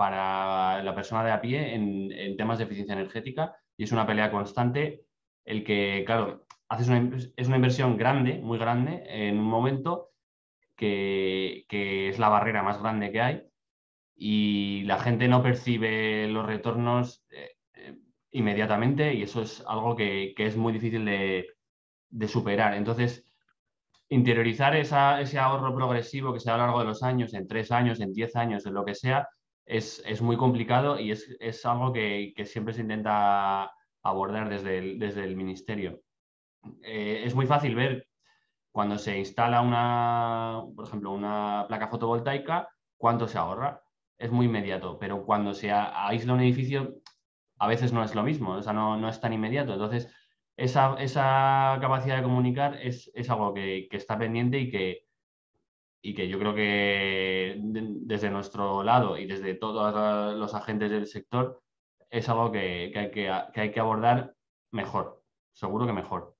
la persona de a pie en, temas de eficiencia energética y es una pelea constante el que, claro, haces es una inversión grande, muy grande, en un momento que, es la barrera más grande que hay y la gente no percibe los retornos eh, eh, inmediatamente y eso es algo que, es muy difícil de, de superar. Entonces, interiorizar ese ahorro progresivo que se da a lo largo de los años, en tres años, en diez años, en lo que sea, es, muy complicado y es, algo que, siempre se intenta abordar desde el, desde el ministerio. Eh, es muy fácil ver cuando se instala una, por ejemplo, una placa fotovoltaica, cuánto se ahorra. Es muy inmediato, pero cuando se aísla un edificio, a veces no es lo mismo, o sea, no, no es tan inmediato. Entonces, esa, capacidad de comunicar es, algo que, está pendiente y que, y que yo creo que desde nuestro lado y desde todos los agentes del sector es algo que, hay, que, abordar mejor, seguro que mejor.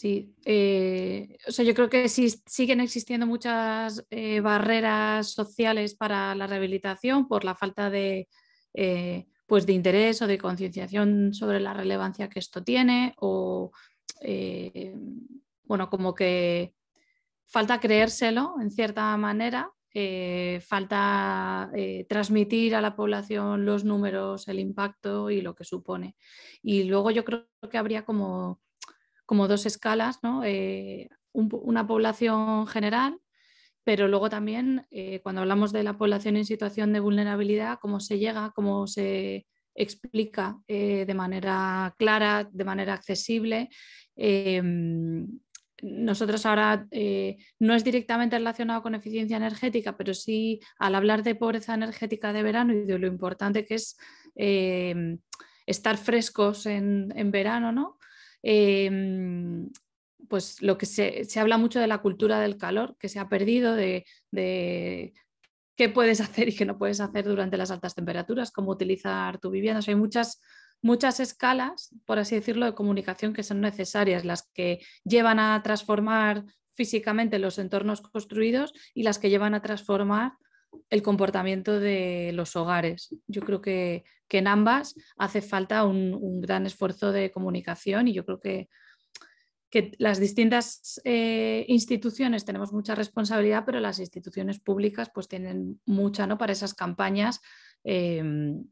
Sí, eh, o sea, yo creo que siguen existiendo muchas eh, barreras sociales para la rehabilitación por la falta de, eh, pues de interés o de concienciación sobre la relevancia que esto tiene o bueno, como que falta creérselo en cierta manera, falta transmitir a la población los números, el impacto y lo que supone. Y luego yo creo que habría como, como dos escalas, ¿no? una población general pero luego también eh, cuando hablamos de la población en situación de vulnerabilidad, cómo se llega, cómo se explica eh, de manera clara, de manera accesible. Em, nosotros ahora eh, no es directamente relacionado con eficiencia energética, pero sí al hablar de pobreza energética de verano y de lo importante que es em, estar frescos en, en verano, ¿no? Em, pues lo que se, habla mucho de la cultura del calor, que se ha perdido, de, qué puedes hacer y qué no puedes hacer durante las altas temperaturas, cómo utilizar tu vivienda. hay muchas, muchas escalas, por así decirlo, de comunicación que son necesarias, las que llevan a transformar físicamente los entornos construidos y las que llevan a transformar el comportamiento de los hogares. Yo creo que, en ambas hace falta un, gran esfuerzo de comunicación y yo creo que que las distintas eh, instituciones tenemos mucha responsabilidad, pero las instituciones públicas pues tienen mucha ¿no? para esas campañas em,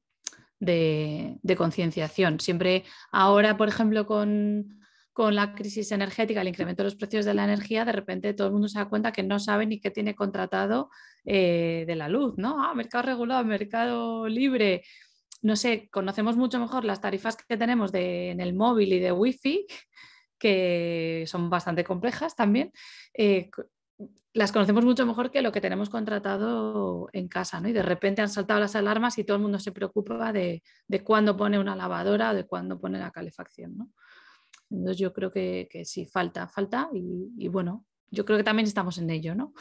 de, concienciación. Siempre ahora, por ejemplo, con, la crisis energética, el incremento de los precios de la energía, de repente todo el mundo se da cuenta que no sabe ni qué tiene contratado eh, de la luz, ¿no? Ah, mercado regulado, mercado libre. No sé, conocemos mucho mejor las tarifas que tenemos de, en el móvil y de wifi que son bastante complejas también, eh, las conocemos mucho mejor que lo que tenemos contratado en casa, ¿no? Y de repente han saltado las alarmas y todo el mundo se preocupa de, cuándo pone una lavadora o de cuándo pone la calefacción, ¿no? Entonces yo creo que, sí, falta, falta y, bueno, yo creo que también estamos en ello, ¿no?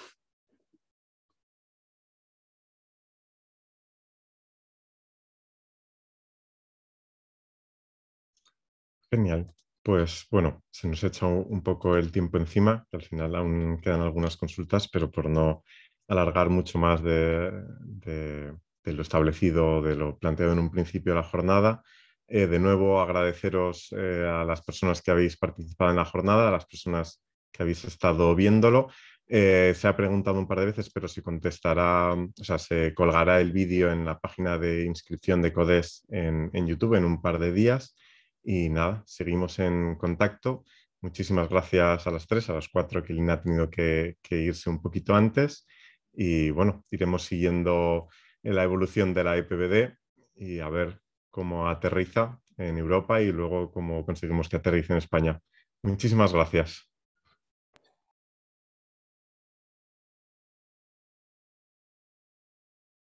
Genial. Pues bueno, se nos echa un poco el tiempo encima, al final aún quedan algunas consultas, pero por no alargar mucho más de, lo establecido, de lo planteado en un principio de la jornada, eh, de nuevo agradeceros eh, a las personas que habéis participado en la jornada, a las personas que habéis estado viéndolo. Eh, se ha preguntado un par de veces, pero se contestará, o sea, se colgará el vídeo en la página de inscripción de CODES en, en YouTube en un par de días. Y nada, seguimos en contacto. Muchísimas gracias a las tres, a las cuatro que Lina ha tenido que, irse un poquito antes. Y bueno, iremos siguiendo la evolución de la EPBD y a ver cómo aterriza en Europa y luego cómo conseguimos que aterrice en España. Muchísimas gracias.